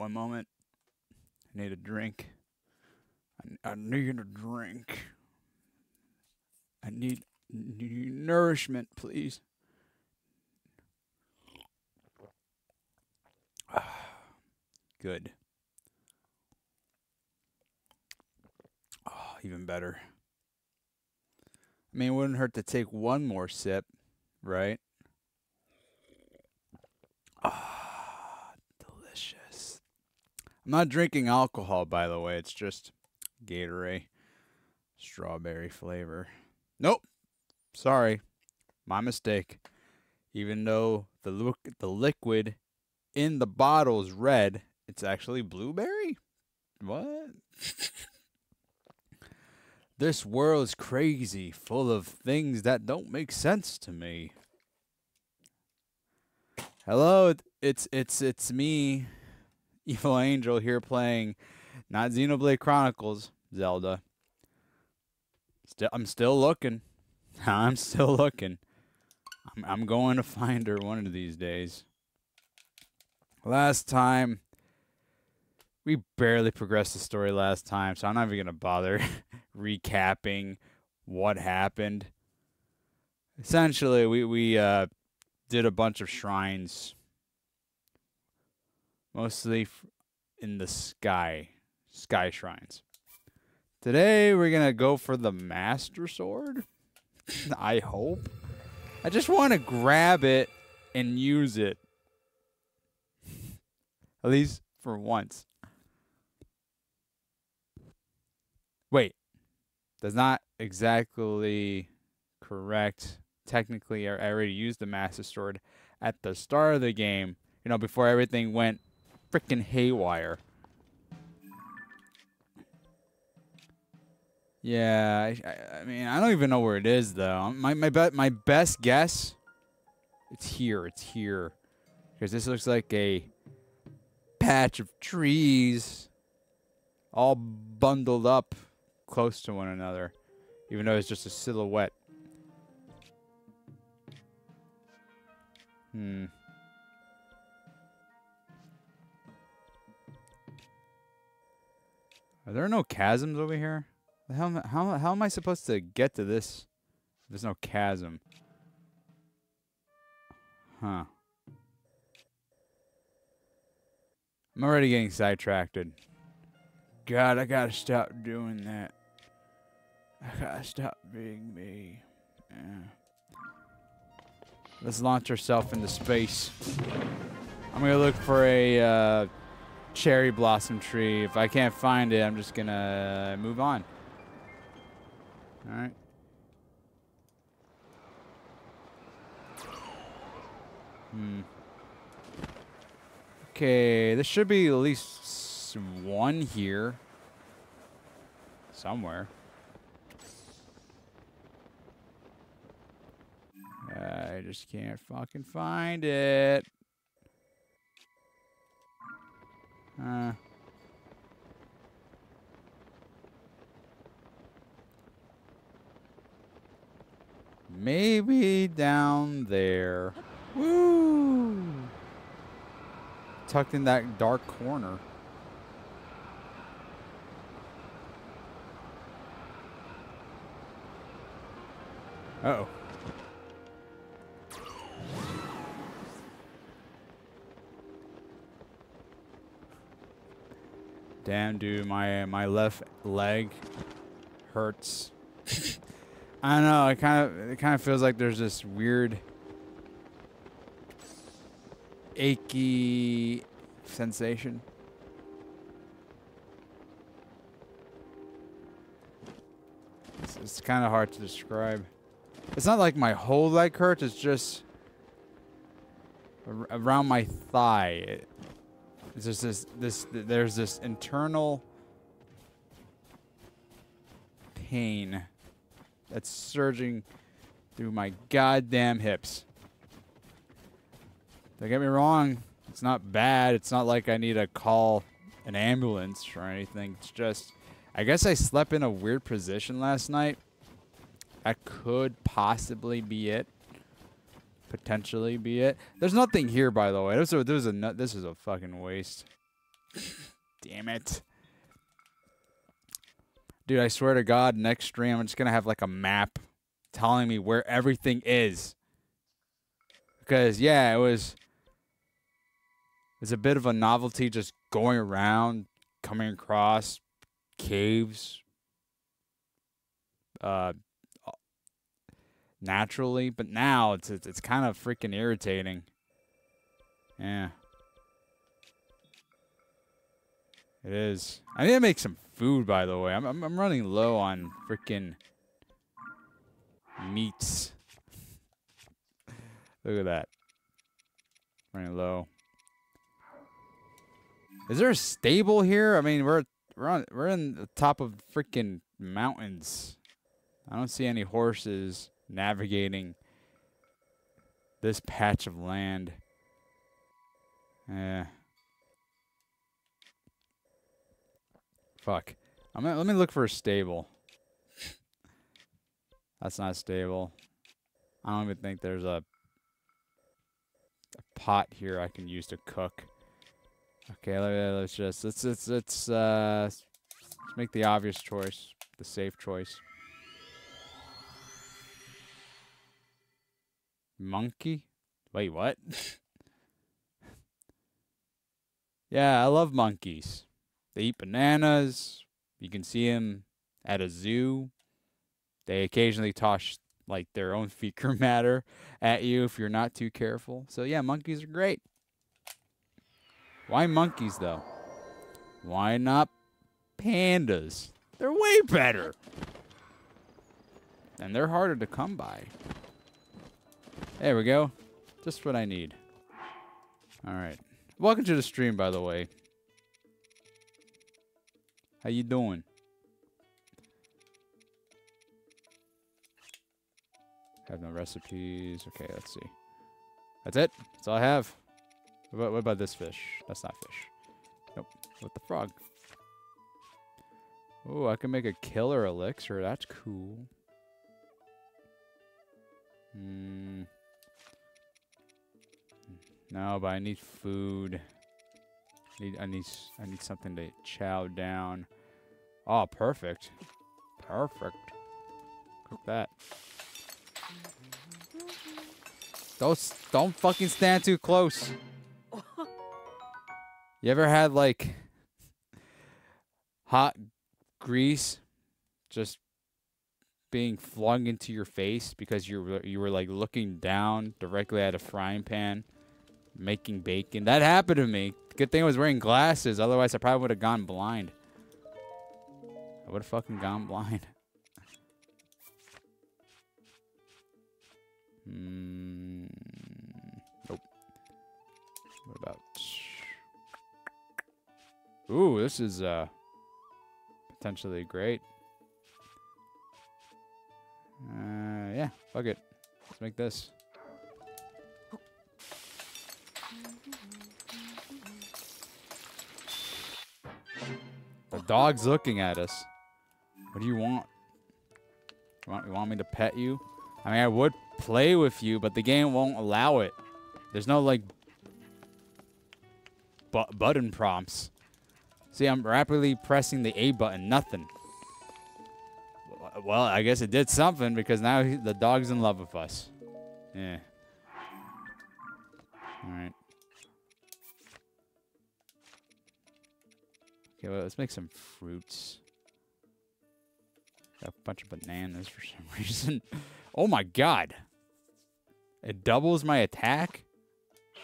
one moment. I need a drink. I, I need a drink. I need, need nourishment, please. Good. Oh, even better. I mean, it wouldn't hurt to take one more sip, right? Ah, delicious. I'm not drinking alcohol, by the way. It's just Gatorade, strawberry flavor. Nope. Sorry, my mistake. Even though the look, the liquid in the bottle is red, it's actually blueberry. What? this world's crazy, full of things that don't make sense to me. Hello, it's it's it's me, Evil Angel here playing not Xenoblade Chronicles, Zelda. Still I'm still looking. I'm still looking. I'm I'm going to find her one of these days. Last time we barely progressed the story last time, so I'm not even gonna bother recapping what happened. Essentially, we we uh, did a bunch of shrines, mostly in the sky, sky shrines. Today we're gonna go for the Master Sword. I hope. I just want to grab it and use it. At least for once. Wait. That's not exactly correct technically I already used the Master Sword at the start of the game, you know, before everything went freaking haywire. Yeah, I, I, mean, I don't even know where it is though. My my my best guess, it's here. It's here, because this looks like a patch of trees, all bundled up close to one another, even though it's just a silhouette. Hmm. Are there no chasms over here? How, how, how am I supposed to get to this? There's no chasm. Huh. I'm already getting sidetracked. God, I gotta stop doing that. I gotta stop being me. Yeah. Let's launch ourselves into space. I'm gonna look for a uh, cherry blossom tree. If I can't find it, I'm just gonna move on. All right. Hmm. Okay, there should be at least one here. Somewhere. I just can't fucking find it. Uh. Maybe down there. Woo! Tucked in that dark corner. Uh oh Damn, dude, my my left leg hurts. I don't know. It kind of it kind of feels like there's this weird achy sensation. It's, it's kind of hard to describe. It's not like my whole leg hurts. It's just around my thigh. It, just this, this, there's this internal pain that's surging through my goddamn hips. Don't get me wrong, it's not bad. It's not like I need to call an ambulance or anything. It's just, I guess I slept in a weird position last night. That could possibly be it potentially be it. There's nothing here, by the way. This is a, this is a this is a fucking waste. Damn it. Dude, I swear to God, next stream I'm just gonna have like a map telling me where everything is. Because yeah, it was it's a bit of a novelty just going around, coming across caves uh naturally, but now it's it's, it's kind of freaking irritating. Yeah. It is. I need to make some food, by the way. I'm I'm, I'm running low on freaking meats. Look at that. Running low. Is there a stable here? I mean, we're we're on we're in the top of freaking mountains. I don't see any horses navigating this patch of land. Yeah. Fuck. I'm gonna, let me look for a stable. That's not stable. I don't even think there's a, a pot here I can use to cook. Okay, let, us just let's let's let's uh let's make the obvious choice, the safe choice. Monkey? Wait, what? yeah, I love monkeys. They eat bananas. You can see them at a zoo. They occasionally toss like their own fecal matter at you if you're not too careful. So yeah, monkeys are great. Why monkeys though? Why not pandas? They're way better. And they're harder to come by. There we go. Just what I need. Alright. Welcome to the stream, by the way. How you doing? Have no recipes. Okay, let's see. That's it. That's all I have. What about, what about this fish? That's not fish. Nope. What the frog? Oh, I can make a killer elixir. That's cool. Hmm. No, but I need food. I Need I need I need something to chow down. Oh, perfect. Perfect. Cook that. Don't don't fucking stand too close. You ever had like hot grease just being flung into your face because you were you were like looking down directly at a frying pan making bacon. That happened to me. Good thing I was wearing glasses. Otherwise, I probably would have gone blind. I would have fucking gone blind. mm, nope. What about... Ooh, this is uh, potentially great. Uh, yeah, fuck it. Let's make this. The dog's looking at us. What do you want? You want, you want me to pet you? I mean, I would play with you, but the game won't allow it. There's no, like, bu button prompts. See, I'm rapidly pressing the A button. Nothing. Well, I guess it did something because now he, the dog's in love with us. Yeah. All right. Okay, well, let's make some fruits. Got a bunch of bananas for some reason. oh my god. It doubles my attack?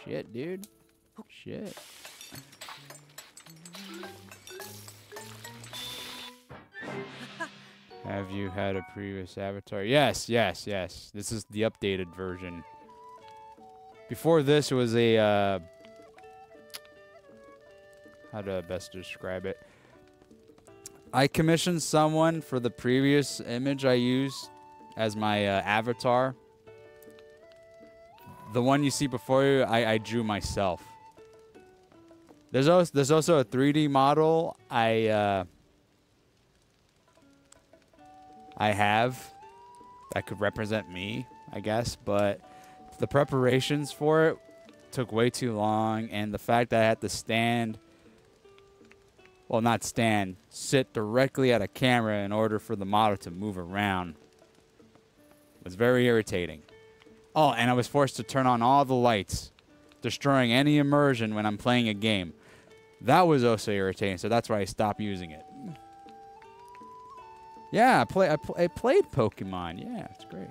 Shit, dude. Shit. Have you had a previous avatar? Yes, yes, yes. This is the updated version. Before this was a uh, how to best describe it. I commissioned someone for the previous image I used as my uh, avatar. The one you see before you, I, I drew myself. There's also there's also a 3D model I uh, I have that could represent me, I guess, but the preparations for it took way too long, and the fact that I had to stand well, not stand, sit directly at a camera in order for the model to move around. It was very irritating. Oh, and I was forced to turn on all the lights, destroying any immersion when I'm playing a game. That was also irritating, so that's why I stopped using it. Yeah, I play. I, pl I played Pokemon. Yeah, it's great.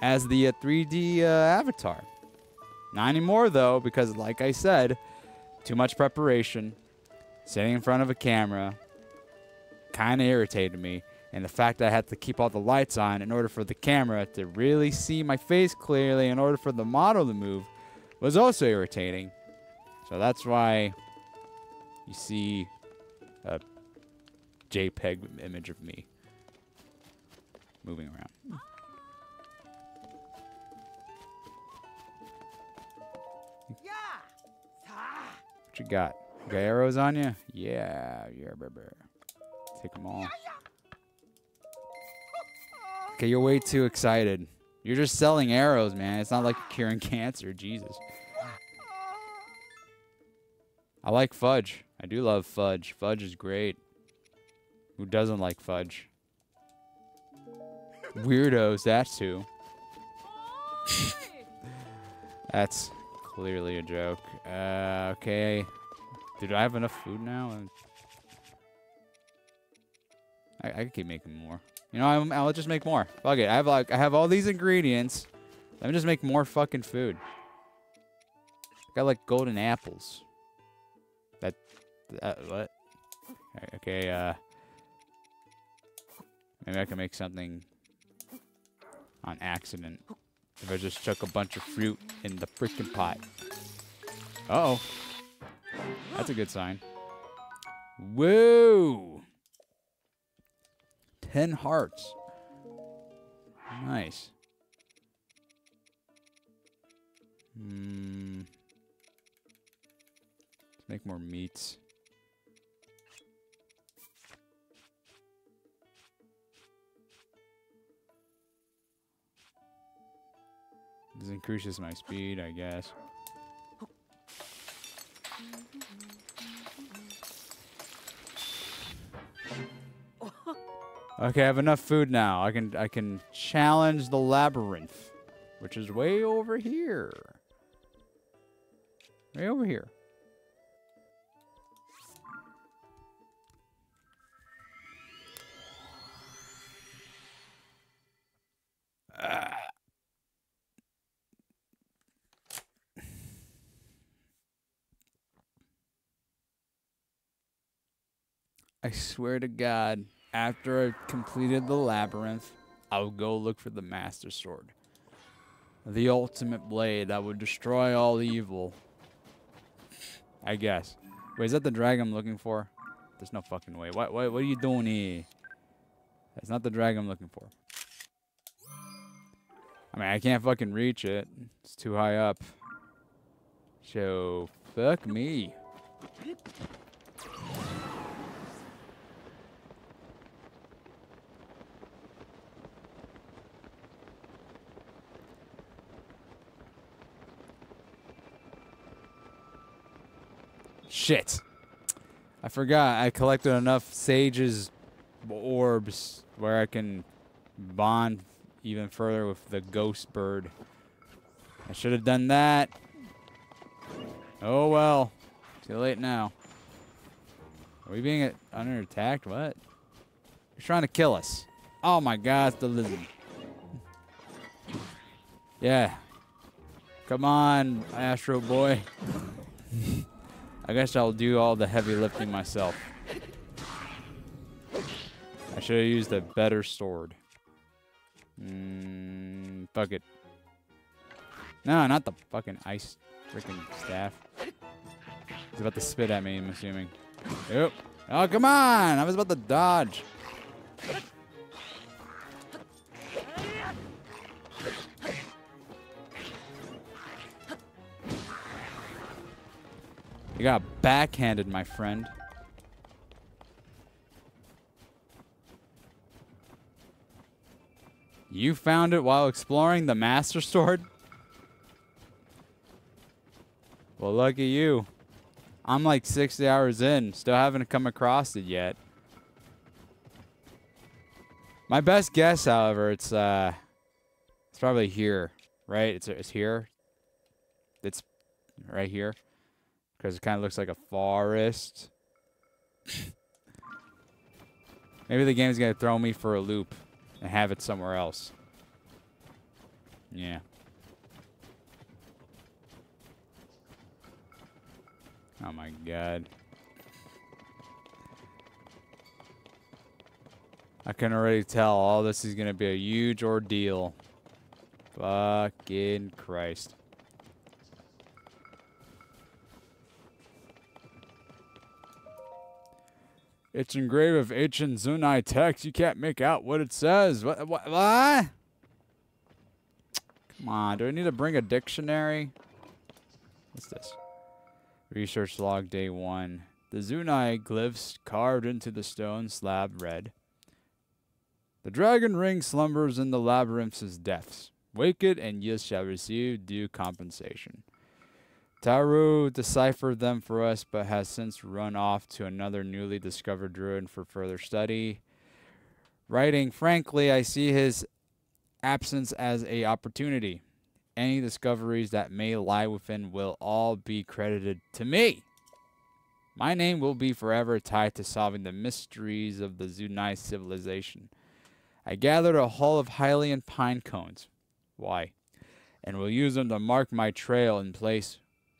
As the uh, 3D uh, avatar. Not anymore though, because like I said, too much preparation, sitting in front of a camera, kind of irritated me. And the fact that I had to keep all the lights on in order for the camera to really see my face clearly, in order for the model to move, was also irritating. So that's why you see a JPEG image of me moving around. What you got? Got arrows on you? Yeah, yeah, baby. Take them all. Okay, you're way too excited. You're just selling arrows, man. It's not like curing cancer. Jesus. I like fudge. I do love fudge. Fudge is great. Who doesn't like fudge? Weirdos, that's who. that's clearly a joke. Uh, okay. Did I have enough food now? I, I could keep making more. You know, i I'll just make more. Fuck it. I have like I have all these ingredients. Let me just make more fucking food. I got like golden apples. That, that what? Okay, uh maybe I can make something on accident. If I just chuck a bunch of fruit in the freaking pot. Uh oh That's a good sign. Whoa! Ten hearts. Nice. Hmm. Let's make more meats. This increases my speed, I guess. Okay, I have enough food now. I can I can challenge the labyrinth, which is way over here. Way over here. Ah. I swear to God, after I've completed the labyrinth, I'll go look for the Master Sword. The ultimate blade that would destroy all evil. I guess. Wait, is that the dragon I'm looking for? There's no fucking way. What, what, what are you doing here? That's not the dragon I'm looking for. I mean, I can't fucking reach it. It's too high up. So, fuck me. Shit. I forgot. I collected enough sage's orbs where I can bond even further with the ghost bird. I should have done that. Oh well. Too late now. Are we being under attacked? What? You're trying to kill us. Oh my god, it's the lizard. Yeah. Come on, Astro Boy. I guess I'll do all the heavy lifting myself. I should have used a better sword. Mmm, fuck it. No, not the fucking ice freaking staff. He's about to spit at me, I'm assuming. Yep. Oh, come on! I was about to dodge. You got backhanded, my friend. You found it while exploring the Master Sword? Well, lucky you. I'm like 60 hours in, still haven't come across it yet. My best guess, however, it's uh, it's probably here, right? It's it's here. It's right here, because it kind of looks like a forest. Maybe the game's gonna throw me for a loop and have it somewhere else. Yeah. Oh my god. I can already tell all this is going to be a huge ordeal. Fucking Christ. It's engraved with ancient Zonai text. You can't make out what it says. What? What? what? Come on. Do I need to bring a dictionary? What's this? Research log day one. The Zonai glyphs carved into the stone slab read The dragon ring slumbers in the labyrinth's depths. Wake it, and ye shall receive due compensation. Tauro deciphered them for us, but has since run off to another newly discovered druid for further study. Writing, frankly, I see his absence as a opportunity any discoveries that may lie within will all be credited to me. My name will be forever tied to solving the mysteries of the Zonai civilization. I gathered a hull of Hylian pine cones. Why? And will use them to mark my trail in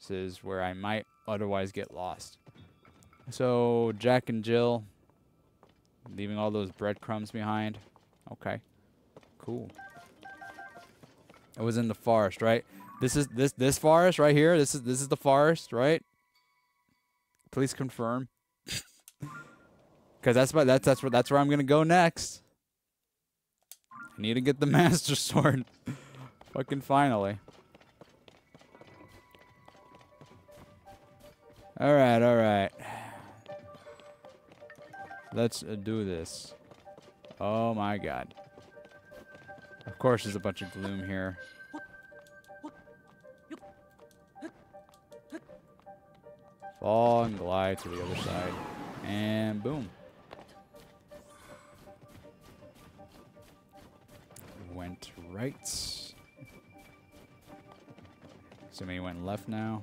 places where I might otherwise get lost. So, Jack and Jill, leaving all those breadcrumbs behind. Okay. Cool. It was in the forest, right? This is this this forest right here. This is this is the forest, right? Please confirm. Cause that's my that's that's where that's where I'm gonna go next. I need to get the master sword. Fucking finally. Alright, alright. Let's uh, do this. Oh my god. Of course, there's a bunch of gloom here. Fall and glide to the other side. And boom. Went right. So Somebody went left now.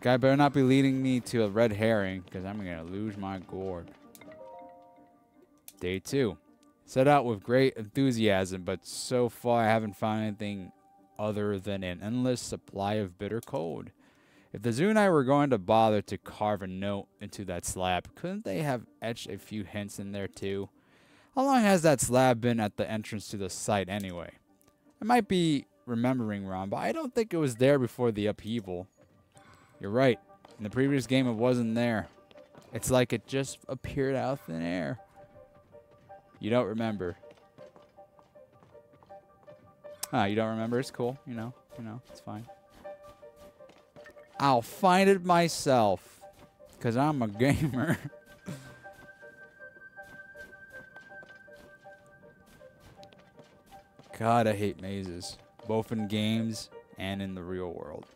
Guy better not be leading me to a red herring, because I'm going to lose my gourd. Day two. Set out with great enthusiasm, but so far I haven't found anything other than an endless supply of bitter cold. If the Zonai were going to bother to carve a note into that slab, couldn't they have etched a few hints in there too? How long has that slab been at the entrance to the site anyway? I might be remembering wrong, but I don't think it was there before the upheaval. You're right. In the previous game, it wasn't there. It's like it just appeared out of thin air. You don't remember. Ah, you don't remember? It's cool. You know, you know, it's fine. I'll find it myself. Because I'm a gamer. God, I hate mazes. Both in games and in the real world.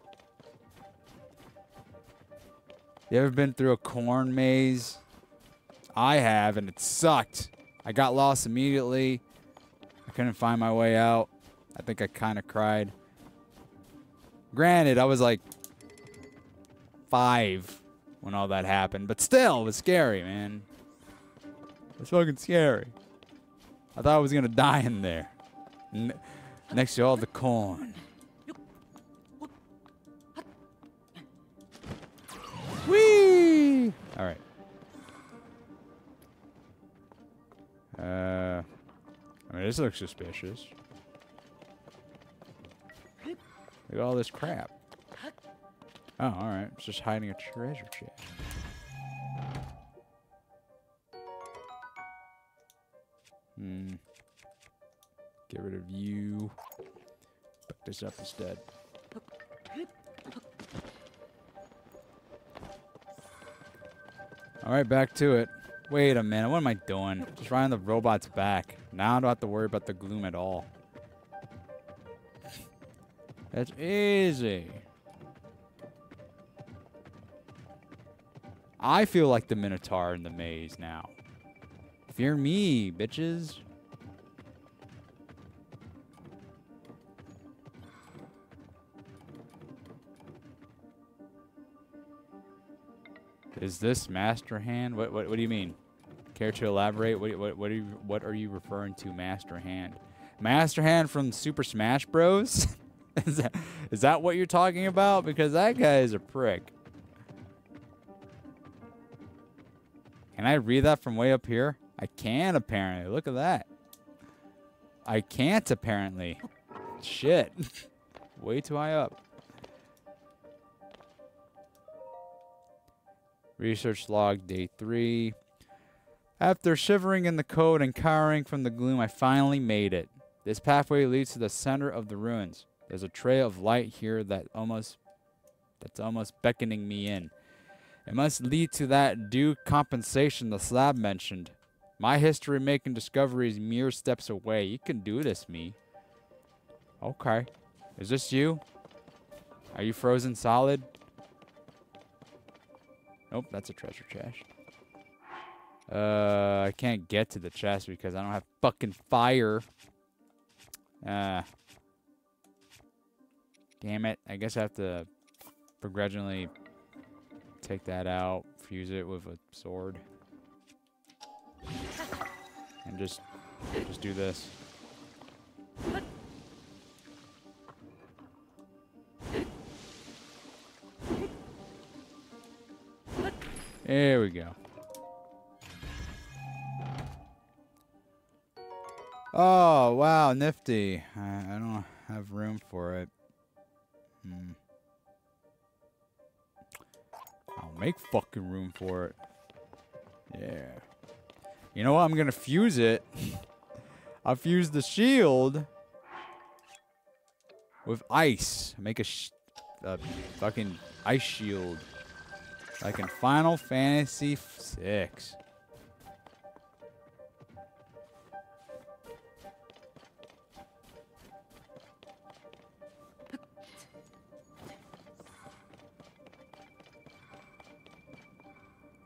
You ever been through a corn maze? I have, and it sucked. I got lost immediately. I couldn't find my way out. I think I kind of cried. Granted, I was like five when all that happened, but still, it was scary, man. It was fucking scary. I thought I was gonna die in there, N next to all the corn. Whee! All right. Uh, I mean, this looks suspicious. Look at all this crap. Oh, alright. It's just hiding a treasure chest. Hmm. Get rid of you. Pick this up instead. Alright, back to it. Wait a minute, what am I doing? Just riding the robot's back. Now I don't have to worry about the gloom at all. That's easy. I feel like the Minotaur in the maze now. Fear me, bitches. Is this Master Hand? What what what do you mean? Care to elaborate? What what what are you what are you referring to Master Hand? Master Hand from Super Smash Bros? is that is that what you're talking about? Because that guy is a prick. Can I read that from way up here? I can apparently. Look at that. I can't apparently. Shit. way too high up. Research log day three. After shivering in the cold and cowering from the gloom, I finally made it. This pathway leads to the center of the ruins. There's a trail of light here that almost that's almost beckoning me in. It must lead to that due compensation the slab mentioned. My history making discoveries mere steps away. You can do this, me. Okay. Is this you? Are you frozen solid? Nope, that's a treasure chest. Uh, I can't get to the chest because I don't have fucking fire. Ah. Uh, damn it. I guess I have to begrudgingly take that out, fuse it with a sword. And just, just do this. There we go. Oh, wow, nifty. I, I don't have room for it. Hmm. I'll make fucking room for it. Yeah. You know what? I'm gonna fuse it. I'll fuse the shield with ice. Make a, a fucking ice shield. Like in Final Fantasy VI.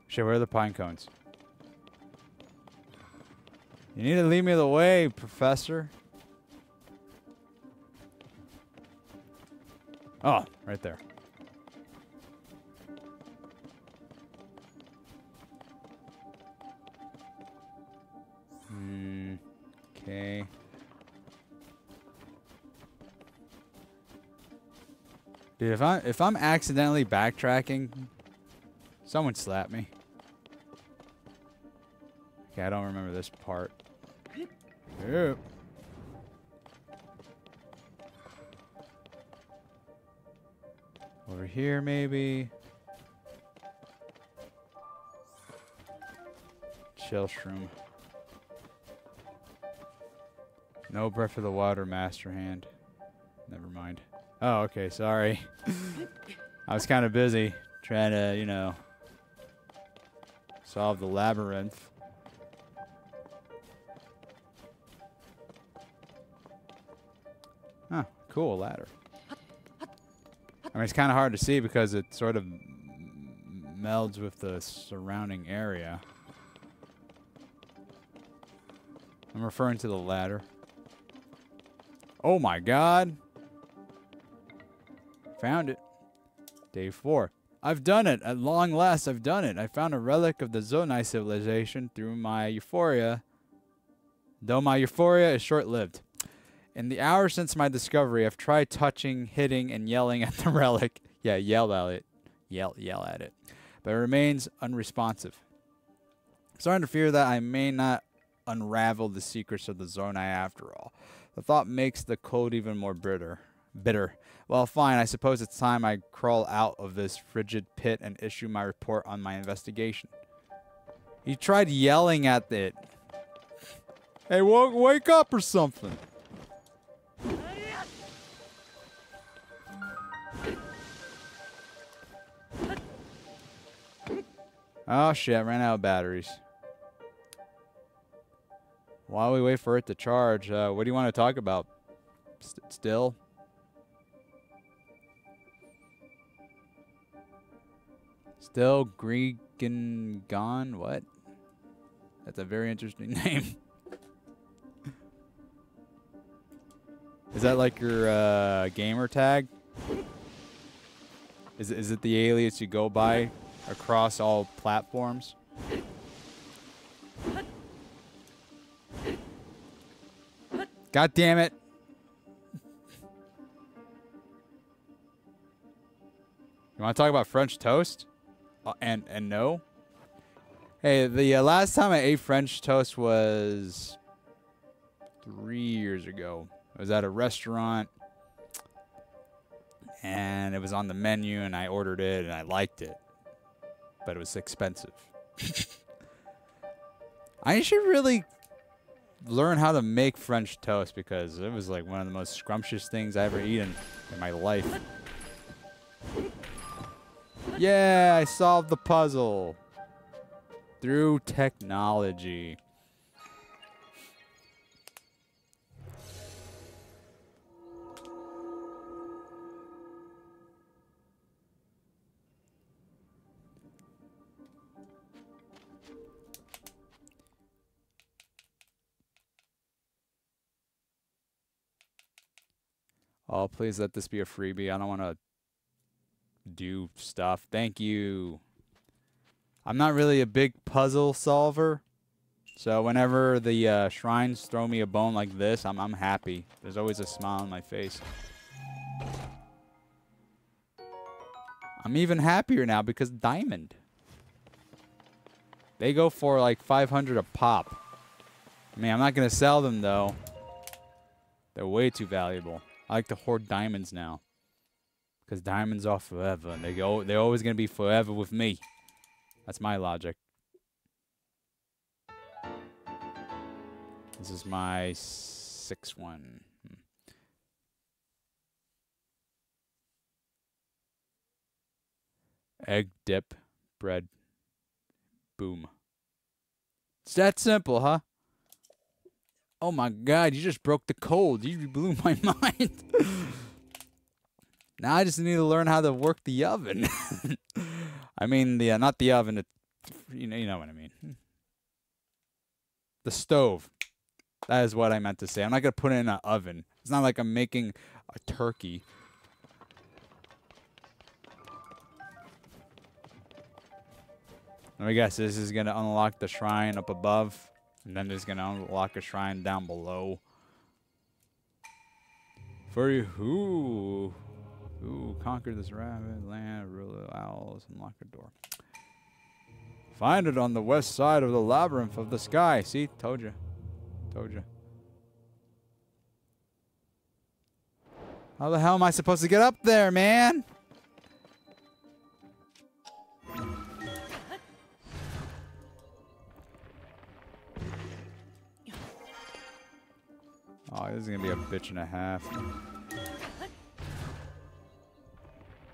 Shit, where are the pine cones? You need to lead me the way, Professor. Oh, right there. Okay. Dude, if I if I'm accidentally backtracking, someone slap me. Okay, I don't remember this part. Yep. Over here, maybe. Shell shroom. No breath of the water, master hand. Never mind. Oh, okay, sorry. I was kind of busy trying to, you know, solve the labyrinth. Huh, cool ladder. I mean, it's kind of hard to see because it sort of melds with the surrounding area. I'm referring to the ladder. Oh my god. Found it. Day four. I've done it. At long last, I've done it. I found a relic of the Zonai civilization through my euphoria. Though my euphoria is short-lived. In the hours since my discovery, I've tried touching, hitting, and yelling at the relic. Yeah, yell at it. Yell, yell at it. But it remains unresponsive. I'm starting to fear that I may not unravel the secrets of the Zonai after all. The thought makes the cold even more bitter. Bitter. Well, fine. I suppose it's time I crawl out of this frigid pit and issue my report on my investigation. He tried yelling at it. Hey, wake up or something. Oh shit, I ran out of batteries. While we wait for it to charge, uh, what do you want to talk about? Still? Still Greek and gone? What? That's a very interesting name. is that like your uh, gamer tag? Is, is it the alias you go by across all platforms? God damn it. You want to talk about French toast? Uh, and and no? Hey, the uh, last time I ate French toast was three years ago. I was at a restaurant and it was on the menu and I ordered it and I liked it. But it was expensive. I should really learn how to make French toast because it was like one of the most scrumptious things I ever eaten in my life. Yeah, I solved the puzzle through technology. Oh, please let this be a freebie. I don't want to do stuff. Thank you. I'm not really a big puzzle solver. So whenever the uh, shrines throw me a bone like this, I'm, I'm happy. There's always a smile on my face. I'm even happier now because diamond. They go for like 500 a pop. I mean, I'm not going to sell them though. They're way too valuable. I like to hoard diamonds now. Because diamonds are forever. And they go, they're always going to be forever with me. That's my logic. This is my sixth one. Hmm. Egg dip, bread. Boom. It's that simple, huh? Oh my god, you just broke the code. You blew my mind. now I just need to learn how to work the oven. I mean, the uh, not the oven. You know, you know what I mean. The stove. That is what I meant to say. I'm not gonna put it in an oven. It's not like I'm making a turkey. Let me guess. This is gonna unlock the shrine up above. And then there's going to unlock a shrine down below. For you who? Who conquered this rabbit land, rule owls, unlock a door. Find it on the west side of the labyrinth of the sky. See? Told you. Told you. How the hell am I supposed to get up there, man? Oh, this is going to be a bitch and a half.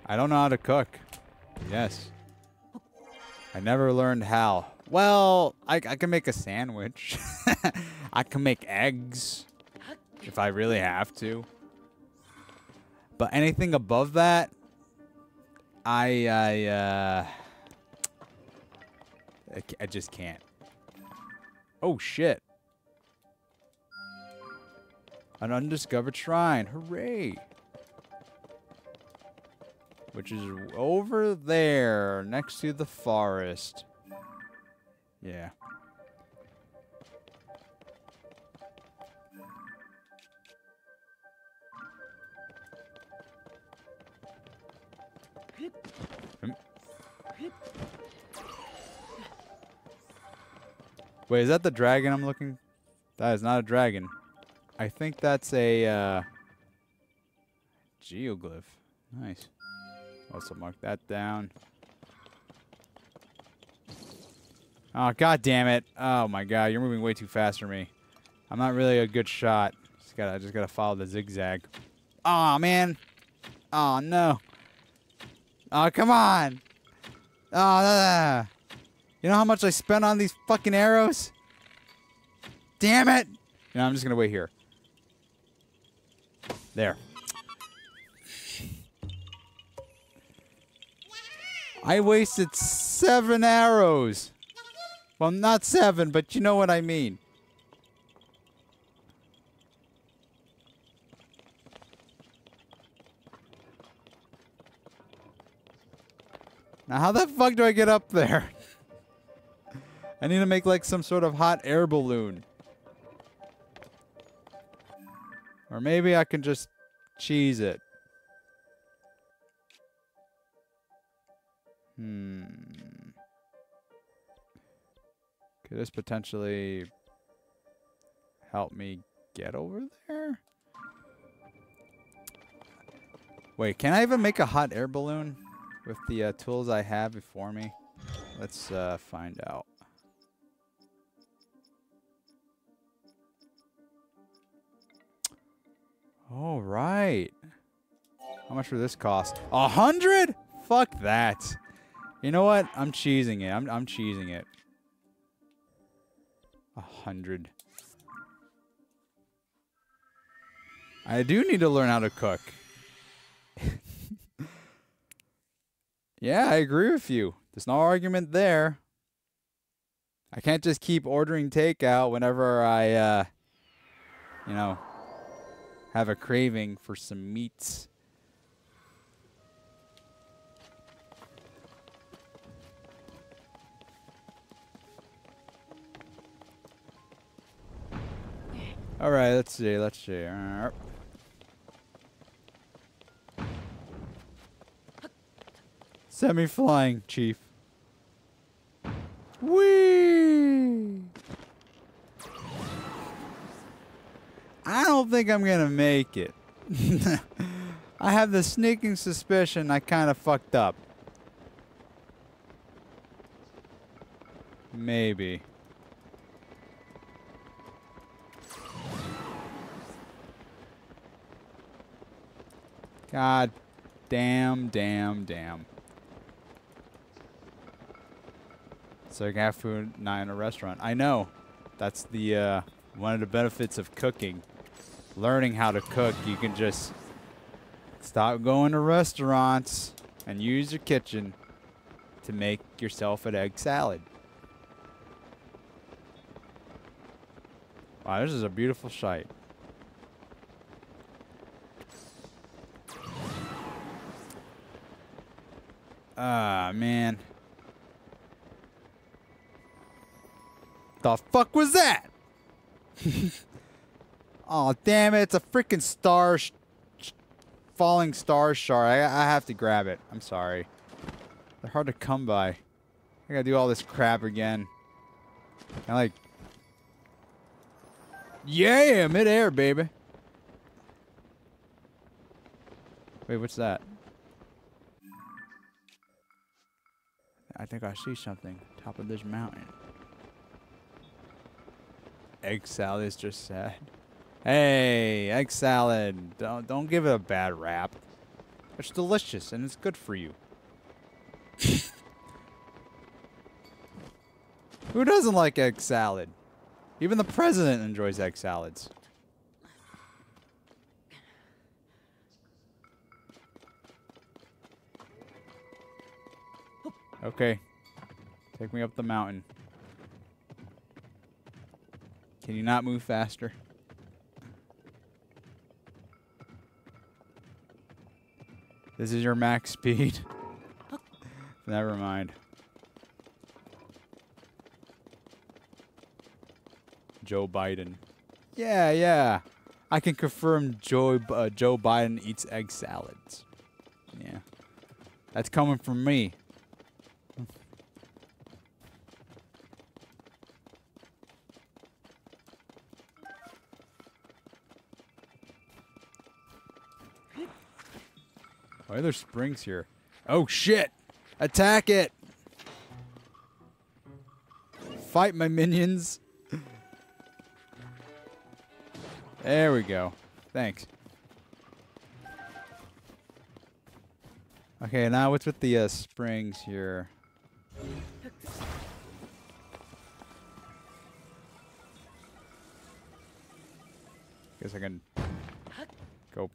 I don't know how to cook. Yes. I never learned how. Well, I, I can make a sandwich. I can make eggs if I really have to. But anything above that, I, I, uh, I, I just can't. Oh, shit. An undiscovered shrine. Hooray! Which is over there, next to the forest. Yeah. Wait, is that the dragon I'm looking? That is not a dragon. I think that's a uh, geoglyph. Nice. Also mark that down. Oh, god damn it. Oh my god, you're moving way too fast for me. I'm not really a good shot. Just gotta, I just gotta follow the zigzag. Oh man. Oh no. Oh, come on. Oh, you know how much I spent on these fucking arrows? Damn it. You know, I'm just gonna wait here. There. I wasted seven arrows. Well, not seven, but you know what I mean. Now, how the fuck do I get up there? I need to make like some sort of hot air balloon. Or maybe I can just cheese it. Hmm. Could this potentially help me get over there? Wait, can I even make a hot air balloon with the uh, tools I have before me? Let's uh, find out. All right. How much would this cost? A hundred? Fuck that. You know what? I'm cheesing it. I'm I'm cheesing it. A hundred. I do need to learn how to cook. yeah, I agree with you. There's no argument there. I can't just keep ordering takeout whenever I, uh, you know, have a craving for some meats. All right, let's see. Let's see. Semi-flying, Chief. Whee! I don't think I'm gonna make it. I have the sneaking suspicion I kind of fucked up. Maybe. God damn, damn, damn. So I have food not in a restaurant. I know. That's the uh, one of the benefits of cooking learning how to cook, you can just stop going to restaurants and use your kitchen to make yourself an egg salad. Wow, this is a beautiful sight. Ah, man. The fuck was that? Oh, damn it. It's a freaking star. falling star shard. I, I have to grab it. I'm sorry. They're hard to come by. I gotta do all this crap again. I like... Yeah, midair, baby. Wait, what's that? I think I see something. Top of this mountain. Egg salad is just sad. Hey, egg salad. Don't don't give it a bad rap. It's delicious and it's good for you. Who doesn't like egg salad? Even the president enjoys egg salads. Okay. Take me up the mountain. Can you not move faster? This is your max speed. Never mind. Joe Biden. Yeah, yeah. I can confirm Joe uh, Joe Biden eats egg salads. Yeah. That's coming from me. Why are there springs here? Oh shit! Attack it! Fight my minions! there we go. Thanks. Okay, now what's with the uh, springs here? Guess I can go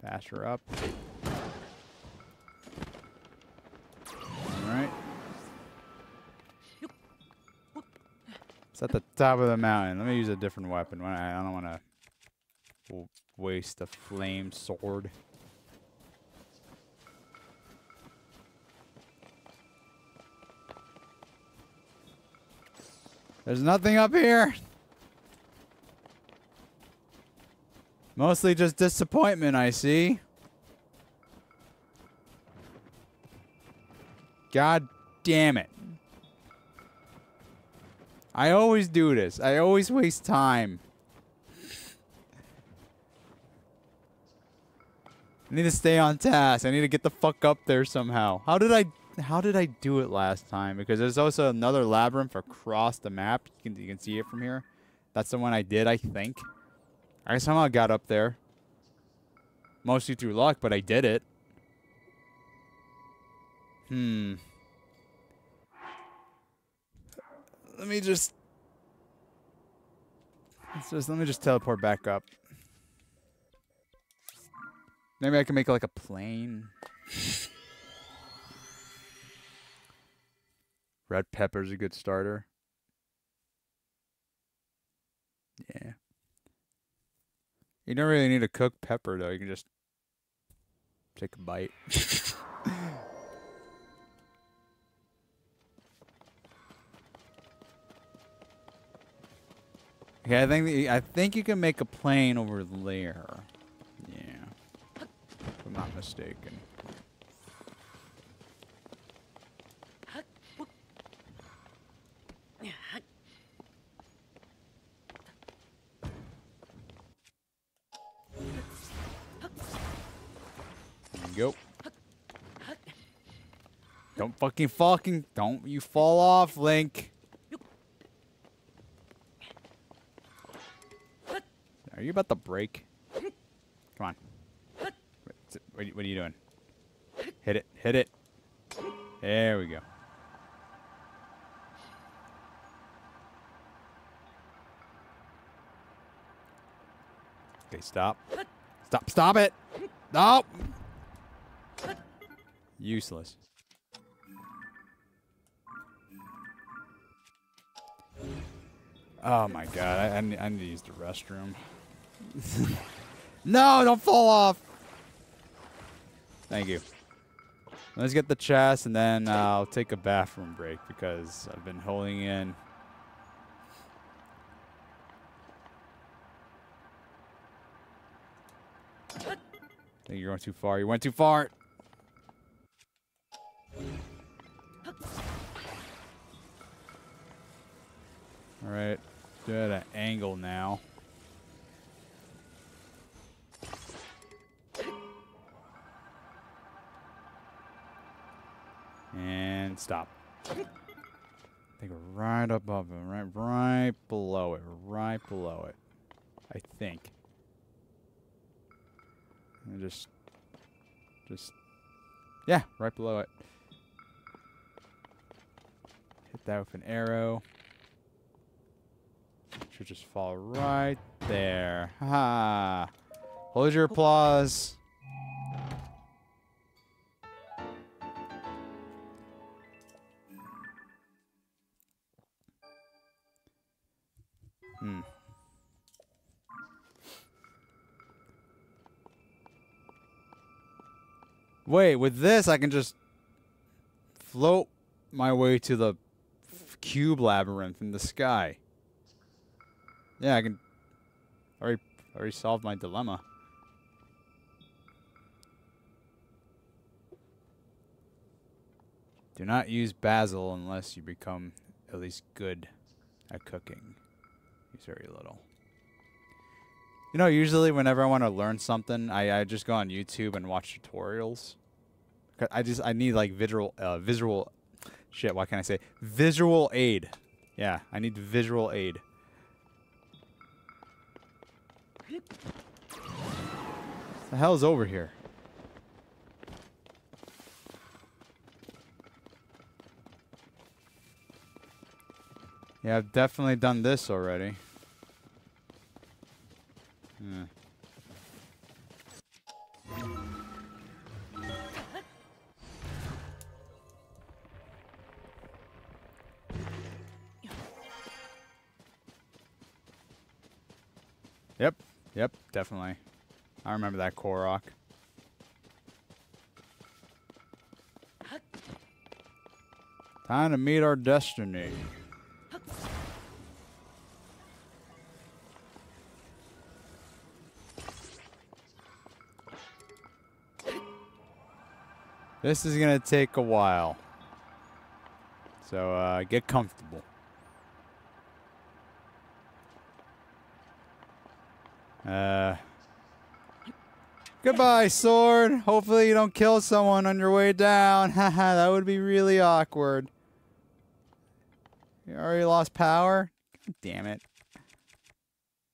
faster up. Top of the mountain. Let me use a different weapon. I don't want to waste a flame sword. There's nothing up here. Mostly just disappointment, I see. God damn it. I always do this. I always waste time. I need to stay on task. I need to get the fuck up there somehow. How did I how did I do it last time? Because there's also another labyrinth across the map. You can you can see it from here. That's the one I did, I think. I somehow got up there. Mostly through luck, but I did it. Hmm. Let me just... Let's just let me just teleport back up. Maybe I can make like a plane. Red pepper's a good starter. Yeah. You don't really need to cook pepper though. You can just take a bite. okay, I think the, I think you can make a plane over there. Yeah, if I'm not mistaken. go. Don't fucking fucking don't you fall off, Link. Are you about to break? Come on. What, are you doing? Hit it. Hit it. There we go. Okay, stop. Stop. Stop it. Nope. Useless. Oh my god, I, I, need, I need to use the restroom. no, don't fall off! Thank you. Let's get the chest and then uh, I'll take a bathroom break because I've been holding in. I think you're going too far. You went too far. Alright, do it at an angle now. And stop. I think right above it, right, right below it, right below it. I think. And just, just, yeah, right below it. Hit that with an arrow. Should just fall right there. Ha! Hold your applause. Wait, with this I can just float my way to the cube labyrinth in the sky. Yeah, I can already already solved my dilemma. Do not use basil unless you become at least good at cooking. Use very little. You know, usually whenever I want to learn something, I, I just go on YouTube and watch tutorials. I just I need like visual uh, visual shit. Why can't I say? Visual aid. Yeah, I need visual aid. The hell's over here? Yeah, I've definitely done this already. Yeah. Yep. Yep, definitely. I remember that Korok. Time to meet our destiny. This is going to take a while. So uh, get comfortable. Uh, goodbye, sword. Hopefully you don't kill someone on your way down. Haha, that would be really awkward. You already lost power? God damn it.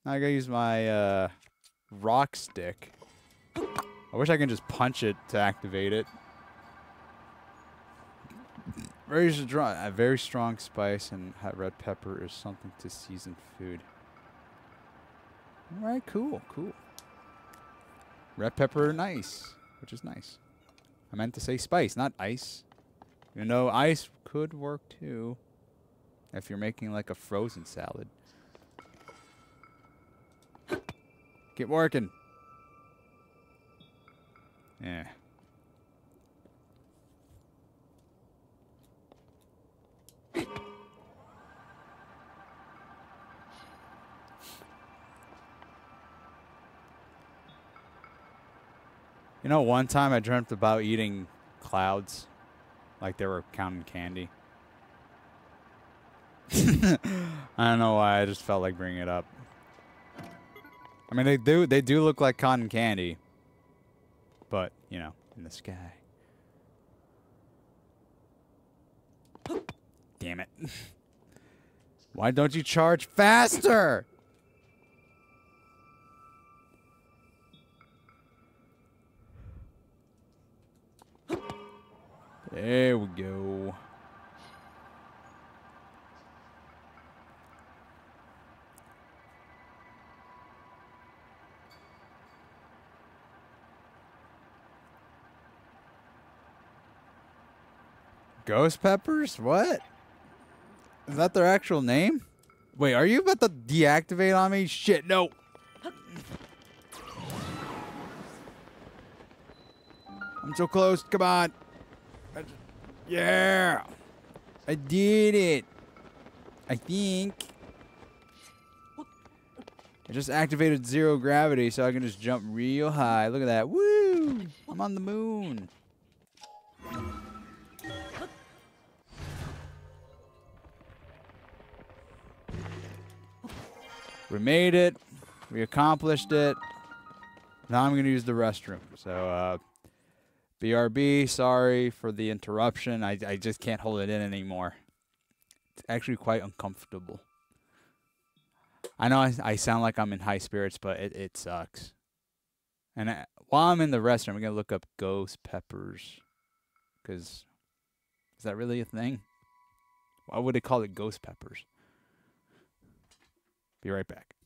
Now I gotta use my uh, rock stick. I wish I could just punch it to activate it. Very strong, a very strong spice and hot red pepper is something to season food. All right, cool, cool. Red pepper, nice, which is nice. I meant to say spice, not ice. You know, ice could work too if you're making like a frozen salad. Get working. Yeah. You know, one time I dreamt about eating clouds like they were counting candy. I don't know why. I just felt like bringing it up. I mean, they do they do look like cotton candy, but you know, in the sky. Damn it! Why don't you charge faster? There we go. Ghost peppers? What? Is that their actual name? Wait, are you about to deactivate on me? Shit, no. I'm so close. Come on. Yeah. I did it. I think. I just activated zero gravity so I can just jump real high. Look at that. Woo! I'm on the moon. We made it. We accomplished it. Now I'm going to use the restroom. So, uh, BRB, sorry for the interruption. I, I just can't hold it in anymore. It's actually quite uncomfortable. I know I, I sound like I'm in high spirits, but it, it sucks. And I, while I'm in the restroom, I'm going to look up ghost peppers. Because is that really a thing? Why would they call it ghost peppers? Be right back.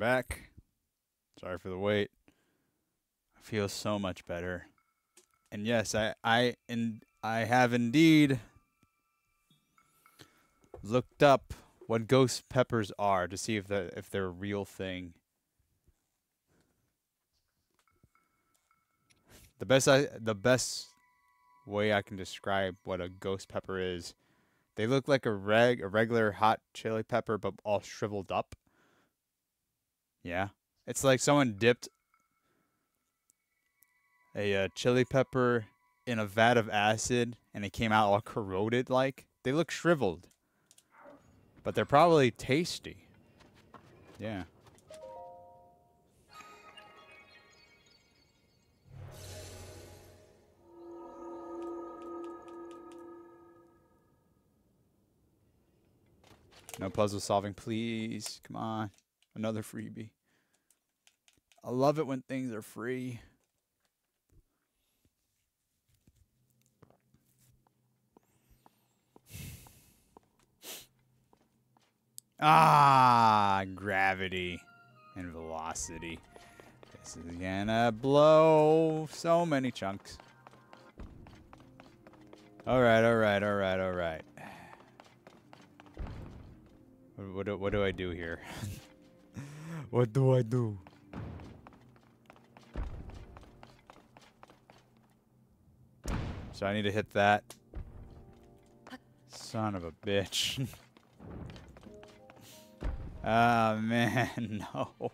Back. Sorry for the wait. I feel so much better. And yes, I I and I have indeed looked up what ghost peppers are to see if the if they're a real thing. The best I the best way I can describe what a ghost pepper is, they look like a reg a regular hot chili pepper but all shriveled up. Yeah. It's like someone dipped a uh, chili pepper in a vat of acid and it came out all corroded like. They look shriveled. But they're probably tasty. Yeah. No puzzle solving, please. Come on. Another freebie. I love it when things are free. Ah, gravity and velocity. This is gonna blow so many chunks. Alright, alright, alright, alright. What, what, do, what do I do here? what do I do? So I need to hit that. Son of a bitch. Ah, oh, man, no.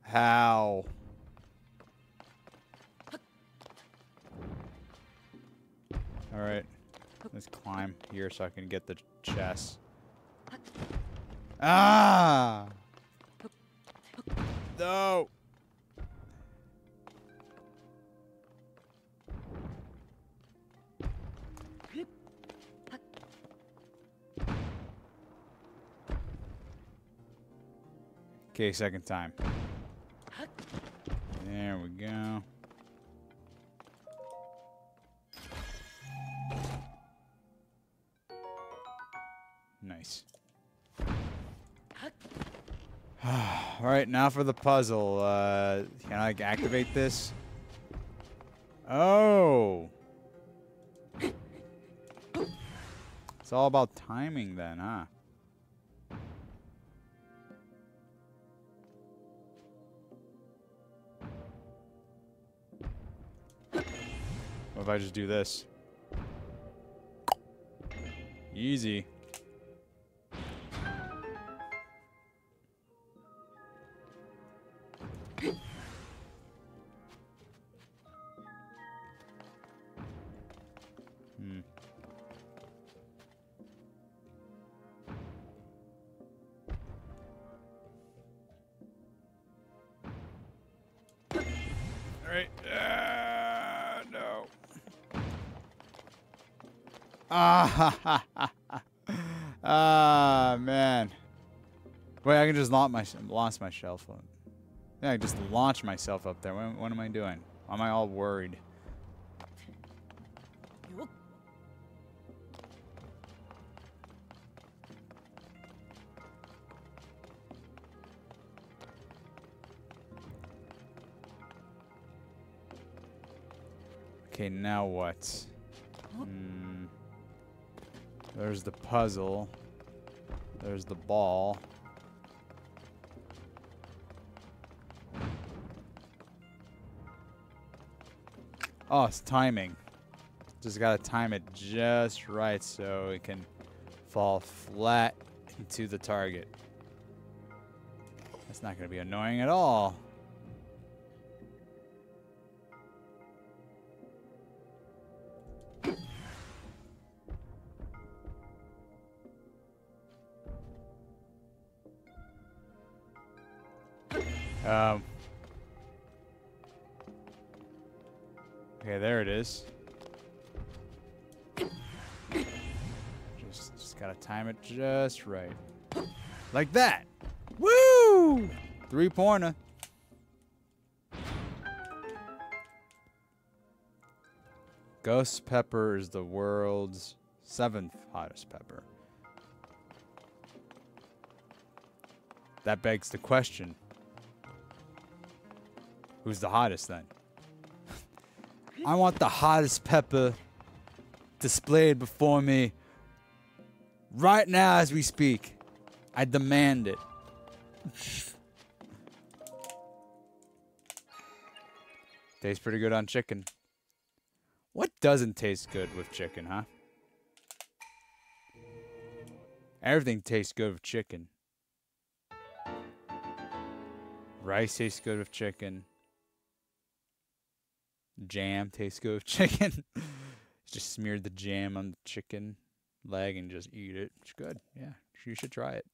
How? Alright. Let's climb here so I can get the chest. Ah! No! Okay, second time. There we go. Nice. Alright, now for the puzzle. Uh, can I activate this? Oh! It's all about timing then, huh? What if I just do this? Easy. Launch, my, launch myself up. Yeah, I just launched myself up there. What, what am I doing? Why am I all worried? Okay, now what? Hmm. There's the puzzle. There's the ball. Oh, it's timing. Just gotta time it just right so it can fall flat into the target. That's not gonna be annoying at all. Just right. Like that. Woo! Three pointer. Ghost pepper is the world's seventh hottest pepper. that begs the question. Who's the hottest then? I want the hottest pepper displayed before me right now as we speak. I demand it. Tastes pretty good on chicken. What doesn't taste good with chicken, huh? Everything tastes good with chicken. Rice tastes good with chicken. Jam tastes good with chicken. just smeared the jam on the chicken leg and just eat it. It's good. Yeah, you should try it.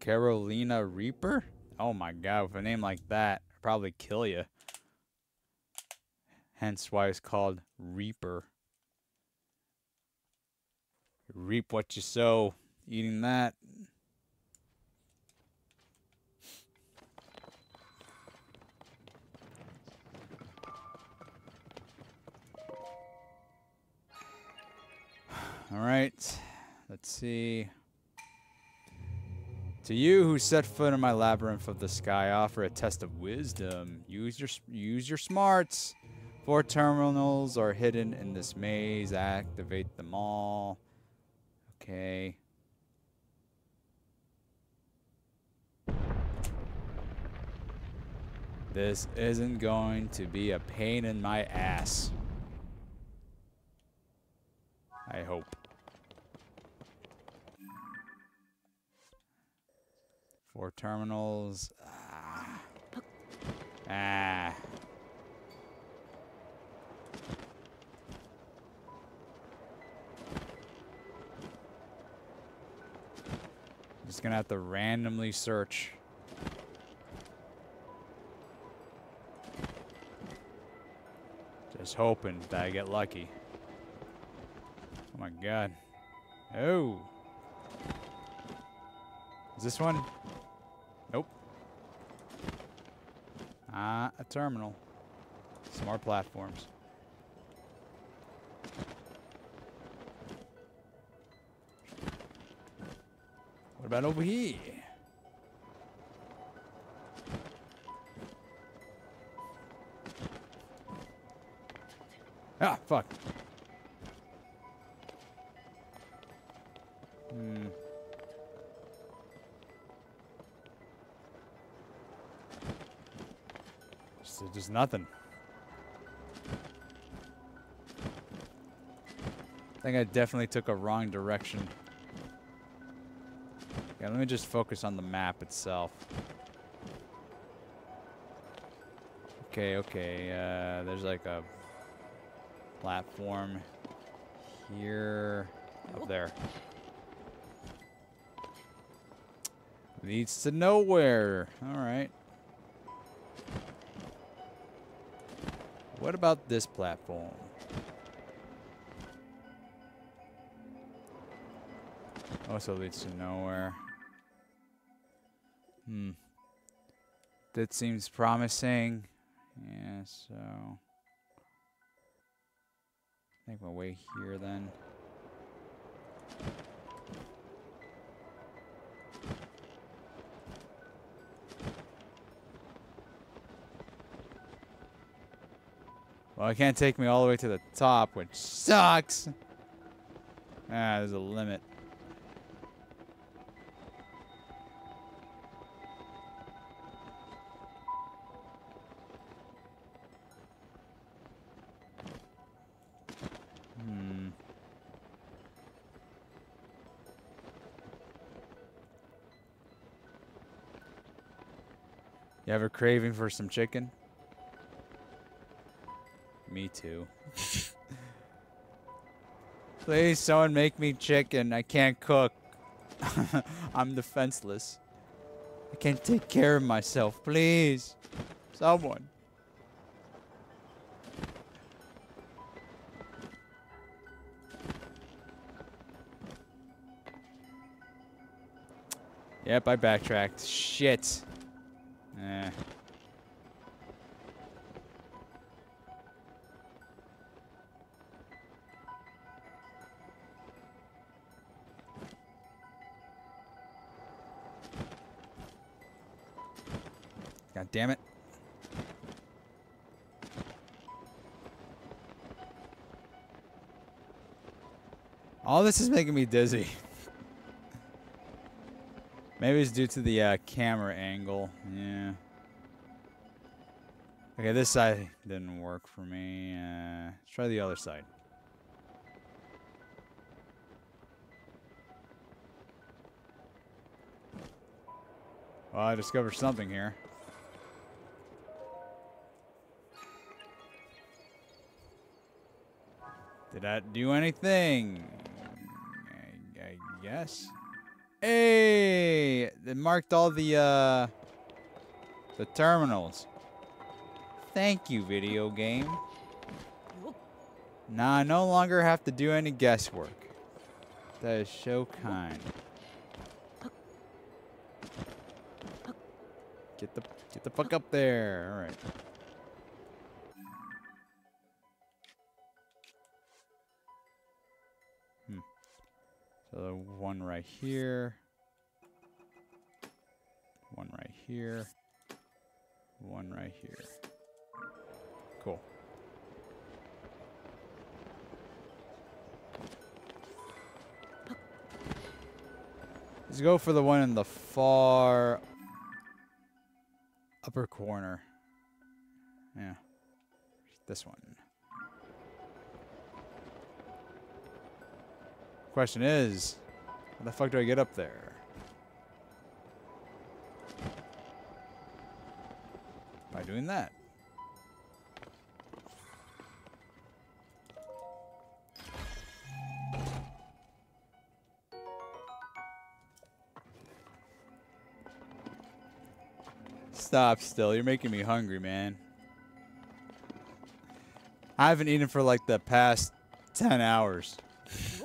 Carolina Reaper? Oh my god, with a name like that, I'd probably kill you. Hence why it's called Reaper. Reap what you sow. Eating that. All right. Let's see. To you who set foot in my labyrinth of the sky, offer a test of wisdom. Use your use your smarts. Four terminals are hidden in this maze. Activate them all. Okay. This isn't going to be a pain in my ass. I hope. Four terminals. Ah. ah. Just gonna have to randomly search. Just hoping that I get lucky. Oh my god. Oh. Is this one? Nope. Ah, a terminal. More platforms. What about over here? Ah, fuck. Nothing. I think I definitely took a wrong direction. Yeah, let me just focus on the map itself. Okay, okay, uh, there's like a platform here, up there. Leads to nowhere. All right. What about this platform? Also leads to nowhere. Hmm. That seems promising. Yeah, so... Make my way here then. Well, it can't take me all the way to the top, which sucks. Ah, there's a limit. Hmm. You have a craving for some chicken? Too. Please, someone make me chicken. I can't cook. I'm defenseless. I can't take care of myself. Please. Someone. Yep, I backtracked. Shit. Eh. Damn it. All this is making me dizzy. Maybe it's due to the uh, camera angle. Yeah. Okay, this side didn't work for me. Uh, let's try the other side. Well, I discovered something here. That do anything? I, I guess. Hey, it marked all the uh, the terminals. Thank you, video game. Now I no longer have to do any guesswork. That is so kind. Get the get the fuck up there. All right. The one right here. One right here. One right here. Cool. Let's go for the one in the far upper corner. Yeah. This one. Question is, how the fuck do I get up there? By doing that. Stop still. You're making me hungry, man. I haven't eaten for like the past 10 hours.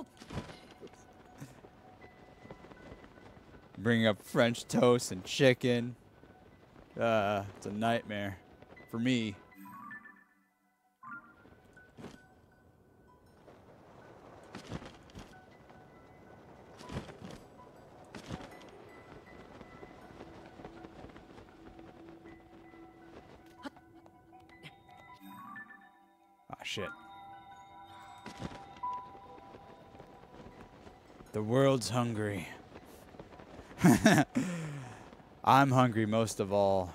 Bringing up French toast and chicken. Uh, it's a nightmare for me. Ah, shit. The world's hungry. I'm hungry most of all.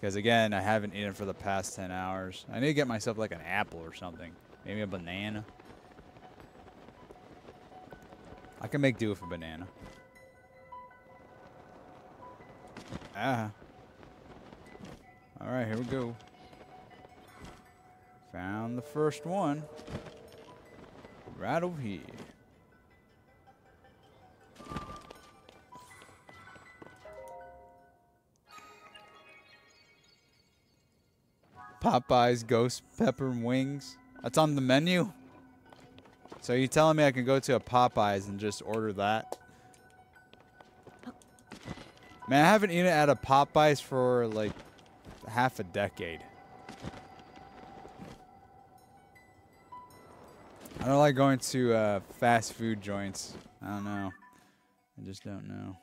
Because again, I haven't eaten for the past 10 hours. I need to get myself like an apple or something. Maybe a banana. I can make do with a banana. Ah. Alright, here we go. Found the first one. Right over here. Popeye's Ghost Pepper Wings. That's on the menu? So you telling me I can go to a Popeyes and just order that? Man, I haven't eaten at a Popeyes for like half a decade. I don't like going to uh, fast food joints. I don't know. I just don't know.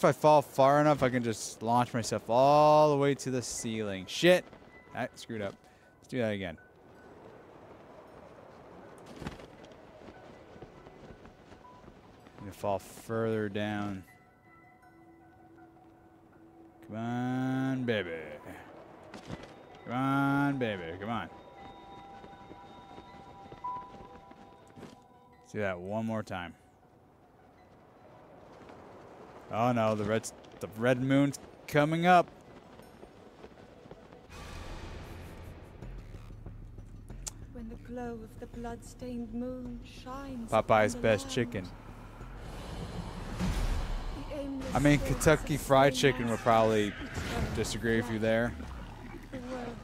If I fall far enough, I can just launch myself all the way to the ceiling. Shit! I screwed up. Let's do that again. Need to fall further down. Come on, baby. Come on, baby. Come on. Let's do that one more time. Oh no, the red the red moon's coming up. When the glow of the blood-stained moon shines Popeye's best land, chicken. I mean, Kentucky Fried Chicken would probably disagree with you there. The world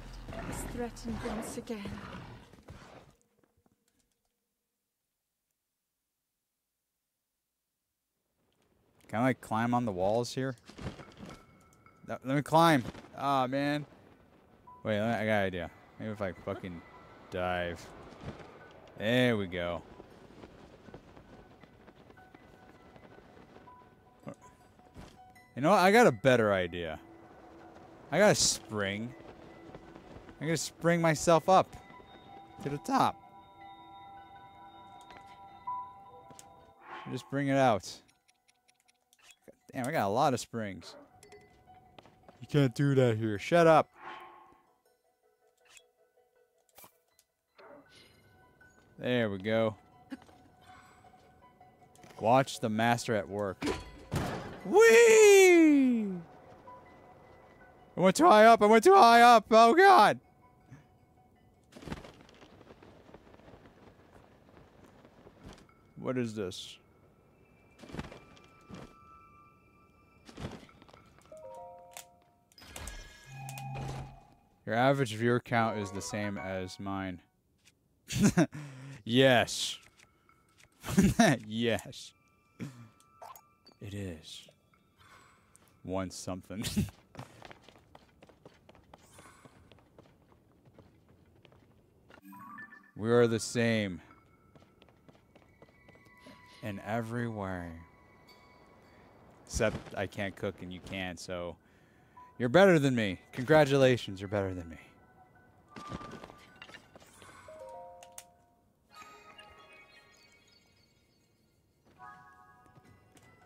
is threatened once again. Can I like climb on the walls here? No, let me climb. Ah, man. Wait, I got an idea. Maybe if I fucking dive. There we go. You know what? I got a better idea. I got a spring. I'm gonna spring myself up to the top. Just bring it out. Damn, we got a lot of springs. You can't do that here. Shut up. There we go. Watch the master at work. Whee! I went too high up. I went too high up. Oh, God. What is this? Your average viewer count is the same as mine. yes. yes. It is. One something. we are the same. In every way. Except I can't cook and you can, so you're better than me. Congratulations, you're better than me.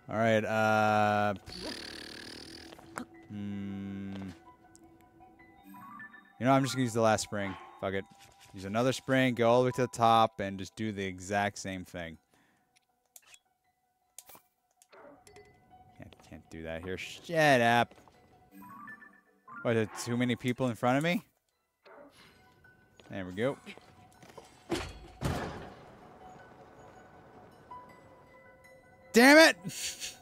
All right, uh hmm. You know, I'm just gonna use the last spring. Fuck it. Use another spring, go all the way to the top, and just do the exact same thing. Can't, can't do that here. Shut up. What, are too many people in front of me? There we go. Damn it!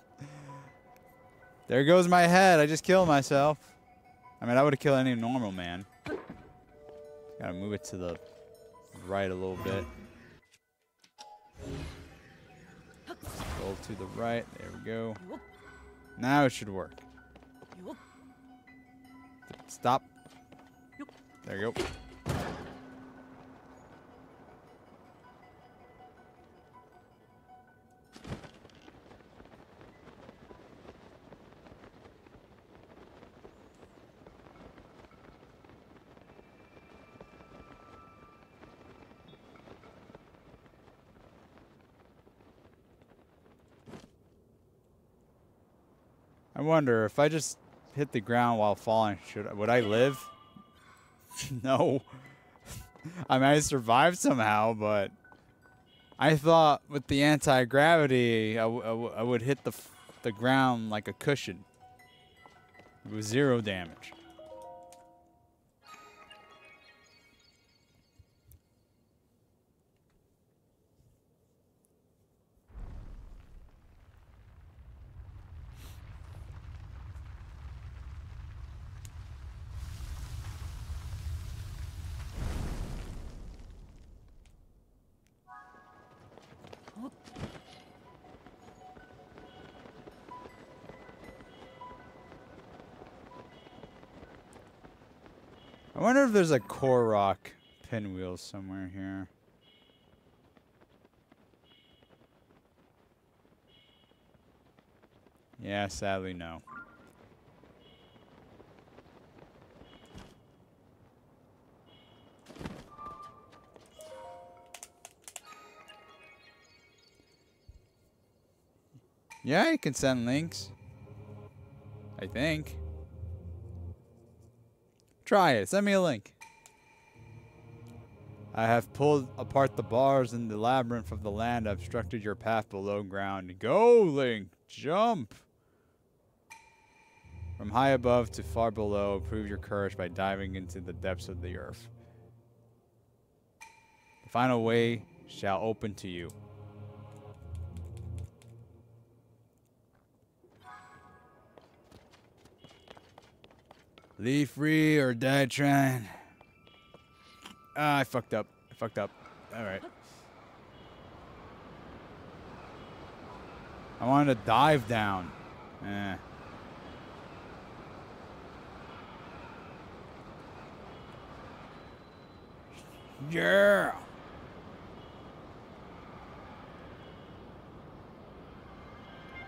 there goes my head. I just killed myself. I mean, I would have killed any normal man. Gotta move it to the right a little bit. Roll to the right. There we go. Now it should work. Stop. There you go. I wonder if I just hit the ground while falling, should would I live? no. I might survive somehow, but I thought with the anti gravity, I, would hit the the ground like a cushion. It was zero damage. There's a Korok pinwheel somewhere here. Yeah, sadly no. Yeah, you can send links. I think. Try it. Send me a link. I have pulled apart the bars in the labyrinth of the land, obstructed your path below ground. Go, Link! Jump! From high above to far below, prove your courage by diving into the depths of the earth. The final way shall open to you. Leave free or die trying. Ah, I fucked up. I fucked up. All right. I wanted to dive down. Eh. Yeah.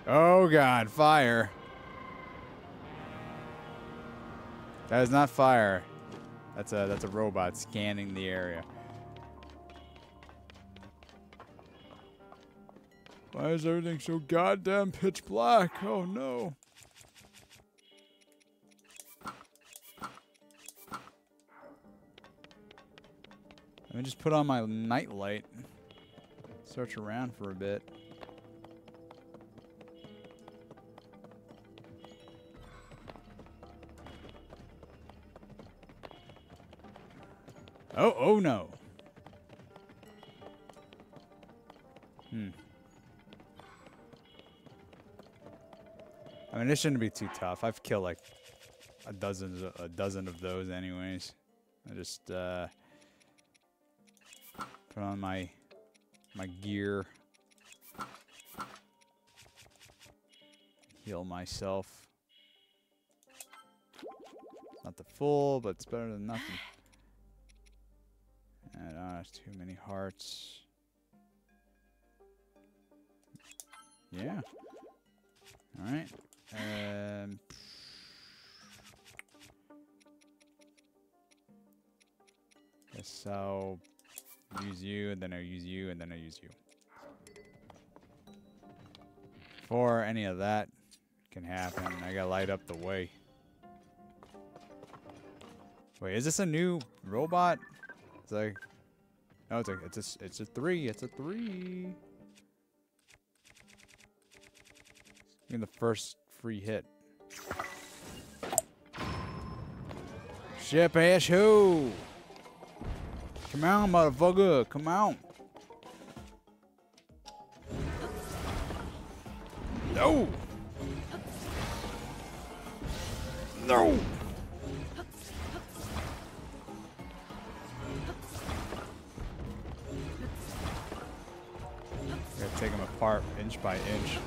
Oh god, fire. That is not fire. That's a that's a robot scanning the area. Why is everything so goddamn pitch black? Oh no. Let me just put on my night light. Search around for a bit. Oh, oh no. Hmm. I mean, this shouldn't be too tough. I've killed like a dozen, a dozen of those, anyways. I just uh, put on my my gear, heal myself. Not the full, but it's better than nothing. Uh, too many hearts. Yeah. All right. Um. Guess I'll use you, and then I'll use you, and then I'll use you. Before any of that can happen, I gotta light up the way. Wait, is this a new robot? It's like, no, it's a, it's a, it's a three. It's a three. In the first free hit. Ship ass ho! Come on, motherfucker! Come on! No! No! By inch.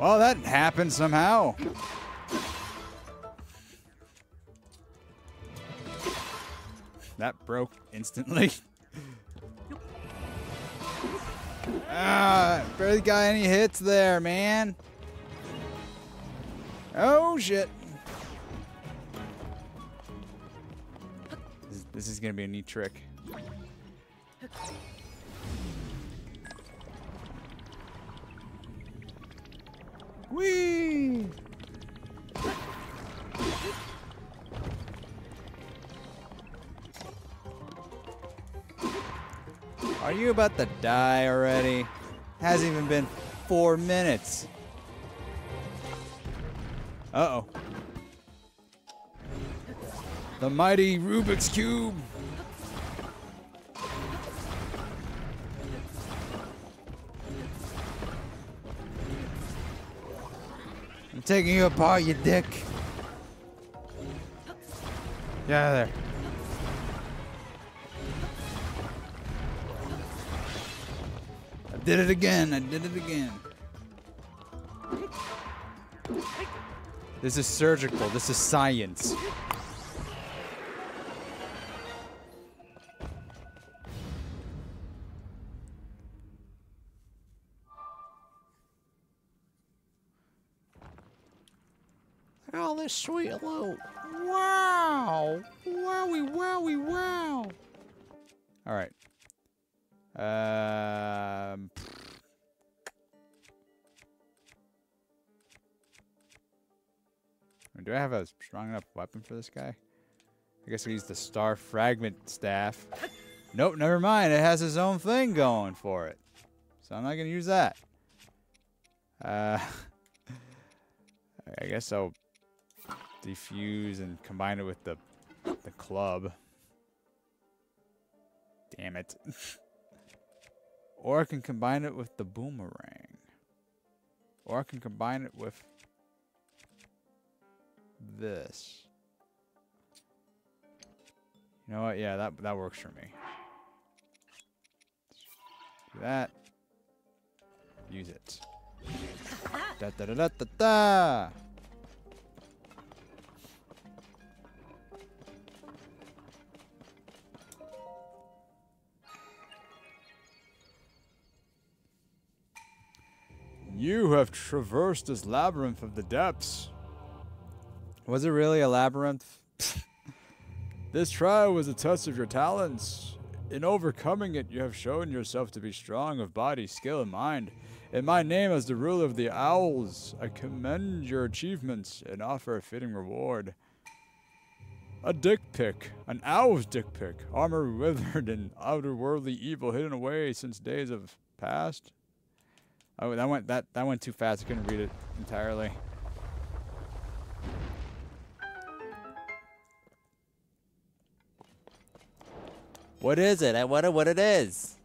Well, that happened somehow. That broke instantly. ah, barely got any hits there, man. Oh, shit. This, this is going to be a neat trick. Whee! Are you about to die already? Hasn't even been four minutes. Uh-oh. The mighty Rubik's Cube. I'm taking you apart, you dick. Get out of there. I did it again. I did it again. This is surgical. This is science. Have a strong enough weapon for this guy? I guess I use the star fragment staff. Nope, never mind. It has its own thing going for it. So I'm not going to use that. Uh, I guess I'll defuse and combine it with the the club. Damn it. or I can combine it with the boomerang. Or I can combine it with this. You know what? Yeah, that that works for me. Do that. Use it. Da da da da da da. You have traversed this labyrinth of the depths. Was it really a labyrinth? this trial was a test of your talents. In overcoming it, you have shown yourself to be strong of body, skill, and mind. In my name as the ruler of the owls, I commend your achievements and offer a fitting reward. A dick pic, an owl's dick pic, armor withered and outerworldly evil hidden away since days of past. Oh, that went that that went too fast. I couldn't read it entirely. What is it? I wonder what it is.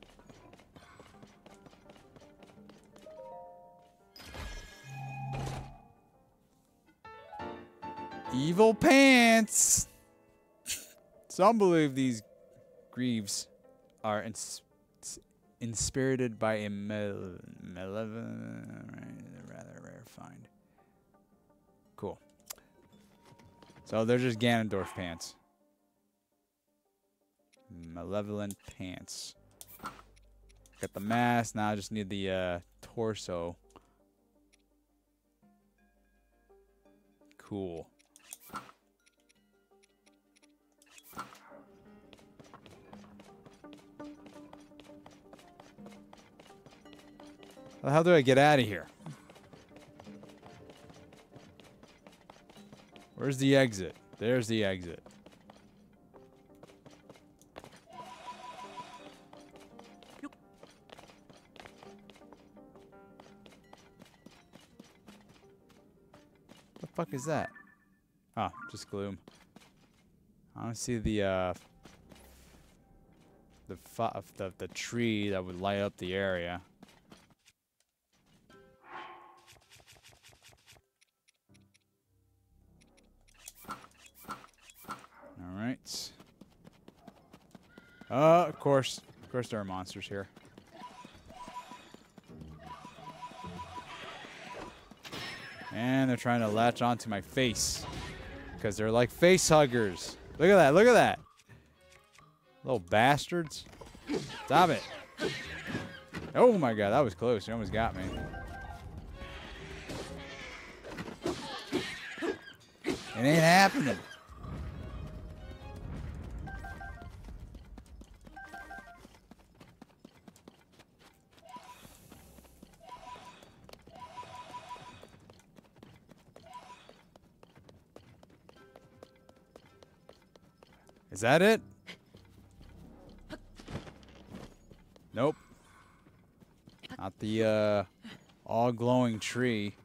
Evil pants. Some believe these greaves are ins- inspirited by a male- malevolent, rather rare find. Cool. So they're just Ganondorf pants. Malevolent pants. Got the mask. Now I just need the uh, torso. Cool. How do I get out of here? Where's the exit? There's the exit. Fuck is that? Oh, just gloom. I don't see the uh the the the tree that would light up the area. All right. Uh, of course, of course, there are monsters here. And they're trying to latch onto my face because they're like face huggers. Look at that! Look at that! Little bastards! Stop it! Oh my god, that was close. You almost got me. It ain't happening. Is that it? Nope. Not the uh all glowing tree.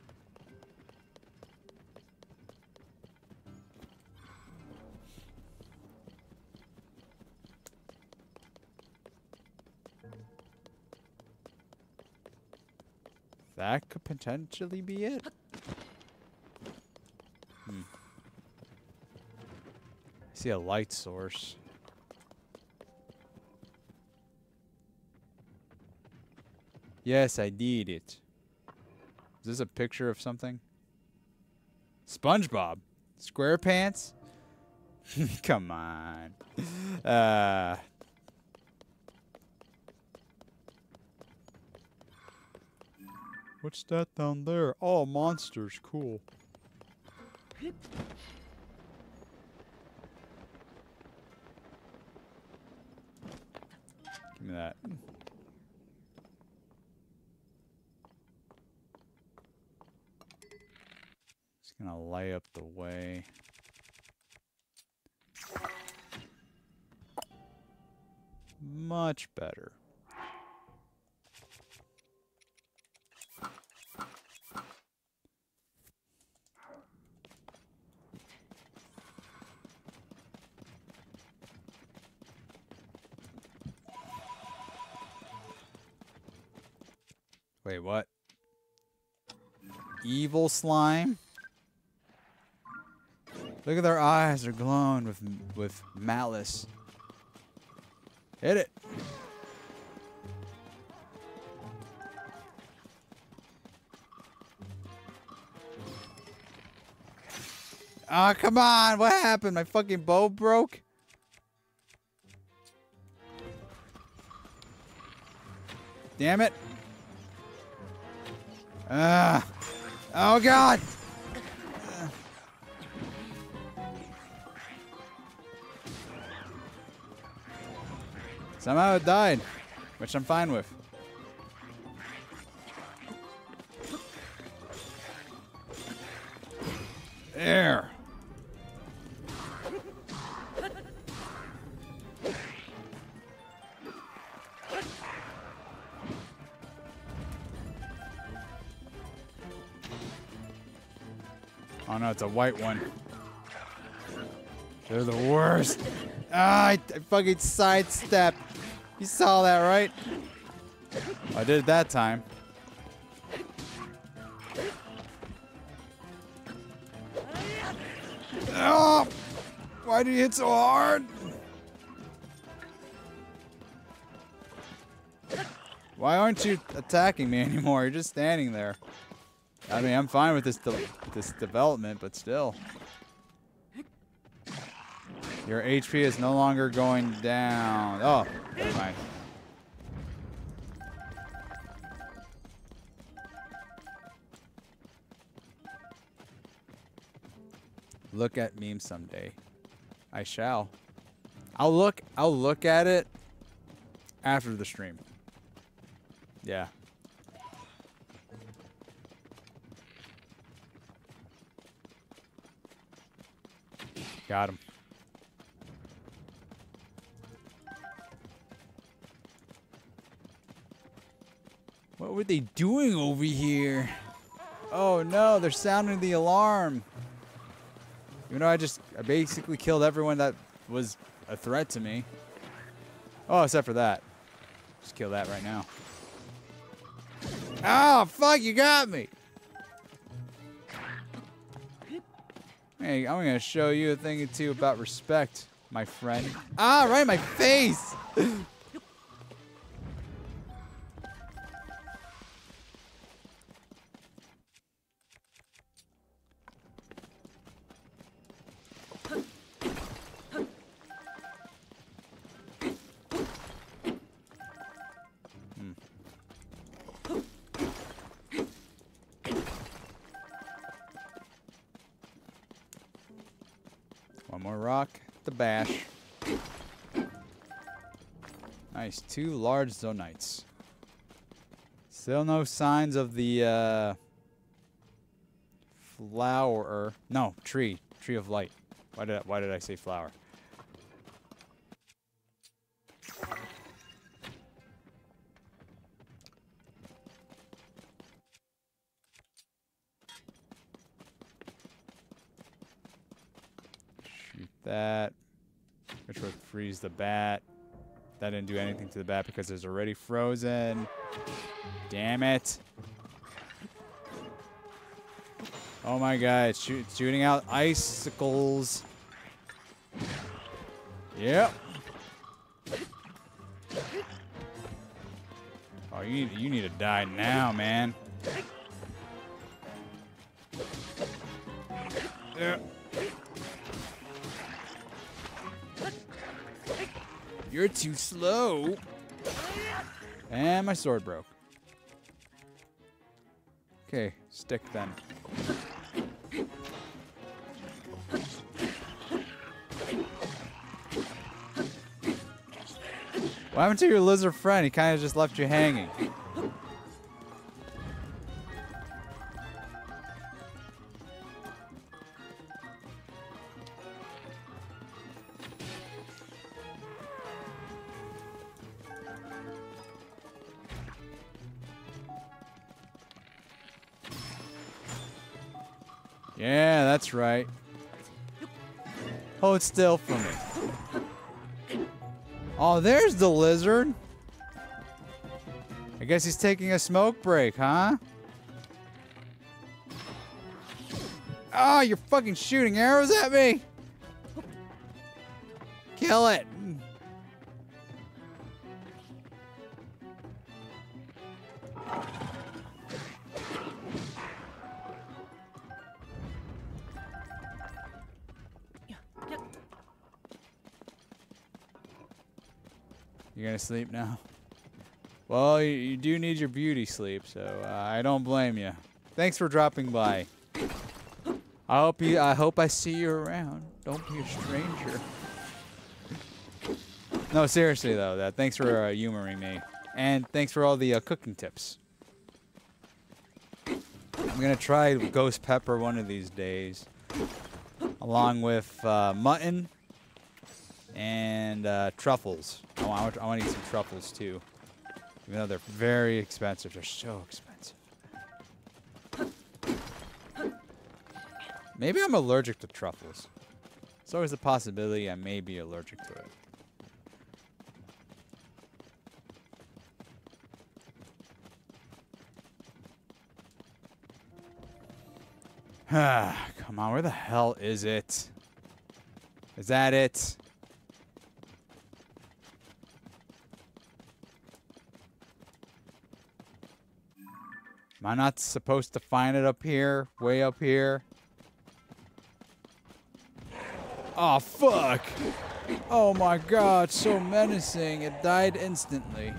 That could potentially be it. Hmm. I see a light source. Yes, I did it. Is this a picture of something? SpongeBob. SquarePants? Come on. Uh, what's that down there? Oh, monsters. Cool. Give me that. Just gonna lay up the way. Much better. Wait, what? Evil slime? Look at their eyes. They're glowing with, with malice. Hit it. Ah, oh, come on. What happened? My fucking bow broke? Damn it. Ah. Oh, God. Somehow it died, which I'm fine with. There. Oh no, it's a white one. They're the worst. Ah, I, I fucking sidestep. You saw that, right? I did it that time. Ah! Oh, why do you hit so hard? Why aren't you attacking me anymore? You're just standing there. I mean, I'm fine with this de this development, but still. Your HP is no longer going down. Oh, never mind. Look at meme someday. I shall. I'll look I'll look at it after the stream. Yeah. Got him. Were they doing over here? Oh no, they're sounding the alarm. You know, I just I basically killed everyone that was a threat to me. Oh, except for that. Just kill that right now. Oh, fuck, you got me. Hey, I'm gonna show you a thing or two about respect, my friend. Ah, right in my face! Nice. Two large Zonaites. Still no signs of the uh, flower. No, tree. Tree of light. Why did I, why did I say flower? Shoot that. Which would freeze the bat. That didn't do anything to the bat because it's already frozen. Damn it. Oh my god, it's, shoot, shooting out icicles. Yep. Oh, you need, you need to die now, man. You're too slow. And my sword broke. Okay, stick then. What happened to your lizard friend? He kind of just left you hanging. Right. Hold still for me. Oh, there's the lizard. I guess he's taking a smoke break, huh? Oh, you're fucking shooting arrows at me. Kill it. Sleep now? Well, you, you do need your beauty sleep, so uh, I don't blame you. Thanks for dropping by. I hope you. I hope I see you around. Don't be a stranger. No, seriously though. That thanks for uh, humoring me, and thanks for all the uh, cooking tips. I'm gonna try ghost pepper one of these days, along with uh, mutton and uh, truffles. I want, I want to eat some truffles too, even though they're very expensive. They're so expensive. Maybe I'm allergic to truffles. It's always a possibility I may be allergic to it. Come on, where the hell is it? Is that it? Am I not supposed to find it up here? Way up here? Oh, fuck! Oh my god, so menacing. It died instantly.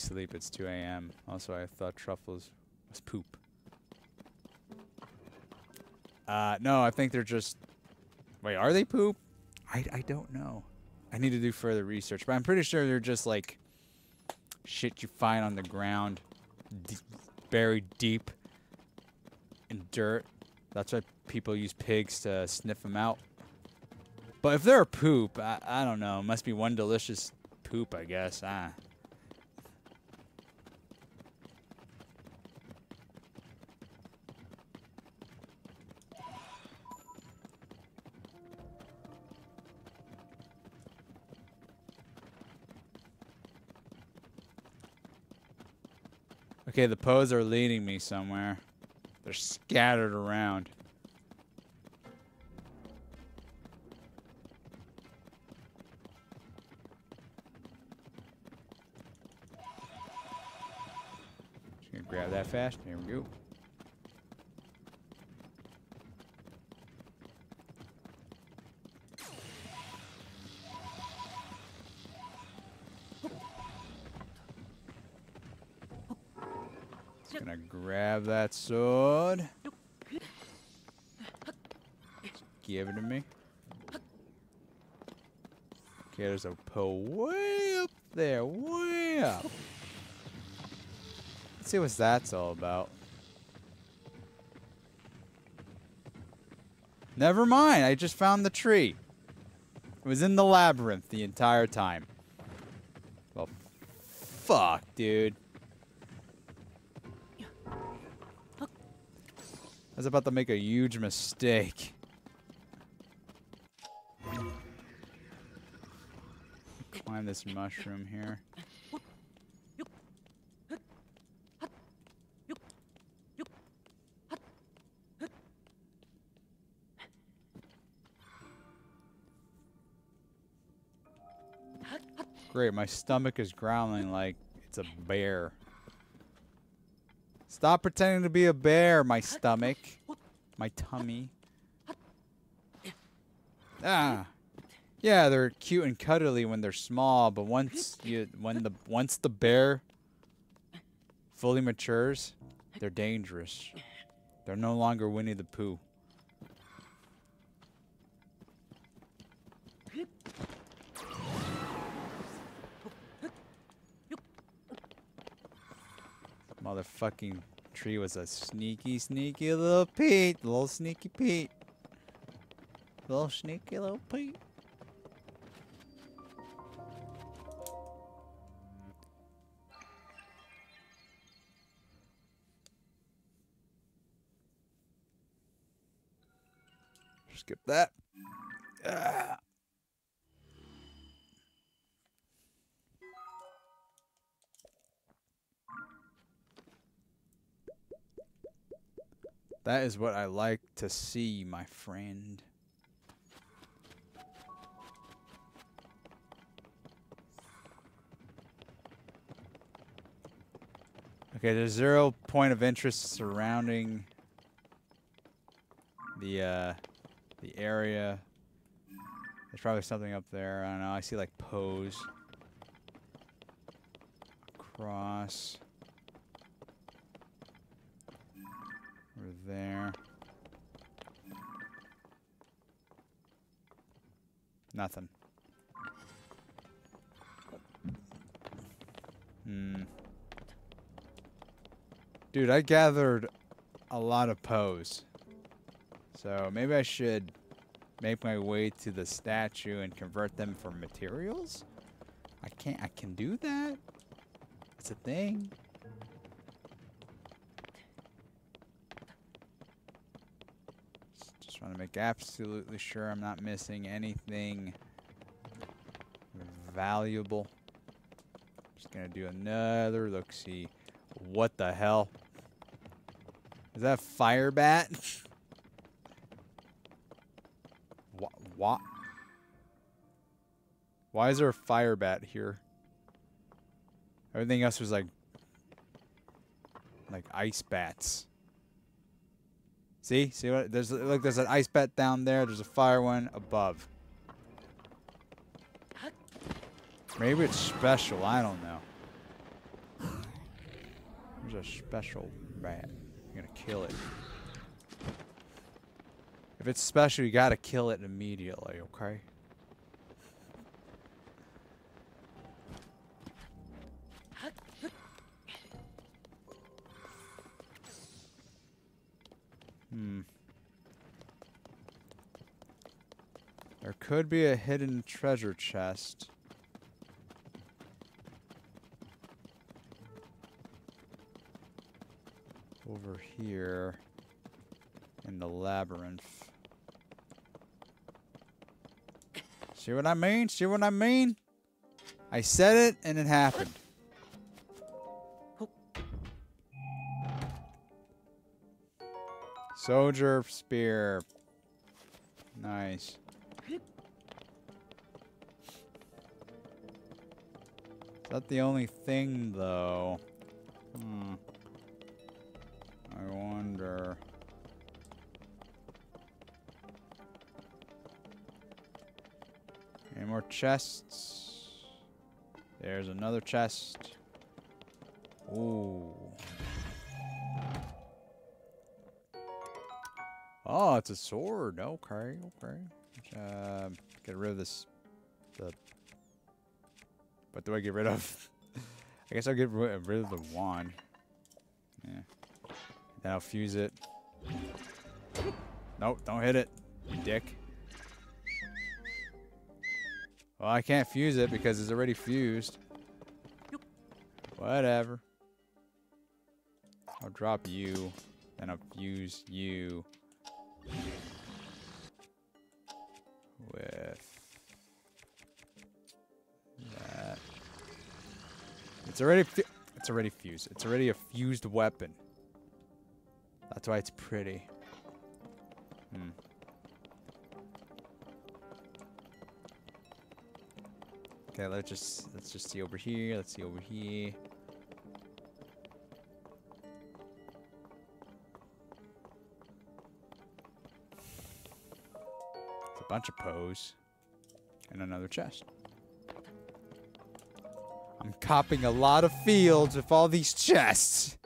Sleep, it's 2 a.m. Also, I thought truffles was poop. Uh, no, I think they're just. Wait, are they poop? I, I don't know. I need to do further research, but I'm pretty sure they're just like shit you find on the ground, buried deep in dirt. That's why people use pigs to sniff them out. But if they're poop, I, I don't know. It must be one delicious poop, I guess. Ah. Okay, the Poes are leading me somewhere. They're scattered around. Gonna grab that fast. There we go. Just gonna grab that sword. Give it to me. Okay, there's a Poe way up there, way up. Let's see what that's all about. Never mind, I just found the tree. It was in the labyrinth the entire time. Well, fuck, dude. Was about to make a huge mistake. Climb this mushroom here. Great, my stomach is growling like it's a bear. Stop pretending to be a bear, my stomach. My tummy. Ah. Yeah, they're cute and cuddly when they're small, but once you when the once the bear fully matures, they're dangerous. They're no longer Winnie the Pooh. Motherfucking tree was a sneaky, sneaky little Pete. Little sneaky Pete. Little sneaky little Pete. Skip that. That is what I like to see, my friend. Okay, there's zero point of interest surrounding the uh, the area. There's probably something up there. I don't know. I see like Poes. Cross. There. Nothing. Hmm. Dude, I gathered a lot of Poes. So maybe I should make my way to the statue and convert them for materials? I can't I can do that? It's a thing. Just want to make absolutely sure I'm not missing anything valuable. Just gonna do another look see. What the hell? Is that fire bat? what? What? Why is there a fire bat here? Everything else was like, like ice bats. See, see what? There's look. There's an ice bat down there. There's a fire one above. Maybe it's special. I don't know. There's a special bat. You're gonna kill it. If it's special, you gotta kill it immediately, okay? Could be a hidden treasure chest. Over here in the labyrinth. See what I mean? See what I mean? I said it and it happened. Soldier spear. Nice. That the only thing, though? Hmm. I wonder. Any more chests? There's another chest. Ooh. Oh, it's a sword. Okay, okay. Um, get rid of this. The. What do I get rid of? I guess I'll get rid of the wand. Yeah. Then I'll fuse it. Nope, don't hit it, you dick. Well, I can't fuse it because it's already fused. Whatever. I'll drop you, then I'll fuse you It's already it's already fused. It's already a fused weapon. That's why it's pretty. Hmm. Okay, let's just let's just see over here. Let's see over here. It's a bunch of Poes and another chest. I'm copping a lot of fields with all these chests.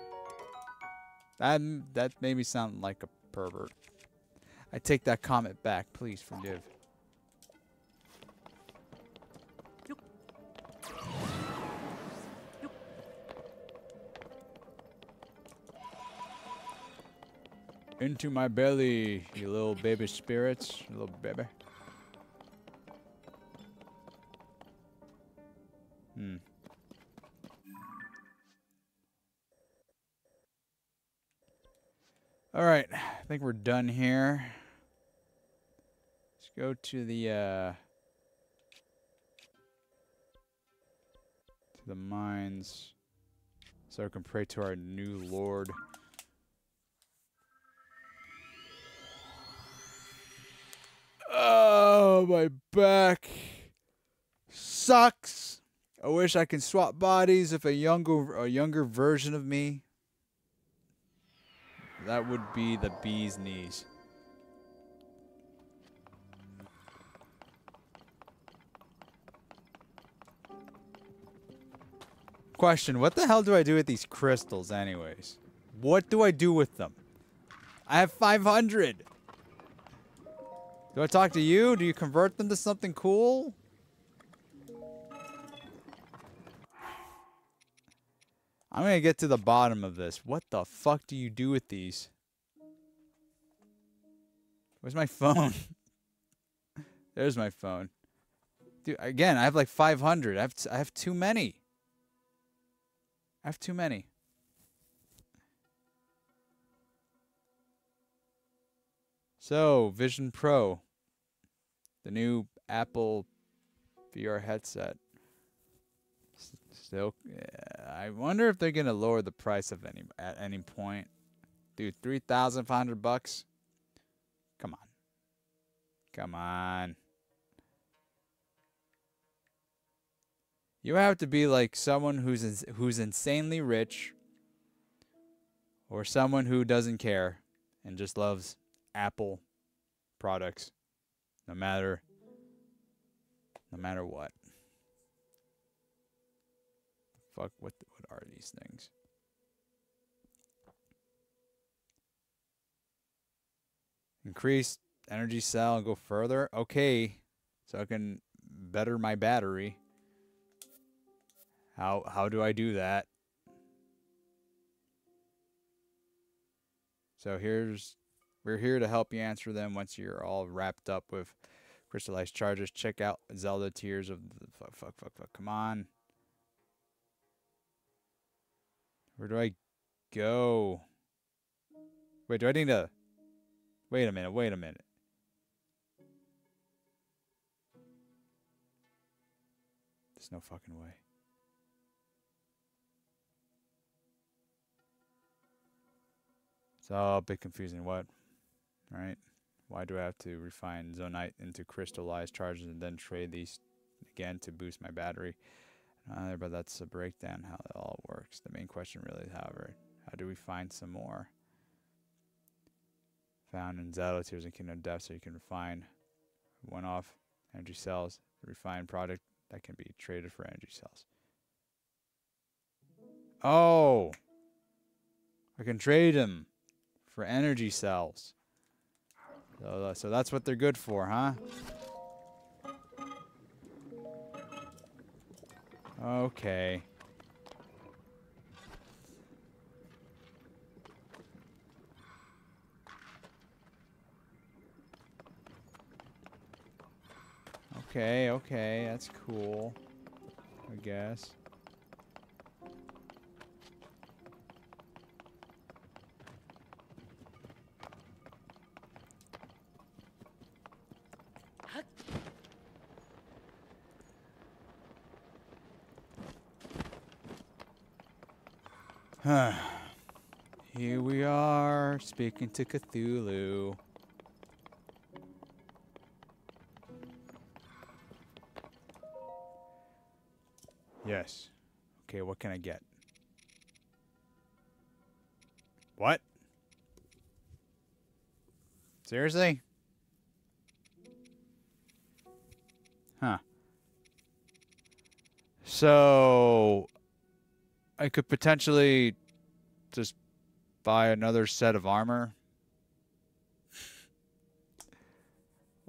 That that made me sound like a pervert. I take that comment back. Please forgive. Into my belly, you little baby spirits, you little baby. I think we're done here. Let's go to the uh to the mines so I can pray to our new lord. Oh, my back sucks. I wish I could swap bodies with a younger a younger version of me. That would be the bee's knees. Question, what the hell do I do with these crystals anyways? What do I do with them? I have 500. Do I talk to you? Do you convert them to something cool? I'm gonna get to the bottom of this. What the fuck do you do with these? Where's my phone? There's my phone. Dude, again, I have like 500. I have I have too many. I have too many. So, Vision Pro, the new Apple VR headset. Still, I wonder if they're gonna lower the price of any at any point. Dude, three thousand five hundred bucks. Come on, come on. You have to be like someone who's ins- who's insanely rich, or someone who doesn't care and just loves Apple products, no matter no matter what. Fuck, what what are these things? Increase energy cell and go further. Okay, so I can better my battery. How how do I do that? So here's we're here to help you answer them once you're all wrapped up with crystallized charges. Check out Zelda Tears of the fuck fuck fuck fuck. Come on. Where do I go? Wait, do I need to Wait a minute, wait a minute. There's no fucking way. It's all a bit confusing. What? Right? Why do I have to refine Zonaite into crystallized charges and then trade these again to boost my battery? But that's a breakdown how it all works. The main question really is, however, how do we find some more? Found in Zelda Tears and Kingdom Death, so you can refine one-off energy cells, refined product that can be traded for energy cells. Oh, I can trade them for energy cells. So, uh, so that's what they're good for, huh? Okay. Okay, okay, that's cool. I guess. Here we are, speaking to Cthulhu. Yes. Okay, what can I get? What? Seriously? Huh. So I could potentially just buy another set of armor.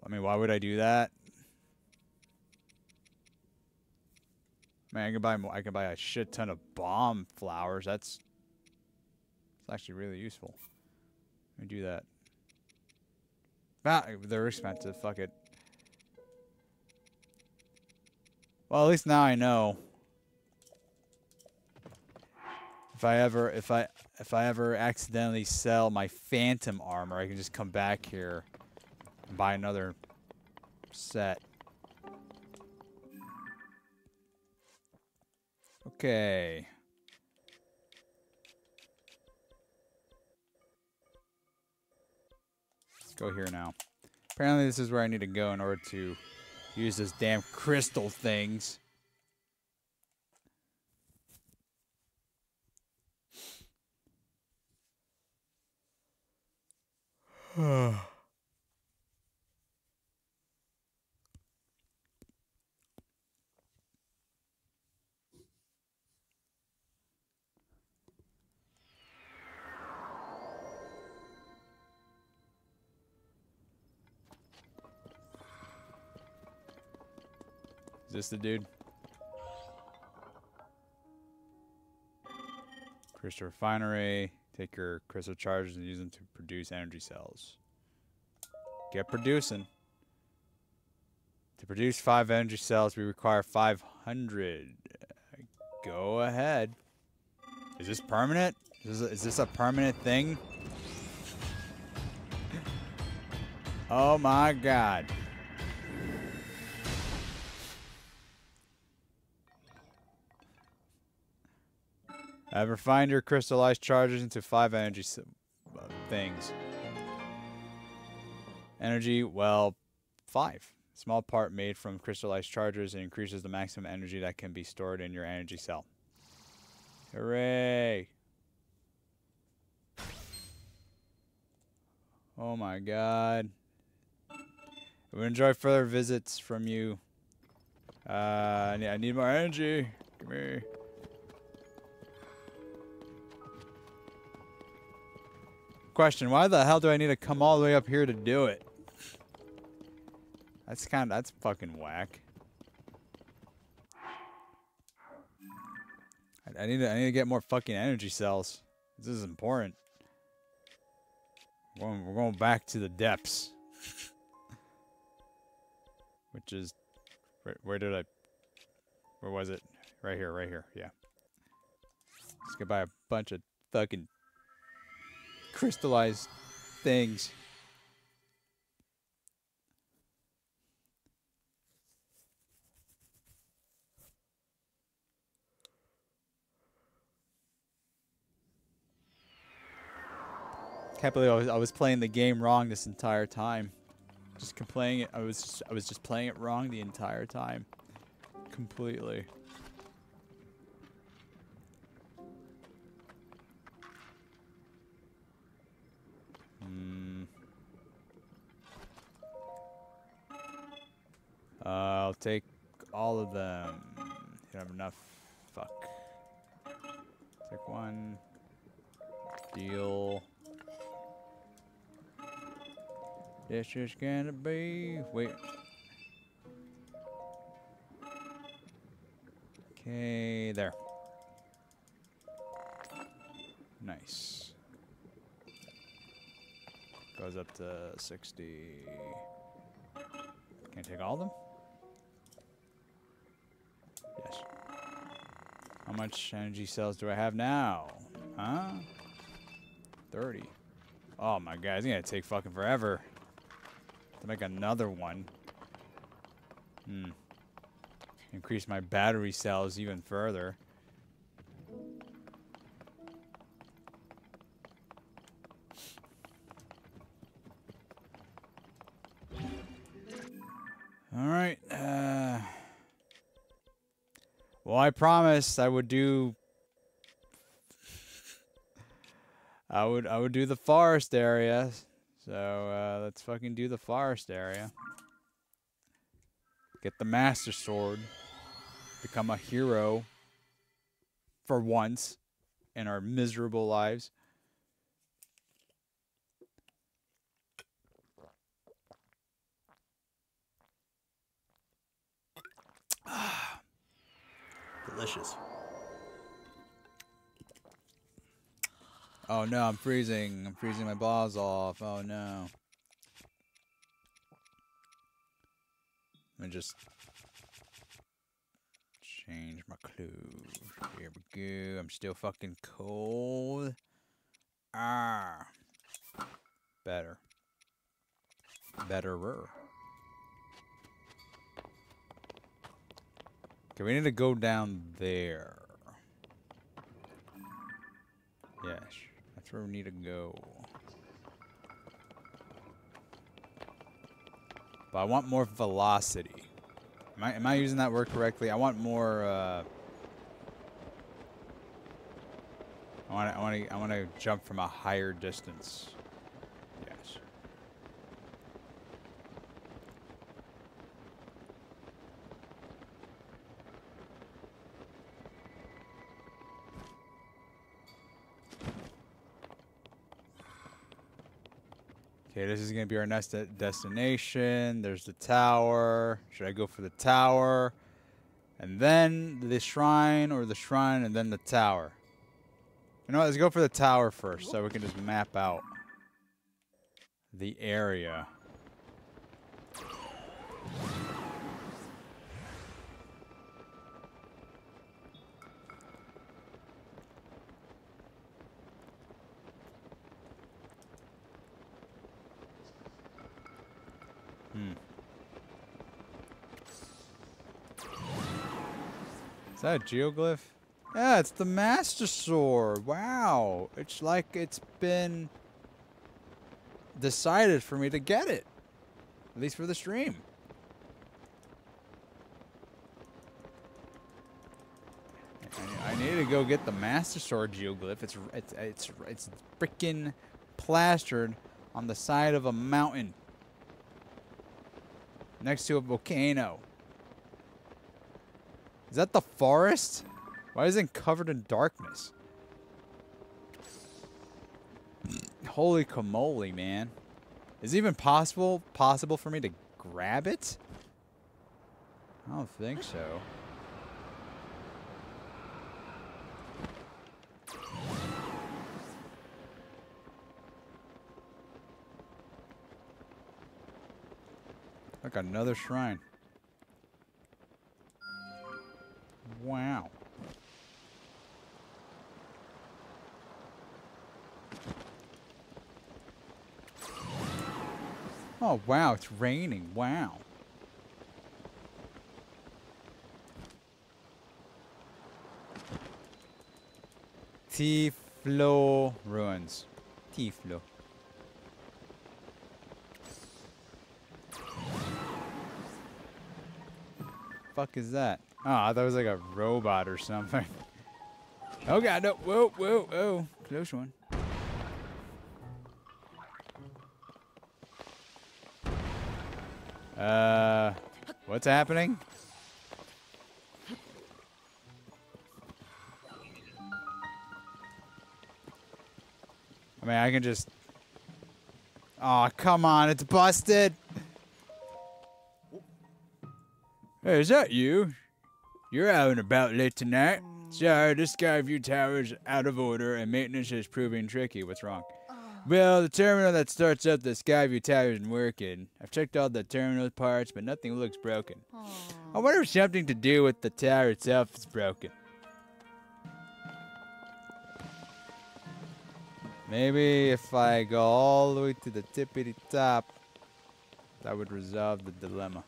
I mean, why would I do that? Man, I can buy more. I can buy a shit ton of bomb flowers. That's it's actually really useful. Let me do that. Ah, they're expensive. Fuck it. Well, at least now I know. If I ever, if I, if I ever accidentally sell my phantom armor, I can just come back here and buy another set. Okay. Let's go here now. Apparently this is where I need to go in order to use those damn crystal things. Is this the dude? Crystal refinery. Take your crystal charges and use them to produce energy cells. Get producing. To produce five energy cells, we require 500. Go ahead. Is this permanent? Is this, is this a permanent thing? oh my god. I've refined your crystallized charges into five energy uh, things. Energy, well, five. Small part made from crystallized charges and increases the maximum energy that can be stored in your energy cell. Hooray! Oh my god. Would enjoy further visits from you. Uh, I need, I need more energy. Come here. Question: Why the hell do I need to come all the way up here to do it? That's kind of that's fucking whack. I, I need to I need to get more fucking energy cells. This is important. We're going, we're going back to the depths, which is where, where did I? Where was it? Right here, right here. Yeah. Let's go buy a bunch of fucking crystallized things. Can't believe I was, I was playing the game wrong this entire time. Just playing it. I was just, I was just playing it wrong the entire time. Completely. Hmm. I'll take all of them. You have enough. Fuck. Take one. Deal. This is gonna be. Wait. Okay, there. Nice. Goes up to 60. Can I take all of them? Yes. How much energy cells do I have now? Huh? 30. Oh my god, it's gonna take fucking forever to make another one. Hmm. Increase my battery cells even further. Promised I would do. I would I would do the forest area, so uh, let's fucking do the forest area. Get the master sword. Become a hero. For once, in our miserable lives. Delicious. Oh no, I'm freezing. I'm freezing my balls off. Oh no. Let me just change my clothes. Here we go. I'm still fucking cold. Ah. Better. Betterer. Okay, we need to go down there. Yes, that's where we need to go. But I want more velocity. Am I, am I using that word correctly? I want more. Uh, I want to. I want to. I want to jump from a higher distance. Yes. Okay, this is gonna be our next de- destination. There's the tower. Should I go for the tower, and then the shrine, or the shrine and then the tower? You know what? Let's go for the tower first, so we can just map out the area. Hmm. Is that a geoglyph? Yeah, it's the Master Sword. Wow. It's like it's been decided for me to get it. At least for the stream. I- need to go get the Master Sword geoglyph. It's it's it's it's freaking plastered on the side of a mountain next to a volcano. Is that the forest? Why is it covered in darkness? Holy camole, man. Is it even possible possible for me to grab it? I don't think so. Like another shrine. Wow. Oh, wow, it's raining. Wow. Typhlo ruins. Typhlo. Fuck is that? Oh, I thought it was like a robot or something. Oh god, no. Whoa, whoa, whoa. Close one. Uh, what's happening? I mean, I can just. Oh, come on, it's busted. Hey, is that you? You're out and about late tonight. Sorry, this Skyview Tower is out of order and maintenance is proving tricky. What's wrong? Well, the terminal that starts up the Skyview Tower isn't working. I've checked all the terminal parts, but nothing looks broken. I wonder if something to do with the tower itself is broken. Maybe if I go all the way to the tippity top, that would resolve the dilemma.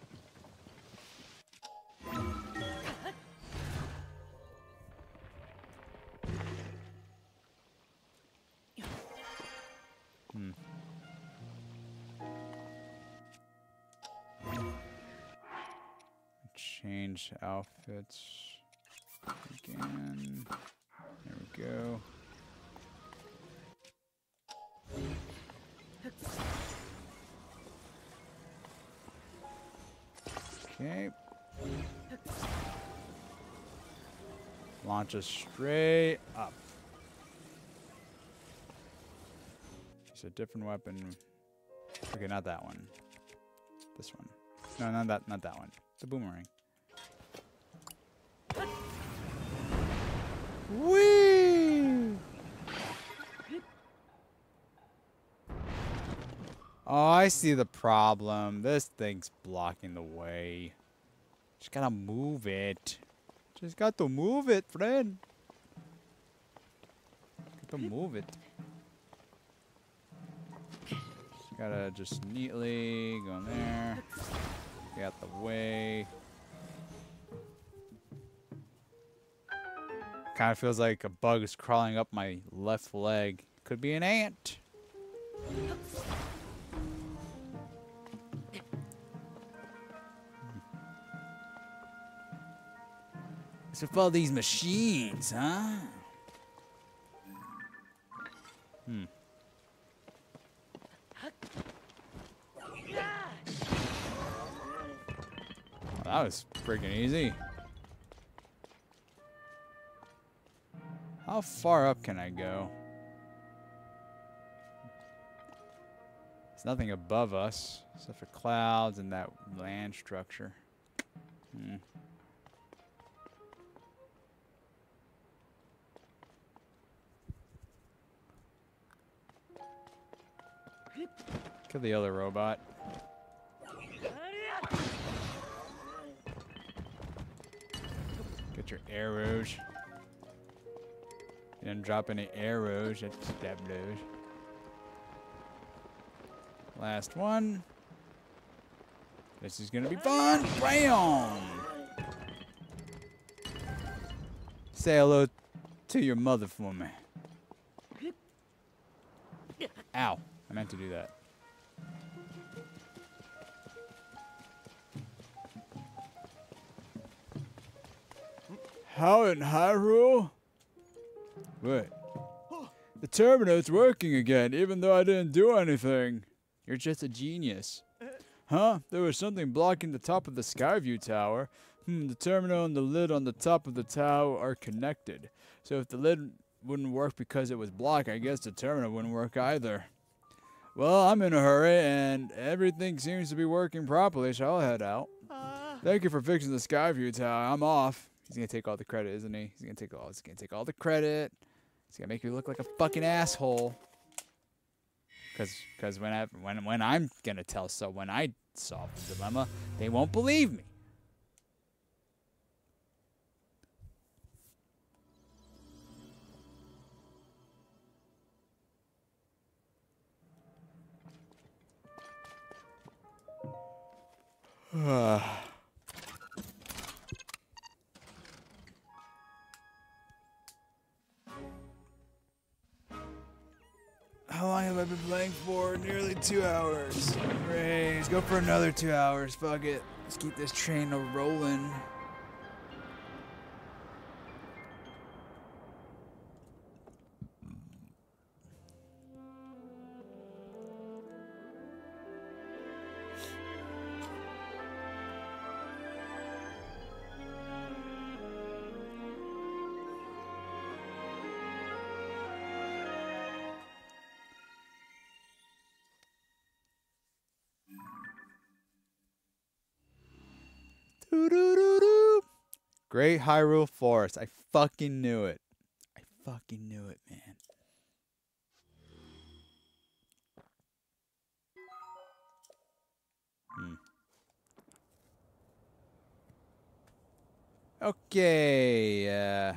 Change outfits again. There we go. Okay. Launch us straight up. It's a different weapon. Okay, not that one. This one. No, not that. Not that one. The boomerang. Whee! Oh, I see the problem. This thing's blocking the way. Just gotta move it. Just got to move it, friend. Got to move it. Just gotta just neatly go in there. Get out the way. Kind of feels like a bug is crawling up my left leg. Could be an ant. What's with these machines, huh? Hmm. Well, that was freaking easy. How far up can I go? There's nothing above us except for clouds and that land structure. Hmm. Kill the other robot. Get your arrows. Didn't drop any arrows at Stablos. Last one. This is gonna be fun. Bam! Say hello to your mother for me. Ow. I meant to do that. How in Hyrule? Wait. The Terminate's working again, even though I didn't do anything. You're just a genius. Huh? There was something blocking the top of the Skyview Tower. Hmm, the terminal and the lid on the top of the tower are connected. So if the lid wouldn't work because it was blocked, I guess the terminal wouldn't work either. Well, I'm in a hurry, and everything seems to be working properly, so I'll head out. Thank you for fixing the Skyview Tower. I'm off. He's gonna take all the credit, isn't he? He's gonna take all. He's gonna take all the credit. He's gonna make me look like a fucking asshole. Cause, cause when I when when I'm gonna tell so when I solve the dilemma, they won't believe me. How long have I been playing for? Nearly two hours. Go for another two hours. Fuck it. Let's keep this train a rolling. Great Hyrule Forest. I fucking knew it. I fucking knew it, man. Hmm. Okay. Uh,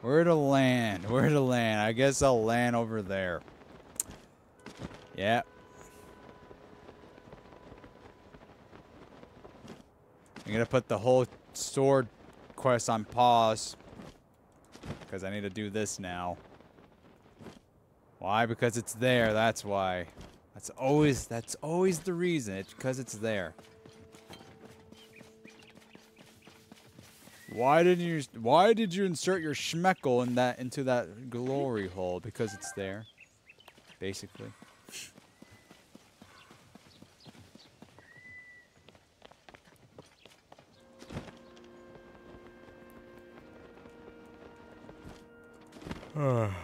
where to land? Where to land? I guess I'll land over there. Yeah. I'm gonna put the whole sword quest on pause because I need to do this now. Why? Because it's there. That's why. That's always that's always the reason. It's because it's there. Why didn't you? Why did you insert your schmeckle in that into that glory hole? Because it's there. Basically. I'm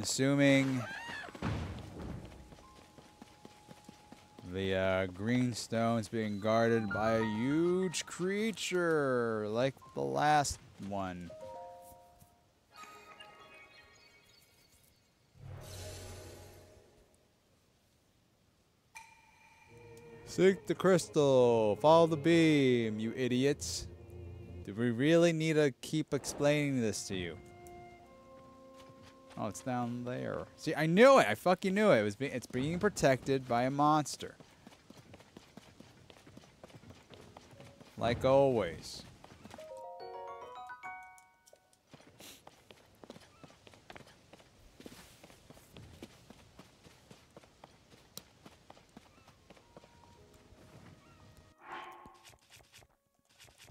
assuming the uh, green stone's being guarded by a huge creature like the last one. Seek the crystal. Follow the beam, you idiots. Do we really need to keep explaining this to you? Oh, it's down there. See, I knew it. I fucking knew it. It was be it's being protected by a monster. Like always.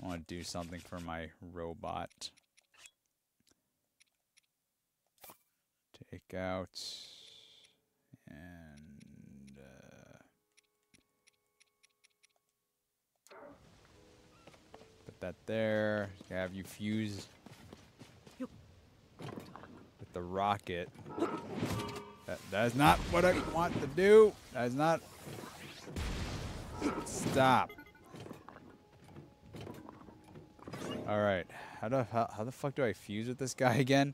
I want to do something for my robot. Take out and uh, put that there. Have you fuse with the rocket. That, that is not what I want to do. That is not. Stop. All right. How do how, how the fuck do I fuse with this guy again?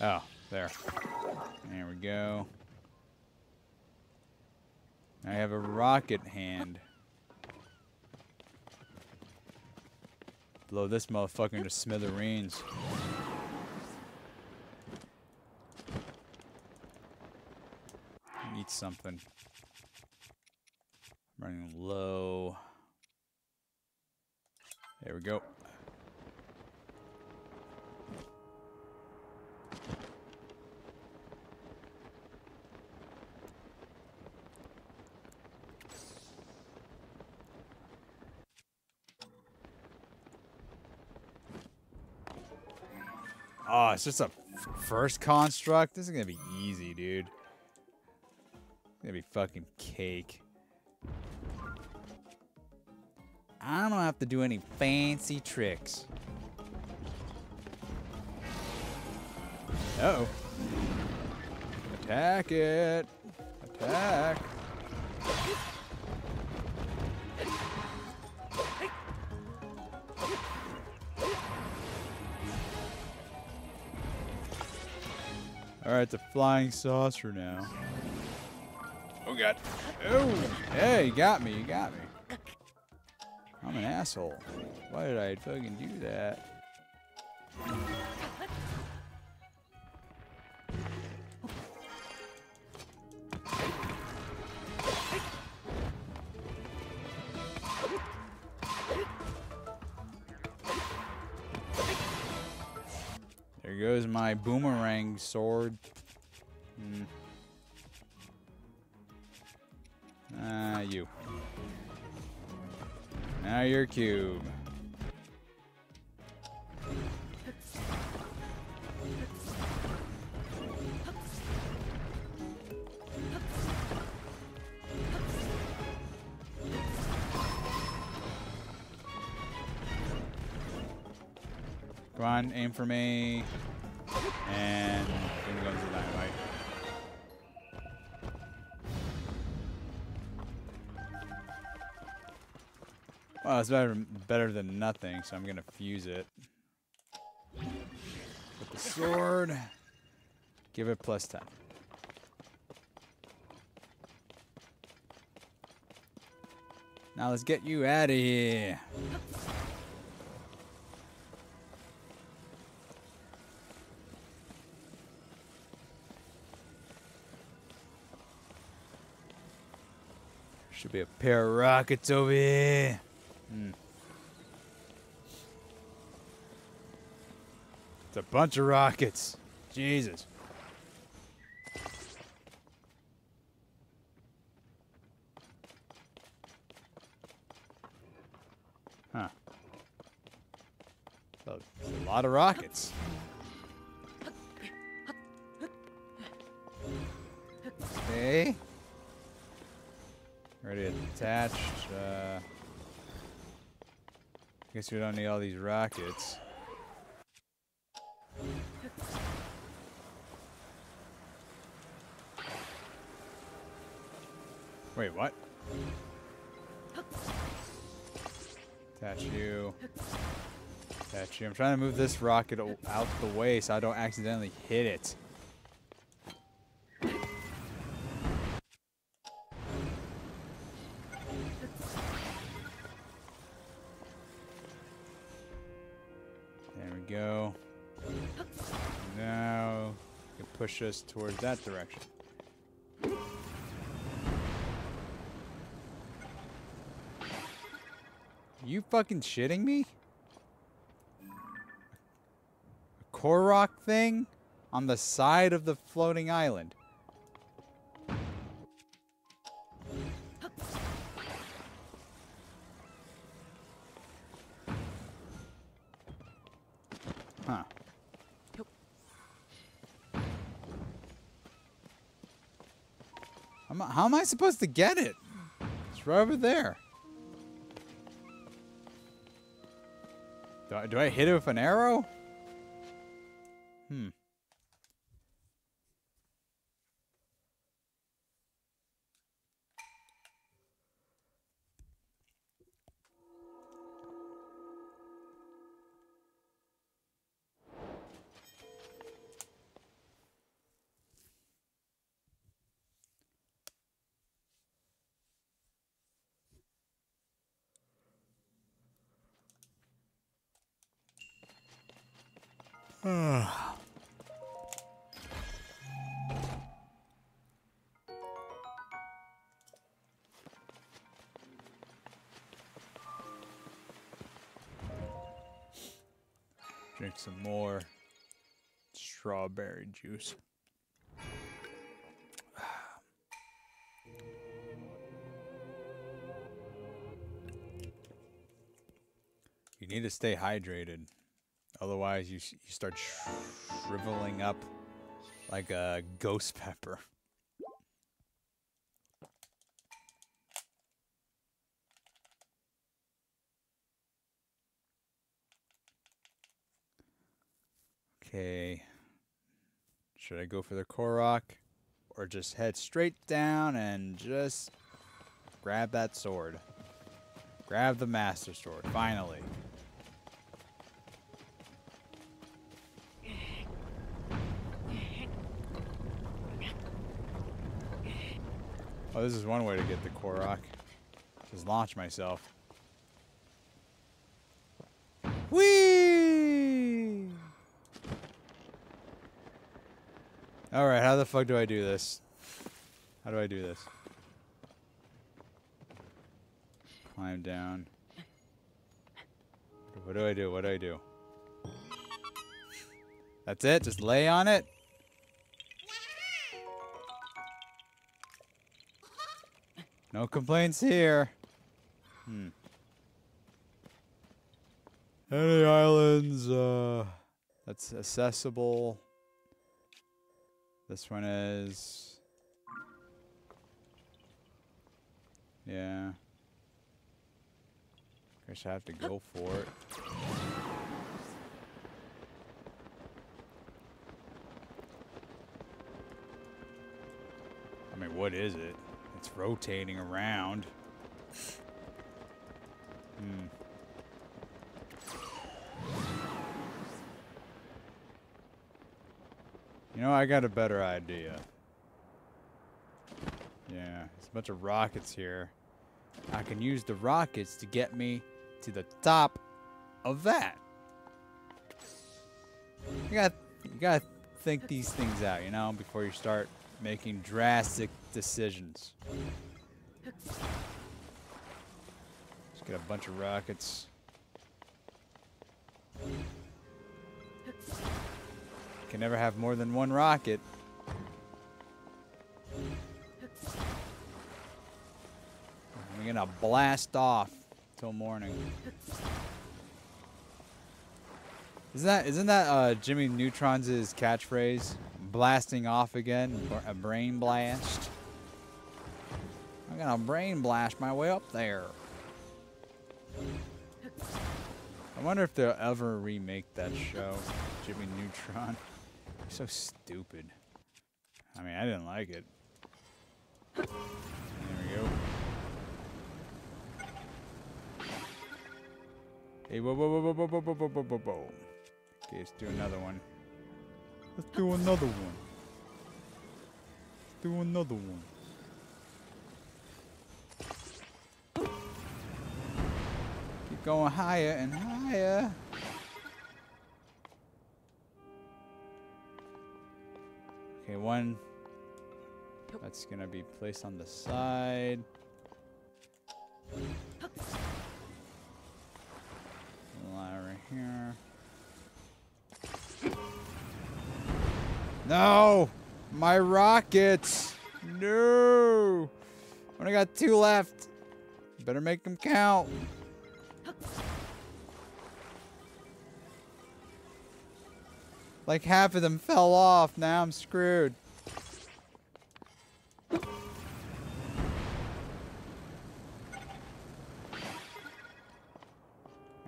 Oh, there. There we go. I have a rocket hand. Blow this motherfucker into smithereens. Eat something. running low. There we go. Oh, it's just a first construct. This is gonna be easy, dude. Gonna be fucking cake. I don't have to do any fancy tricks. Uh oh. Attack it. Attack. Alright, it's a flying saucer now. Oh god. Oh! Hey, you got me, you got me. I'm an asshole. Why did I fucking do that? My boomerang sword. Hmm. Ah, you. Now you're cube. Come on, aim for me. Well, it's better better than nothing, so I'm gonna fuse it. With the sword. Give it plus ten. Now let's get you out of here. Should be a pair of rockets over here. Hmm. It's a bunch of rockets. Jesus. Huh. A lot of rockets. Okay. Already attached. Uh, guess we don't need all these rockets. Wait, what? Attach you. Attach you. I'm trying to move this rocket out the way so I don't accidentally hit it. Push us towards that direction. You fucking shitting me? A Korok thing on the side of the floating island. How am I- supposed to get it? It's right over there. Do I, do I hit it with an arrow? Hmm. Juice. You need to stay hydrated. Otherwise, you, you start shriveling up like a ghost pepper. Okay. Should I go for the Korok? Or just head straight down and just grab that sword? Grab the Master Sword, finally. Oh, this is one way to get the Korok. Just launch myself. Whee! Alright, how the fuck do I do this? How do I do this? Climb down. What do I do? What do I do? That's it? Just lay on it? No complaints here. Hmm. Any islands uh that's accessible? This one is Yeah. Guess I have to go for it. I mean, what is it? It's rotating around. Hmm. You know, I got a better idea. Yeah, there's a bunch of rockets here. I can use the rockets to get me to the top of that. You got you gotta think these things out, you know, before you start making drastic decisions. Just get a bunch of rockets. Can never have more than one rocket. I'm gonna blast off till morning. Isn't that isn't that uh, Jimmy Neutron's catchphrase? Blasting off again, a brain blast. I'm gonna brain blast my way up there. I wonder if they'll ever remake that show, Jimmy Neutron. so stupid. I mean, I didn't like it. There we go. Hey, whoa, whoa, whoa, whoa, whoa, whoa, whoa, whoa, whoa. Okay, let's do another one. Let's do another one. Let's do another one. Keep going higher and higher. Okay, one. That's gonna be placed on the side. Right here. No! My rockets! No! Only got two left. Better make them count. Like half of them fell off. Now I'm screwed. I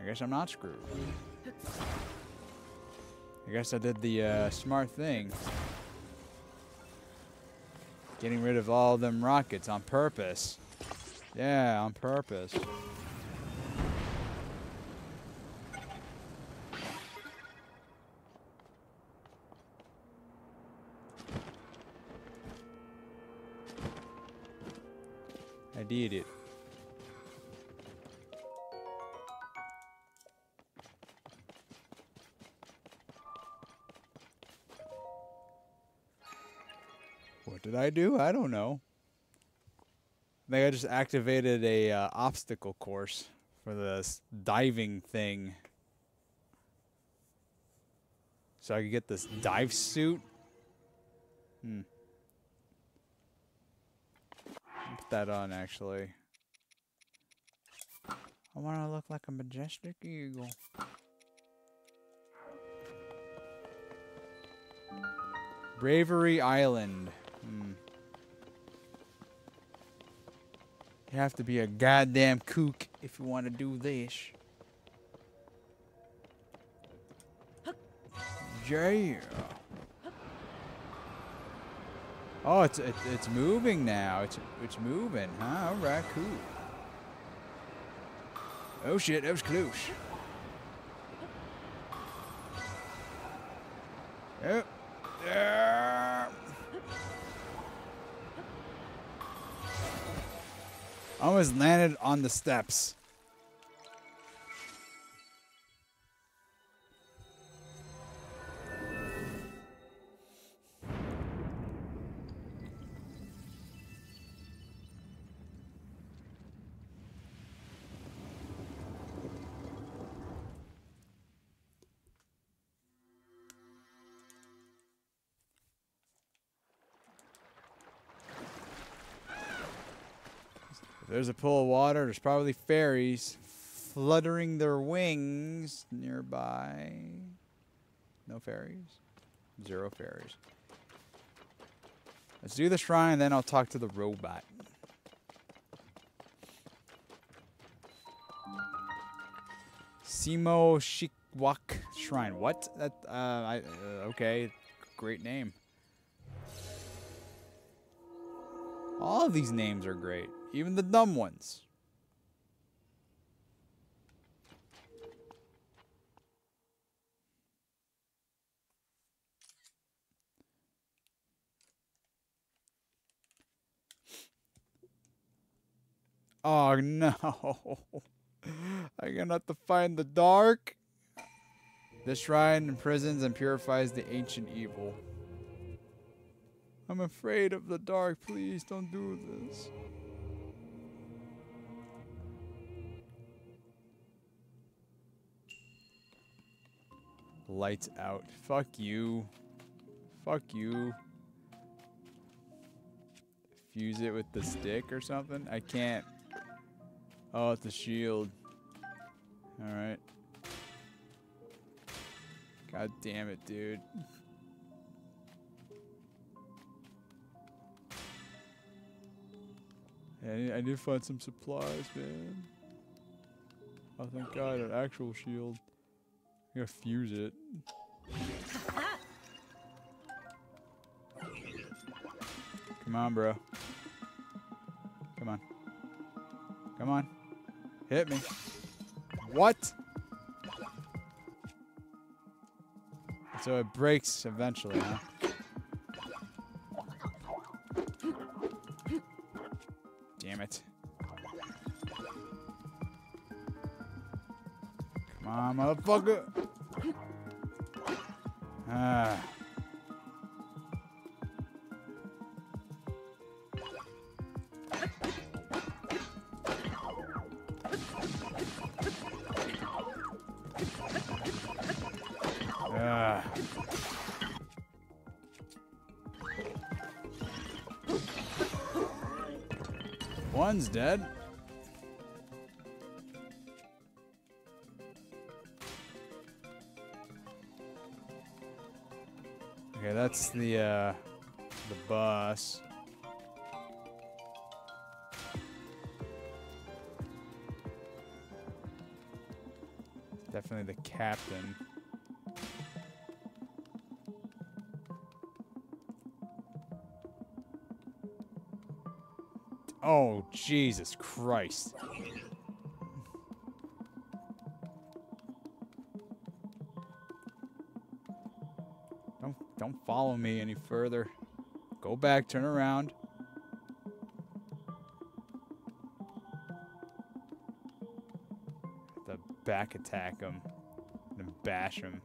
guess I'm not screwed. I guess I did the uh, smart thing. Getting rid of all them rockets on purpose. Yeah, on purpose. did it. What did I do? I don't know. I think I just activated a uh, obstacle course for this diving thing. So I could get this dive suit. Hmm. Put that on actually. I want to look like a majestic eagle. Bravery Island. Hmm. You have to be a goddamn kook if you want to do this. Yeah. Oh, it's it, it's moving now. It's it's moving. Huh? All right, cool. Oh shit, that was close. Yep. Yeah. Almost landed on the steps. There's a pool of water, there's probably fairies fluttering their wings nearby. No fairies. Zero fairies. Let's do the shrine, then I'll talk to the robot. Simosiwak Shrine. What? That? Uh, I. Uh, okay. Great name. All these names are great, even the dumb ones. Oh no. I'm gonna have to find the dark. This shrine imprisons and purifies the ancient evil. I'm afraid of the dark. Please don't do this. Lights out. Fuck you. Fuck you. Fuse it with the stick or something? I can't. Oh, it's a shield. Alright. God damn it, dude. Yeah, I need, I need to find some supplies, man. Oh, thank God, an actual shield. I gotta fuse it. Come on, bro. Come on. Come on. Hit me. What? So it breaks eventually, huh? On, motherfucker. Ah. Ah. One's dead. That's the uh the bus. Definitely the captain. Oh, Jesus Christ. Don't follow me any further. Go back, turn around. The back attack him and bash him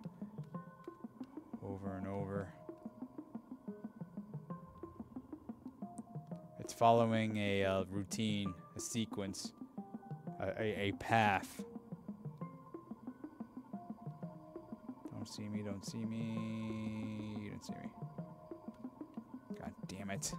over and over. It's following a uh, routine, a sequence, a, a, a path. Don't see me, don't see me, don't see me. God damn it.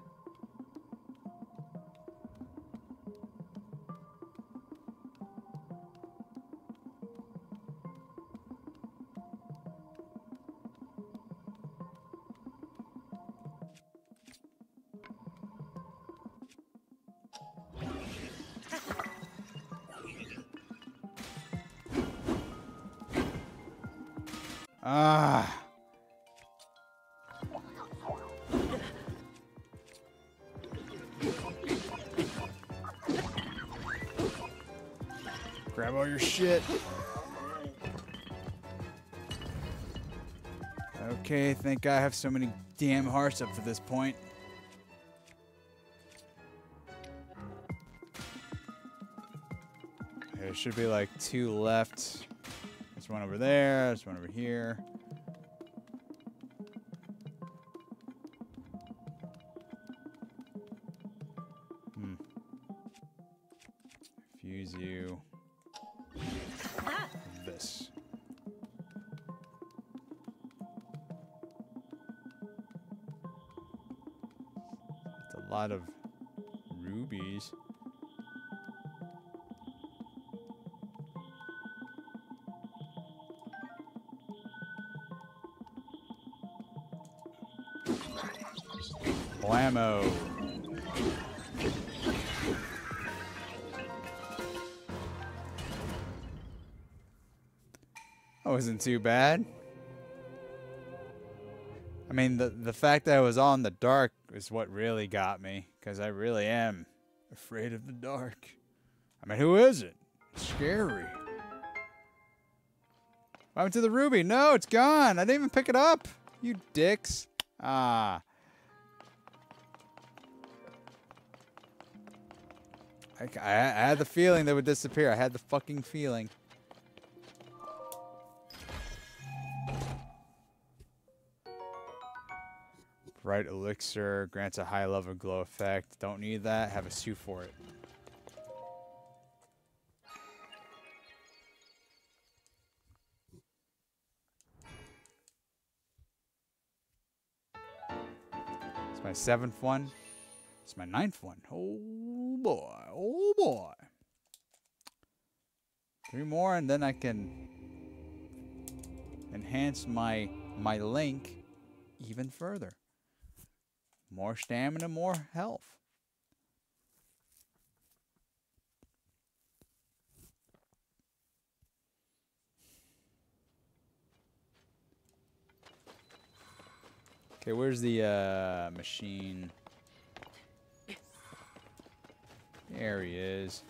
Shit. Okay, thank God I have so many damn hearts up to this point. There should be like two left. There's one over there. There's one over here. Blammo. That wasn't too bad. I mean, the the fact that I was all in the dark is what really got me, because I really am afraid of the dark. I mean, who isn't? It's scary. What happened to the ruby? No, it's gone. I didn't even pick it up. You dicks. Ah. I, I, had the feeling they would disappear. I had the fucking feeling. Bright elixir grants a high level glow effect. Don't need that. Have a suit for it. It's my seventh one. It's my ninth one. Oh boy. Oh boy. Three more and then I can enhance my my link even further. More stamina, more health. Okay, where's the uh, machine? There he is.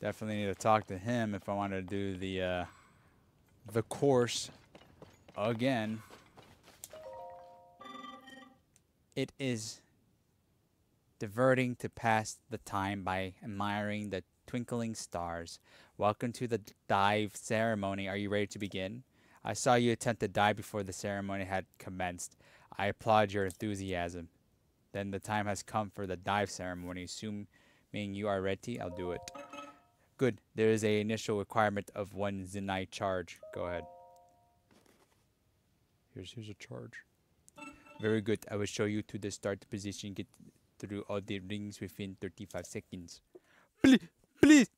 Definitely need to talk to him if I want to do the uh, the course again. It is diverting to pass the time by admiring the twinkling stars. Welcome to the dive ceremony. Are you ready to begin? I saw you attempt to dive before the ceremony had commenced. I applaud your enthusiasm. Then the time has come for the dive ceremony. Assuming you are ready, I'll do it. Good. There is a initial requirement of one Zonaite charge. Go ahead. Here's here's a charge. Very good. I will show you to the start position. Get through all the rings within 35 seconds. Please, please.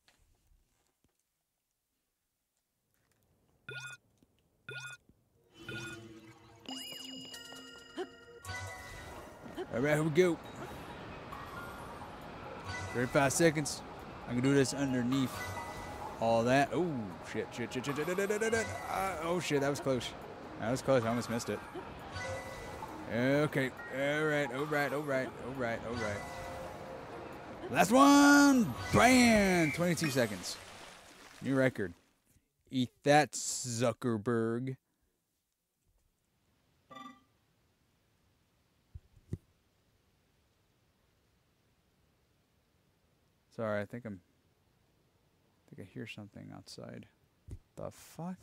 All right, here we go. 35 seconds. I can do this underneath all that. Oh, shit, shit, shit, shit, shit. Uh, oh, shit, that was close. That was close. I almost missed it. Okay. All right. All right. All right. All right. All right. Last one. Bam. 22 seconds. New record. Eat that, Zuckerberg. Sorry, I think I'm. I think I hear something outside. The fuck?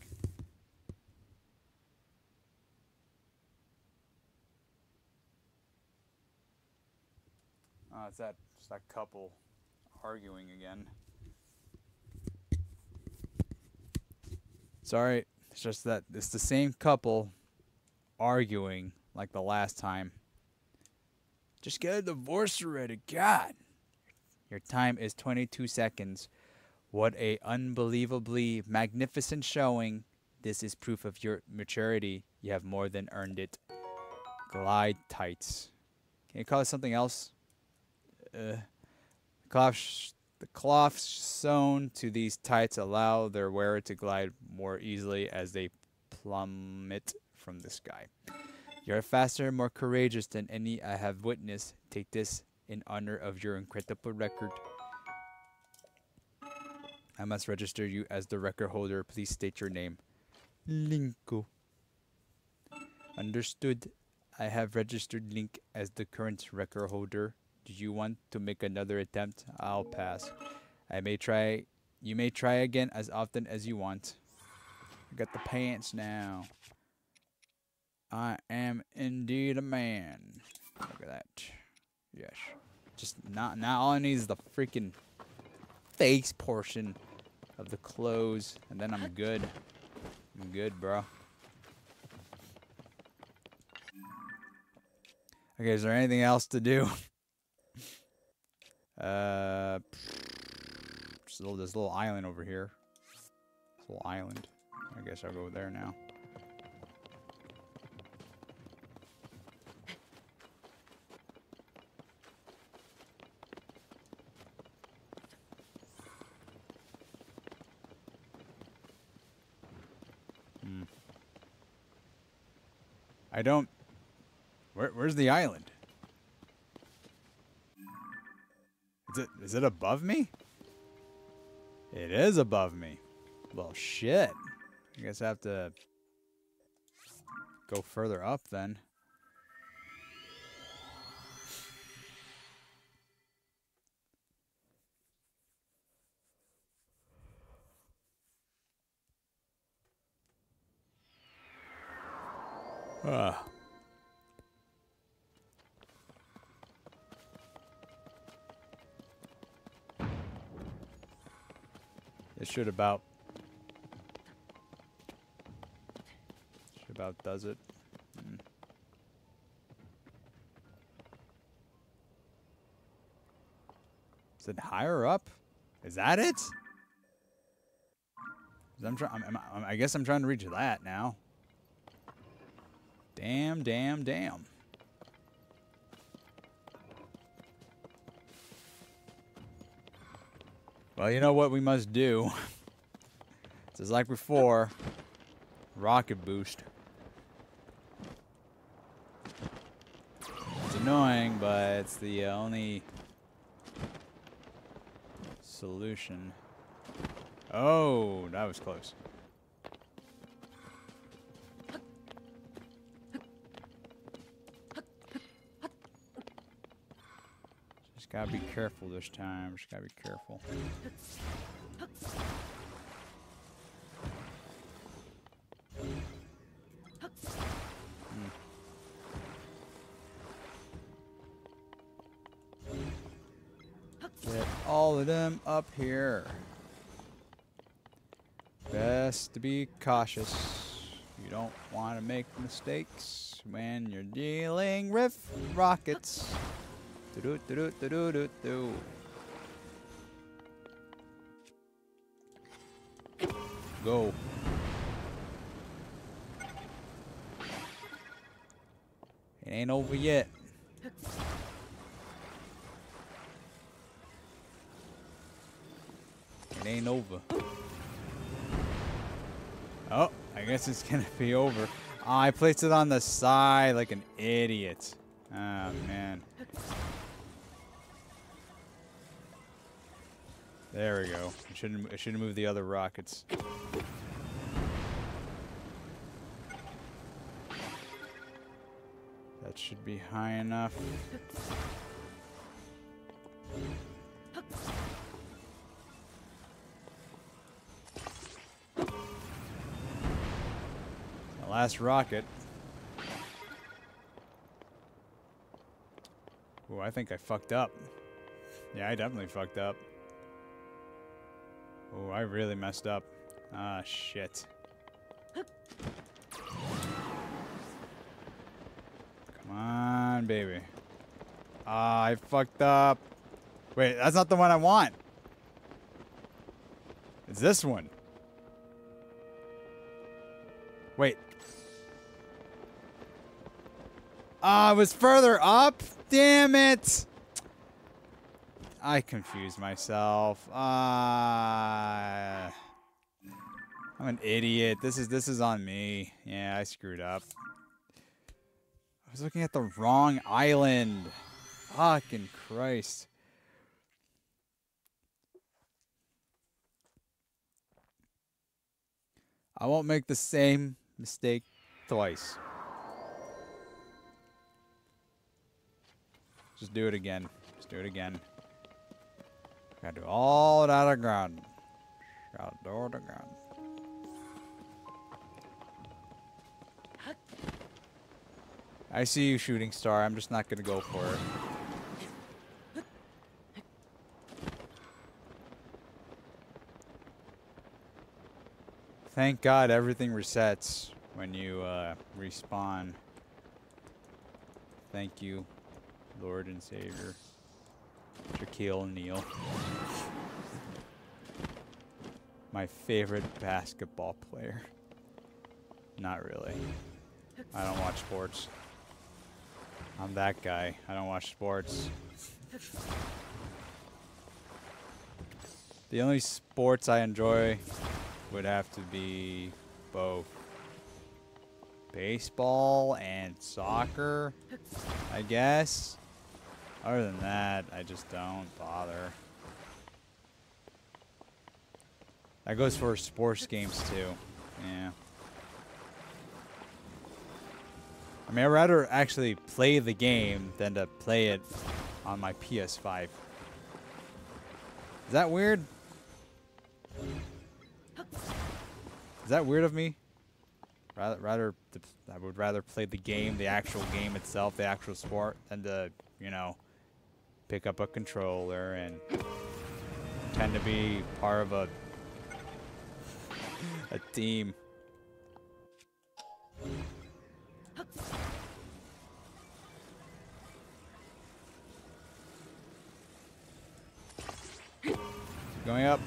Oh, it's that it's that couple arguing again. Sorry, it's just that it's the same couple arguing like the last time. Just get a divorce already, God. Your time is 22 seconds. What a unbelievably magnificent showing. This is proof of your maturity. You have more than earned it. Glide tights. Can you call it something else? Uh, cloth the cloth sewn to these tights allow their wearer to glide more easily as they plummet from the sky. You're faster and more courageous than any I have witnessed. Take this in honor of your incredible record. I must register you as the record holder. Please state your name. Linko. Understood. I have registered Link as the current record holder. Do you want to make another attempt? I'll pass. I may try. You may try again as often as you want. I got the pants now. I am indeed a man. Look at that. Yes. Just not now all I need is the freaking face portion of the clothes and then I'm good. I'm good, bro. Okay, is there anything else to do? uh just a little this little island over here. This little island. I guess I'll go there now. I don't. Where, where's the island? Is it is it above me? It is above me. Well, shit. I guess I have to go further up then. Ah. It should about should about does it. Mm. Is it higher up? Is that it? I'm trying. I guess I'm trying to reach that now. Damn, damn, damn. Well, you know what we must do. Just like before, rocket boost. It's annoying, but it's the uh, only solution. Oh, that was close. Just gotta be careful this time. Just gotta be careful. Hmm. Get all of them up here. Best to be cautious. You don't want to make mistakes when you're dealing with rockets. Do do do do do do. Go. It ain't over yet. It ain't over. Oh, I guess it's gonna be over. Oh, I placed it on the side like an idiot. Oh man. There we go. I shouldn't I shouldn't move the other rockets. That should be high enough. The last rocket. Ooh, I think I fucked up. Yeah, I definitely fucked up. I really messed up. Ah, shit. Come on, baby. Ah, I fucked up. Wait, that's not the one I want. It's this one. Wait. Ah, it was further up. Damn it. I confused myself. Ah. I'm an idiot. This is this is on me. Yeah, I screwed up. I was looking at the wrong island. Fucking Christ. I won't make the same mistake twice. Just do it again. Just do it again. Gotta do all that again. Gotta do it again. I see you, shooting star. I'm just not gonna go for it. Thank God everything resets when you uh, respawn. Thank you, Lord and Savior. Shaquille O'Neal. My favorite basketball player. Not really. I don't watch sports. I'm that guy. I don't watch sports. The only sports I enjoy would have to be both baseball and soccer, I guess. Other than that, I just don't bother. That goes for sports games too. Yeah. I mean, I'd rather actually play the game than to play it on my PS5. Is that weird? Is that weird of me? Rather, rather, I would rather play the game, the actual game itself, the actual sport, than to, you know, pick up a controller and tend to be part of a a team. Going up.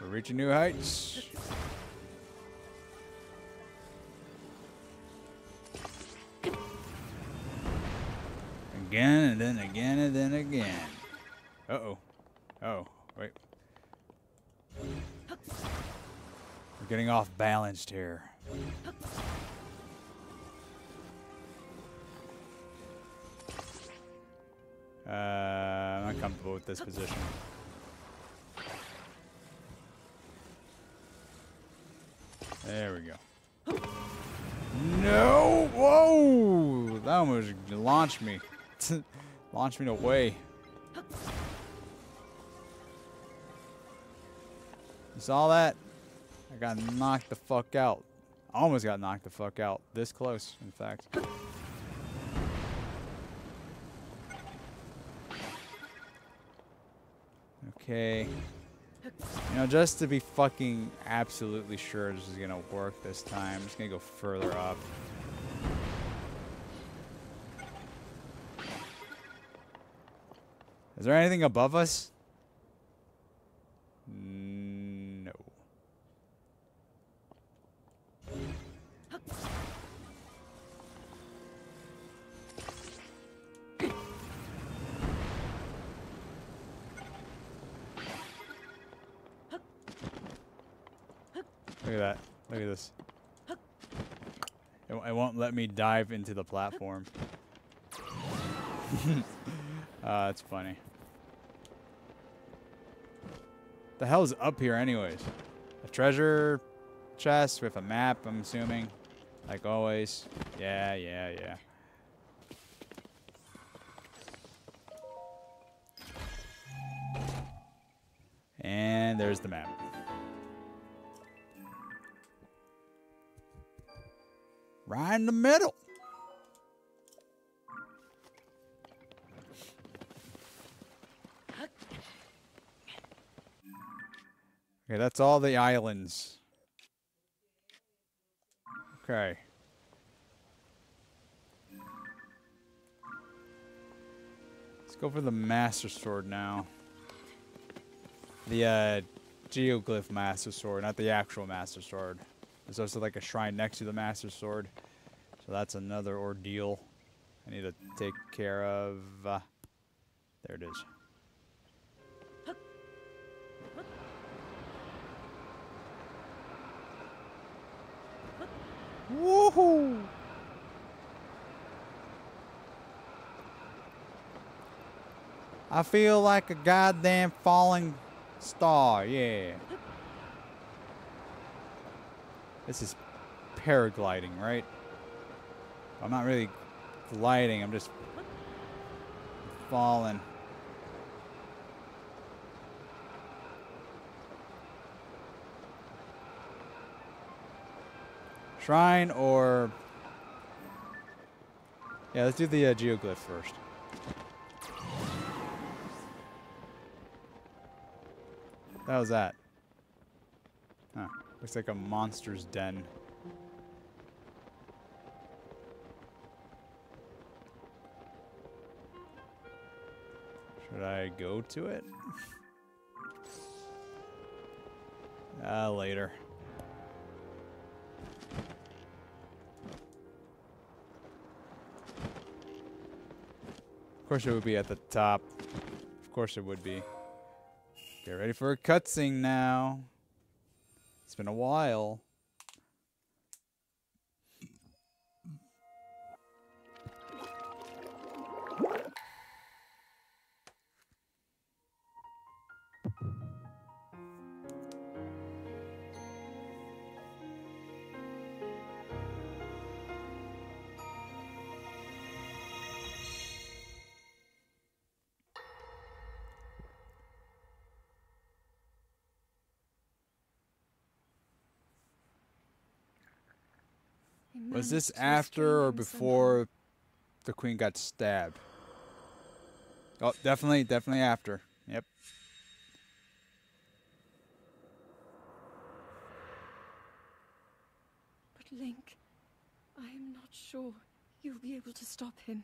We're reaching new heights. Again and then again and then again. Uh-oh. Oh, wait. We're getting off balanced here. Uh, I'm not comfortable with this position. There we go. No! Whoa! That almost launched me. launched me away. You saw that? I got knocked the fuck out. I Almost got knocked the fuck out. This close, in fact. Okay. You know, just to be fucking absolutely sure this is gonna work this time, I'm just gonna go further up. Is there anything above us? No. Look at that. Look at this. It, it won't let me dive into the platform. uh, that's funny. The hell's up here anyways? A treasure chest with a map, I'm assuming. Like always. Yeah, yeah, yeah. And there's the map. Right in the middle. Okay, that's all the islands. Okay. Let's go for the Master Sword now. The uh, Geoglyph Master Sword, not the actual Master Sword. There's also like a shrine next to the Master Sword. So that's another ordeal I need to take care of. Uh, there it is. Woohoo! I feel like a goddamn falling star, yeah. This is paragliding, right? I'm not really gliding, I'm just falling. Shrine or... Yeah, let's do the uh, geoglyph first. That was that. Huh. Looks like a monster's den. Should I go to it? Ah, later. Of course it would be at the top. Of course it would be. Get ready for a cutscene now. It's been a while. Was mm, this after or before the queen got stabbed? Oh, definitely, definitely after. Yep. But Link, I am not sure you'll be able to stop him.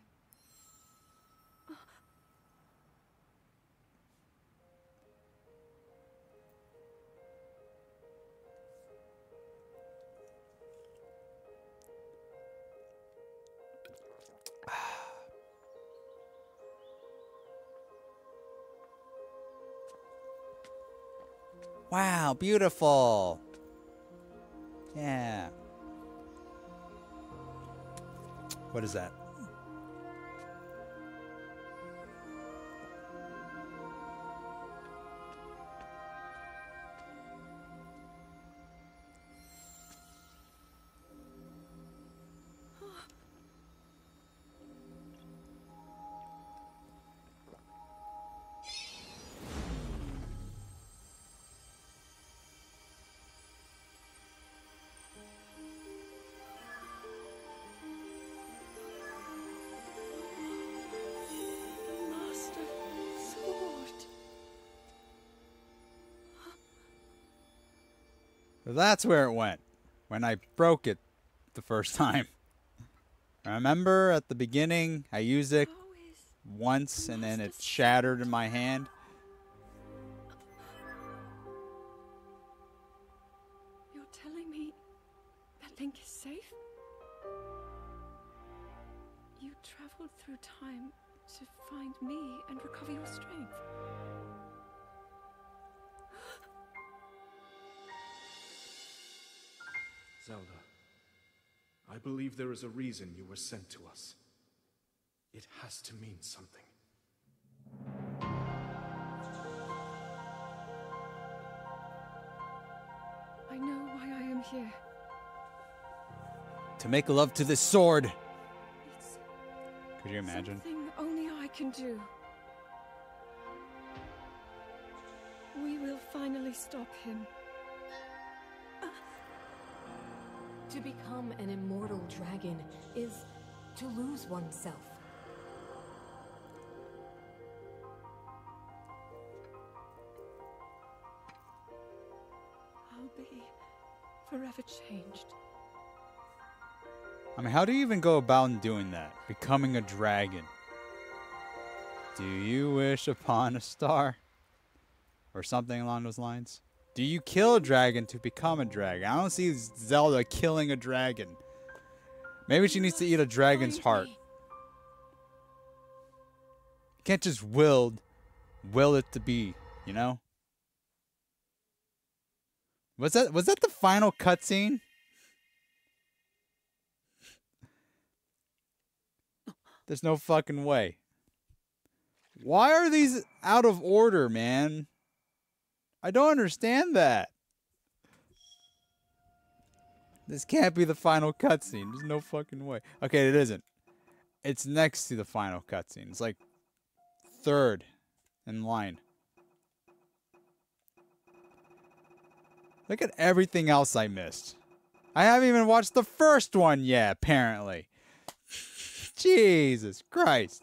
Wow, beautiful. Yeah. What is that? That's where it went when I broke it the first time. Remember at the beginning, I used it once and then it shattered in my hand? you're telling me that Link is safe? You traveled through time to find me and recover your strength. I believe there is a reason you were sent to us. It has to mean something. I know why I am here. To make love to this sword. It's Could you imagine? something only I can do. We will finally stop him. To become an immortal dragon is to lose oneself. How be forever changed. I mean, how do you even go about doing that? Becoming a dragon. Do you wish upon a star? Or something along those lines? Do you kill a dragon to become a dragon? I don't see Zelda killing a dragon. Maybe she needs to eat a dragon's heart. You can't just will will it to be, you know? Was that was that the final cutscene? There's no fucking way. Why are these out of order, man? I don't understand that. This can't be the final cutscene. There's no fucking way. Okay, it isn't. It's next to the final cutscene. It's like third in line. Look at everything else I missed. I haven't even watched the first one yet, apparently. Jesus Christ.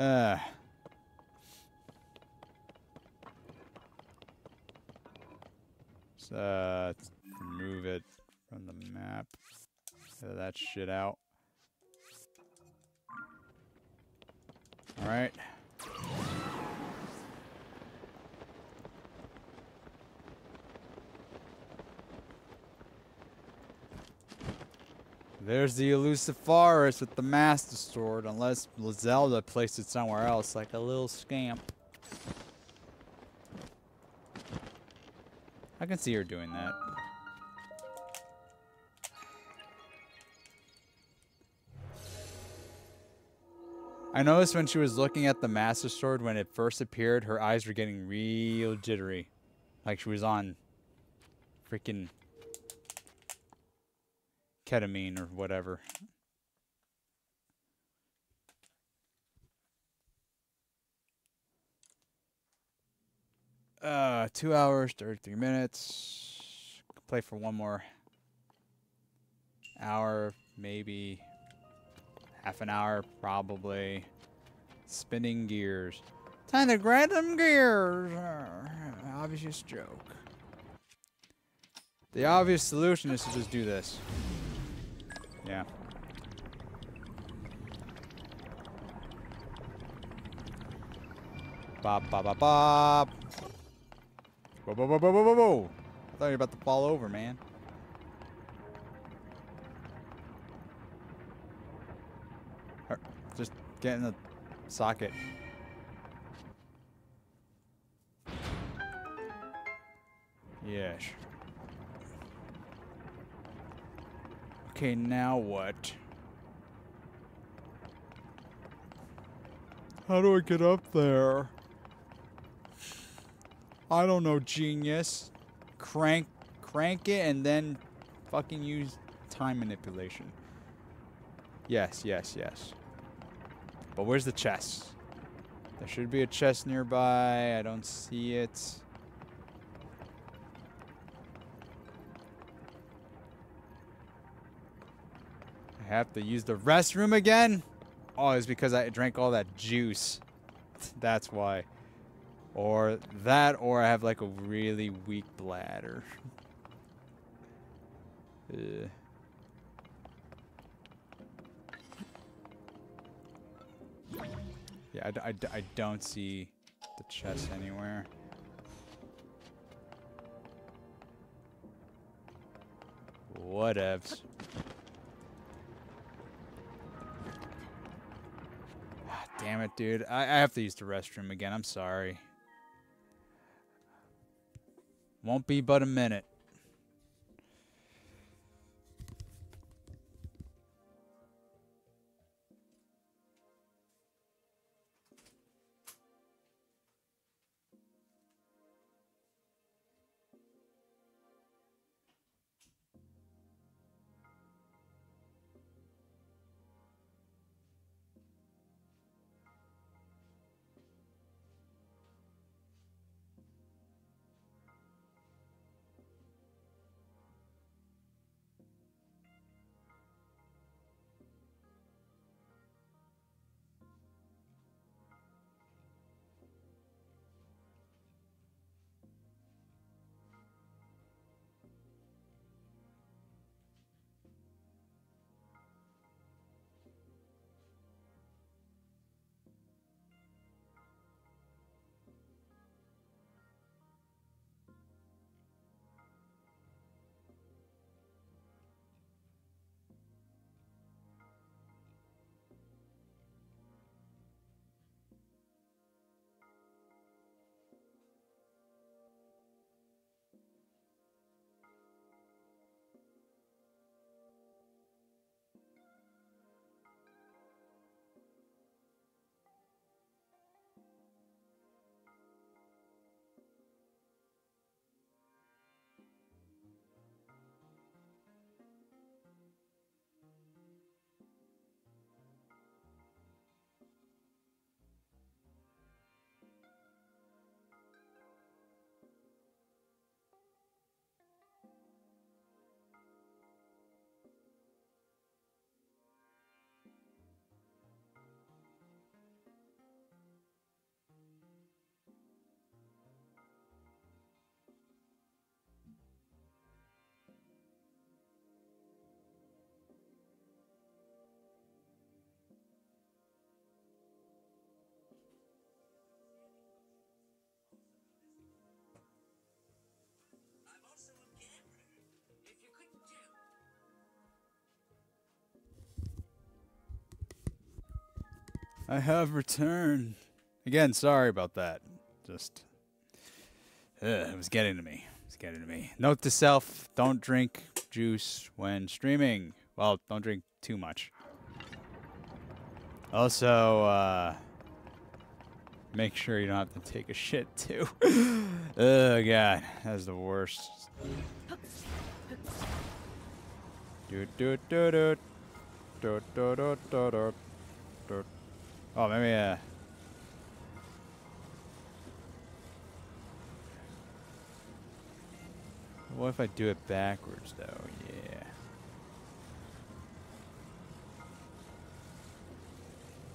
Uh. So, uh, remove it from the map. Get that shit out. Alright. There's the elusive forest with the Master Sword, unless Zelda placed it somewhere else, like a little scamp. I can see her doing that. I noticed when she was looking at the Master Sword when it first appeared, her eyes were getting real jittery. Like she was on freaking ketamine or whatever. Uh, two hours, 33 minutes. Play for one more hour, maybe half an hour, probably. Spinning gears. Time to grind them gears. Uh, obvious joke. The obvious solution is to just do this. Yeah. Bop, bop, bop, bop. Whoa, whoa, whoa, whoa, whoa, whoa. I thought you were about to fall over, man. Just get in the socket. Yes. Okay, now what? How do I get up there? I don't know, genius. Crank crank it and then fucking use time manipulation. Yes, yes, yes. But where's the chest? There should be a chest nearby. I don't see it. Have to use the restroom again? Oh, it's because I drank all that juice. That's why. Or that, or I have like a really weak bladder. Ugh. Yeah, I don't see the chest anywhere. Whatevs. Damn it, dude. I, I have to use the restroom again. I'm sorry. Won't be but a minute. I have returned. Again, sorry about that. Just, uh, it was getting to me. It's getting to me. Note to self: don't drink juice when streaming. Well, don't drink too much. Also, uh, make sure you don't have to take a shit too. oh god, that's the worst. Do do do do do do do do do. Oh, maybe uh. What if I do it backwards though? Yeah.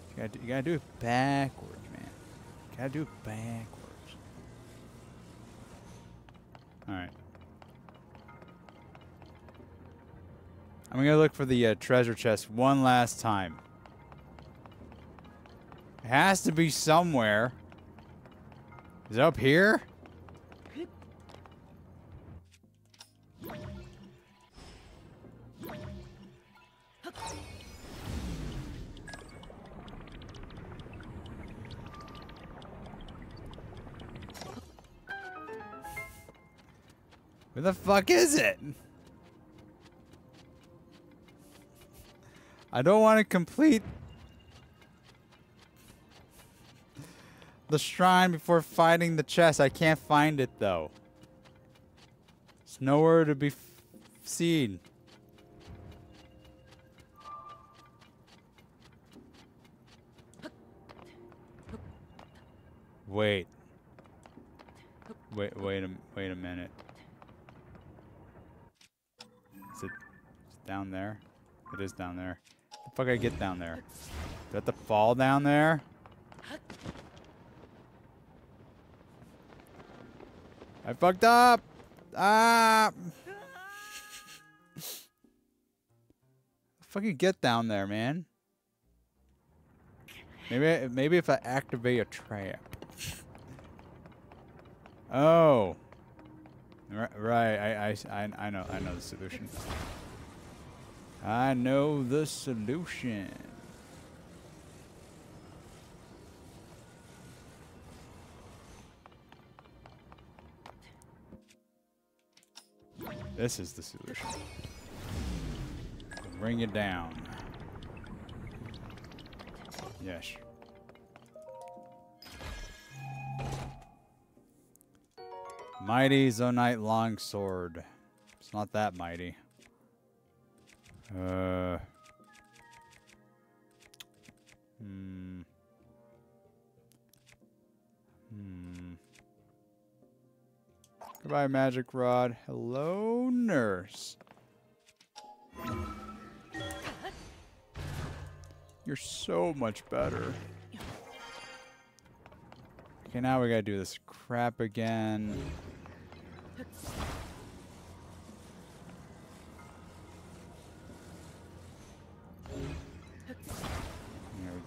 You gotta, do, you gotta do it backwards, man. You gotta do it backwards. Alright. I'm gonna look for the uh, treasure chest one last time. It has to be somewhere. Is it up here? Where the fuck is it? I don't want to complete the shrine before fighting the chest. I can't find it though. It's nowhere to be seen. Wait. Wait, wait a, wait a minute. Is it down there? It is down there. The fuck I get down there? Do I have to fall down there? I fucked up! Ah! Fucking get down there, man. Maybe maybe if I activate a trap. Oh. Ri- Right, I, I, I know I know the solution. I know the solution. This is the solution. Bring it down. Yes. Mighty Zonaite Longsword. It's not that mighty. Uh. Goodbye, Magic Rod. Hello, Nurse. You're so much better. Okay, now we gotta do this crap again. There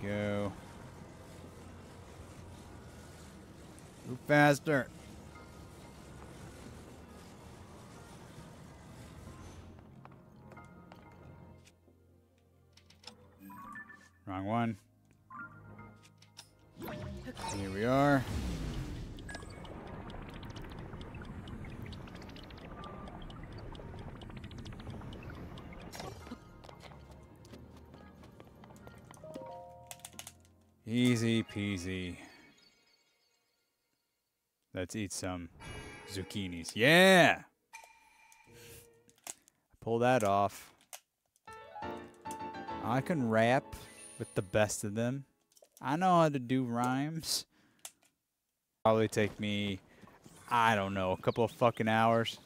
we go. Move faster. One. Here we are. Easy peasy. Let's eat some zucchinis. Yeah! Pull that off. I can rap with the best of them. I know how to do rhymes. Probably take me, I don't know, a couple of fucking hours.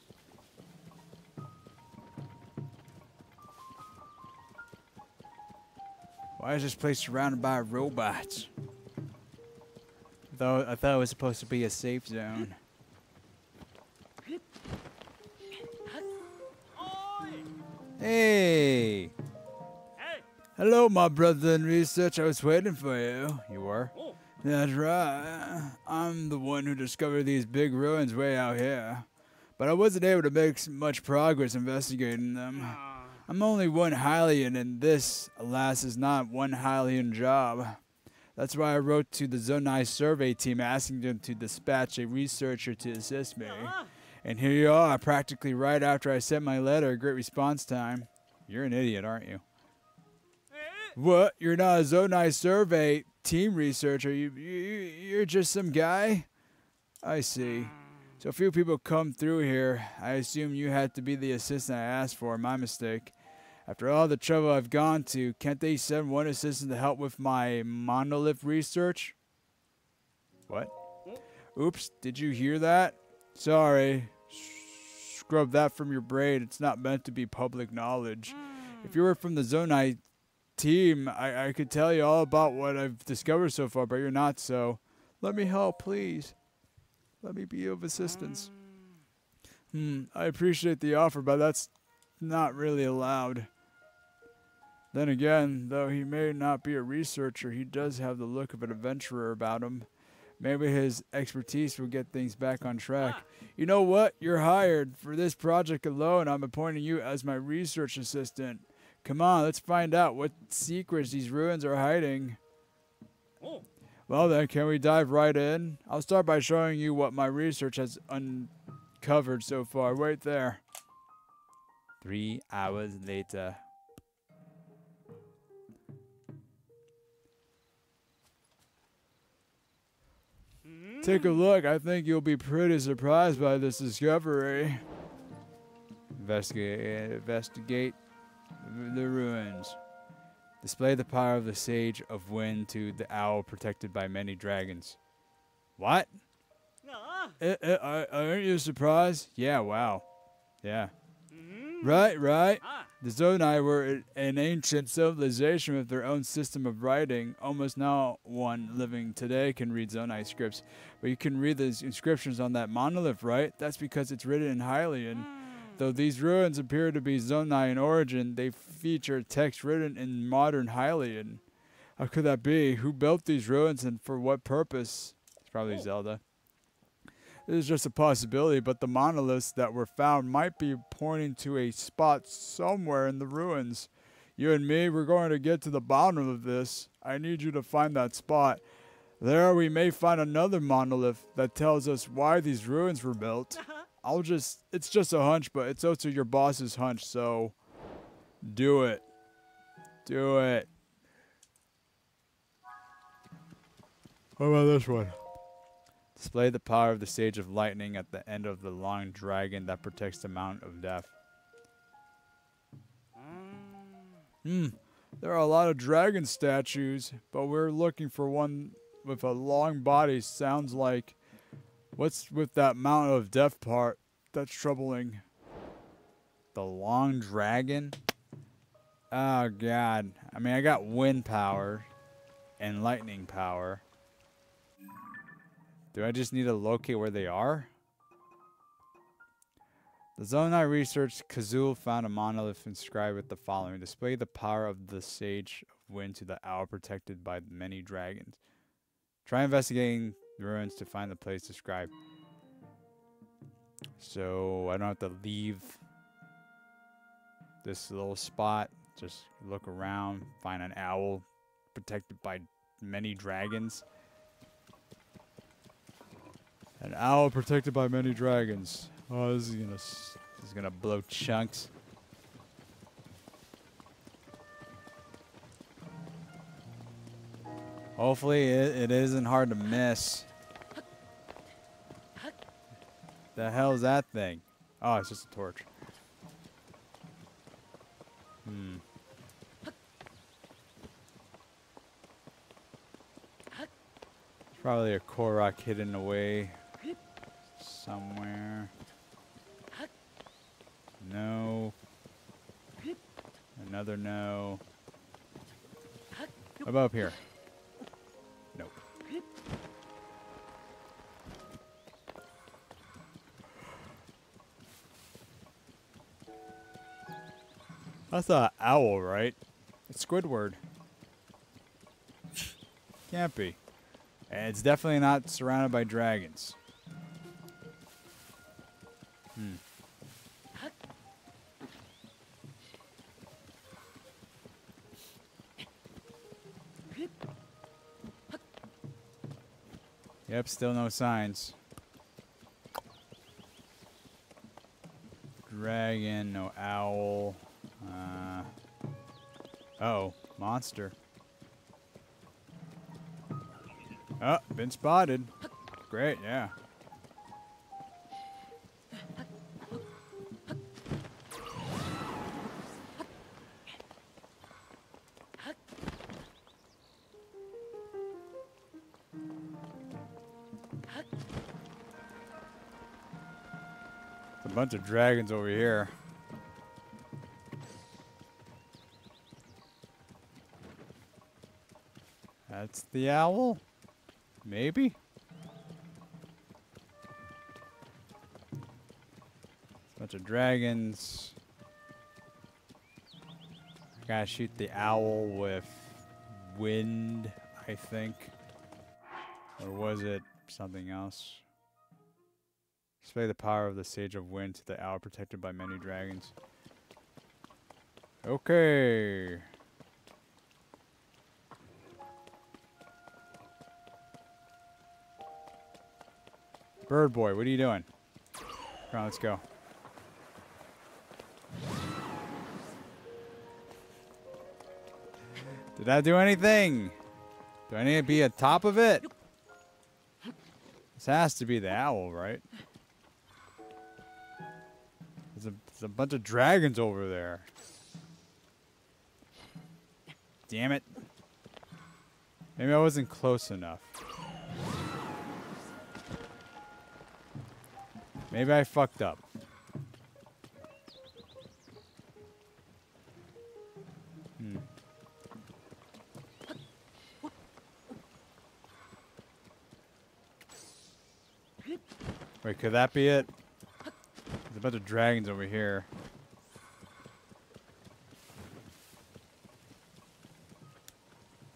Why is this place surrounded by robots? Though I thought it was supposed to be a safe zone. Hey! Hello, my brother in research. I was waiting for you. You were? Oh. That's right. I'm the one who discovered these big ruins way out here. But I wasn't able to make much progress investigating them. Ah. I'm only one Hylian, and this, alas, is not one Hylian job. That's why I wrote to the Zonai survey team asking them to dispatch a researcher to assist me. Uh-huh. And here you are, practically right after I sent my letter. Great response time. You're an idiot, aren't you? What? You're not a Zonai survey team researcher. You, you you're just some guy. I see. So a few people come through here. I assume you had to be the assistant I asked for. My mistake. After all the trouble I've gone to, can't they send one assistant to help with my monolith research? What? Oops, did you hear that? Sorry. Scrub that from your brain. It's not meant to be public knowledge. If you were from the Zonai team, I, I could tell you all about what I've discovered so far, but you're not, so let me help, please. Let me be of assistance. Hmm, I appreciate the offer, but that's not really allowed. Then again, though he may not be a researcher, he does have the look of an adventurer about him. Maybe his expertise will get things back on track. You know what? You're hired. For this project alone, I'm appointing you as my research assistant. Come on, let's find out what secrets these ruins are hiding. Well then, can we dive right in? I'll start by showing you what my research has uncovered so far. Wait there. Three hours later. Take a look. I think you'll be pretty surprised by this discovery. Investigate, investigate the ruins. Display the power of the Sage of Wind to the owl protected by many dragons. What? Eh, eh, uh, aren't you surprised? Yeah, wow. Yeah. Right, right. The Zonai were an ancient civilization with their own system of writing. Almost no one living today can read Zonai scripts, but you can read the inscriptions on that monolith, right? That's because it's written in Hylian. Though these ruins appear to be Zonai in origin, they feature text written in modern Hylian. How could that be? Who built these ruins and for what purpose? It's probably oh. Zelda. It is just a possibility, but the monoliths that were found might be pointing to a spot somewhere in the ruins. You and me, we're going to get to the bottom of this. I need you to find that spot. There we may find another monolith that tells us why these ruins were built. Uh-huh. I'll just, it's just a hunch, but it's also your boss's hunch, so do it. Do it. What about this one? Display the power of the Sage of Lightning at the end of the long dragon that protects the Mount of Death. Hmm. There are a lot of dragon statues, but we're looking for one with a long body. Sounds like. What's with that Mount of Death part? That's troubling. The long dragon? Oh, God. I mean, I got wind power and lightning power. Do I just need to locate where they are? The Zonai researcher, Kazul found a monolith inscribed with the following Display the power of the Sage of Wind to the owl protected by many dragons. Try investigating the ruins to find the place described. So I don't have to leave this little spot. Just look around, find an owl protected by many dragons. An owl protected by many dragons. Oh, this is gonna this is gonna blow chunks. Hopefully, it, it isn't hard to miss. The hell is that thing? Oh, it's just a torch. Hmm. Probably a Korok hidden away somewhere. No. Another no. What about up here? That's a owl, right? It's Squidward. Can't be. And it's definitely not surrounded by dragons. Hmm. Yep, still no signs. Dragon, no owl. Oh, monster. Oh, been spotted. Great, yeah. A bunch of dragons over here. That's the owl? Maybe? Bunch of dragons. I gotta shoot the owl with wind, I think. Or was it something else? Display the power of the Sage of Wind to the owl protected by many dragons. Okay. Bird boy, what are you doing? Come on, let's go. Did that do anything? Do I need to be at top of it? This has to be the owl, right? There's a, there's a bunch of dragons over there. Damn it. Maybe I wasn't close enough. Maybe I fucked up. Hmm. Wait, could that be it? There's a bunch of dragons over here.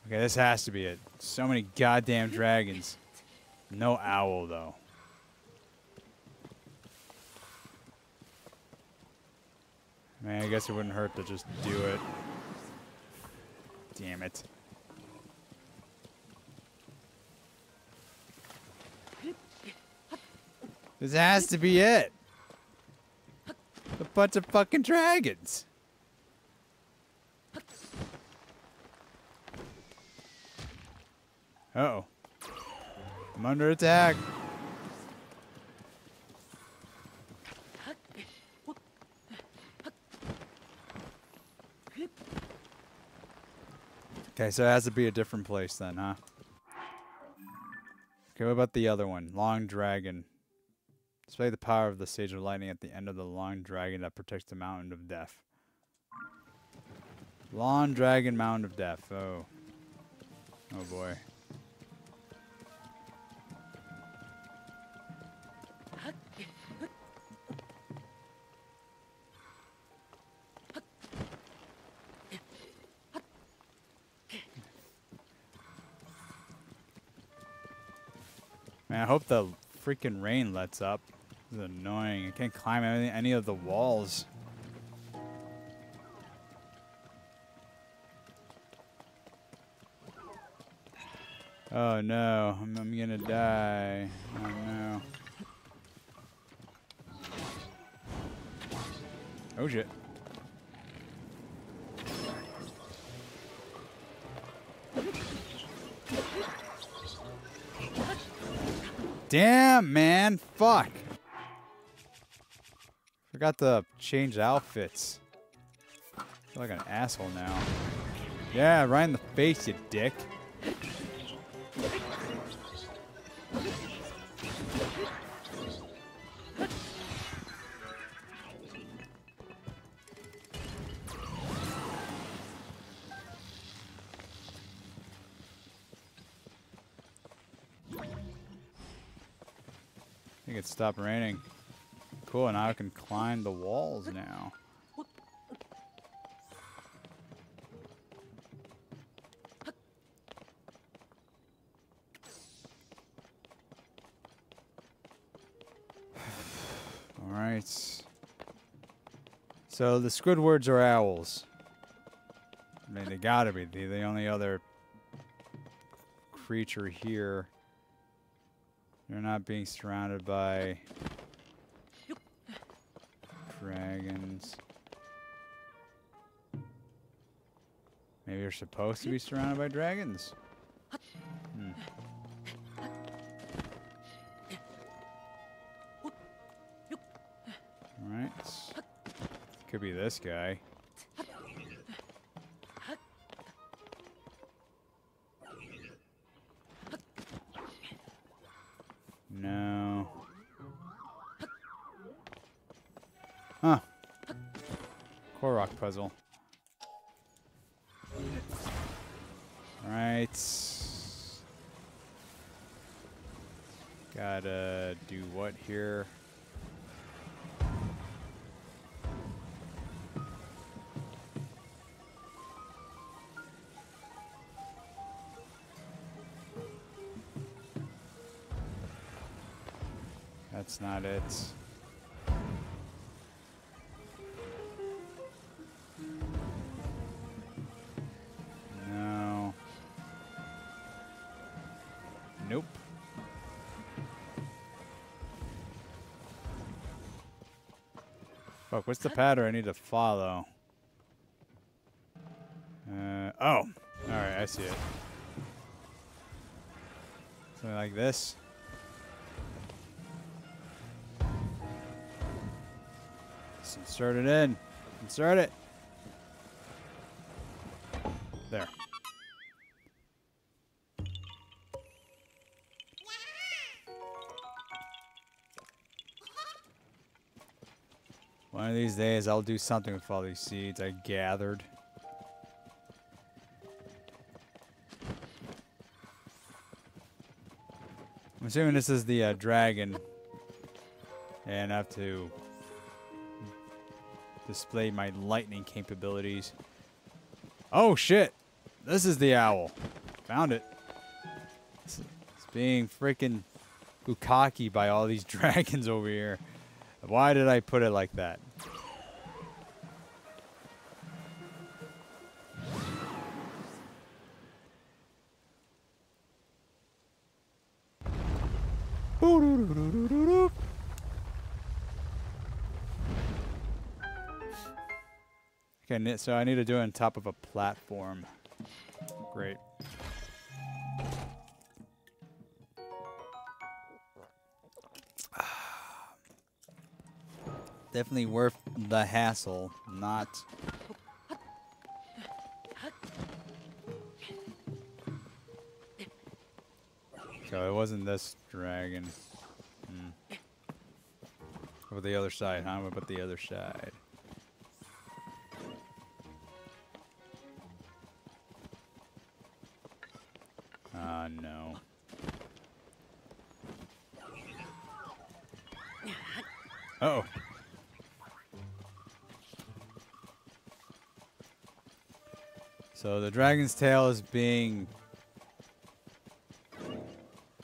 Okay, this has to be it. So many goddamn dragons. No owl, though. I guess it wouldn't hurt to just do it. Damn it. This has to be it. A bunch of fucking dragons. Uh oh. I'm under attack. Okay, so it has to be a different place then, huh? Okay, what about the other one? Long Dragon. Display the power of the Sage of Lightning at the end of the Long Dragon that protects the Mountain of Death. Long Dragon Mountain of Death. Oh. Oh boy. Hope the freaking rain lets up. This is annoying. I can't climb any, any of the walls. Oh no, I'm, I'm gonna die. Oh no. Oh shit. Damn, man. Fuck. Forgot to change outfits. Feel like an asshole now. Yeah, right in the face, you dick. Stopped raining. Cool, now I can climb the walls now. Alright. So the Squidwards are owls. I mean, they gotta be. They're the only other creature here. You're not being surrounded by dragons. Maybe you're supposed to be surrounded by dragons. Hmm. Alright. Could be this guy. Alright. Gotta do what here? That's not it. What's the pattern I need to follow? Uh, oh. Alright, I see it. Something like this. Just insert it in. Insert it. These days, I'll do something with all these seeds I gathered. I'm assuming this is the uh, dragon. And I have to display my lightning capabilities. Oh shit! This is the owl. Found it. It's, it's being freaking bukkake by all these dragons over here. Why did I put it like that? So I need to do it on top of a platform. Great. Definitely worth the hassle, not. So it wasn't this dragon. Hmm. What about the other side, huh? What about the other side? So the dragon's tail is being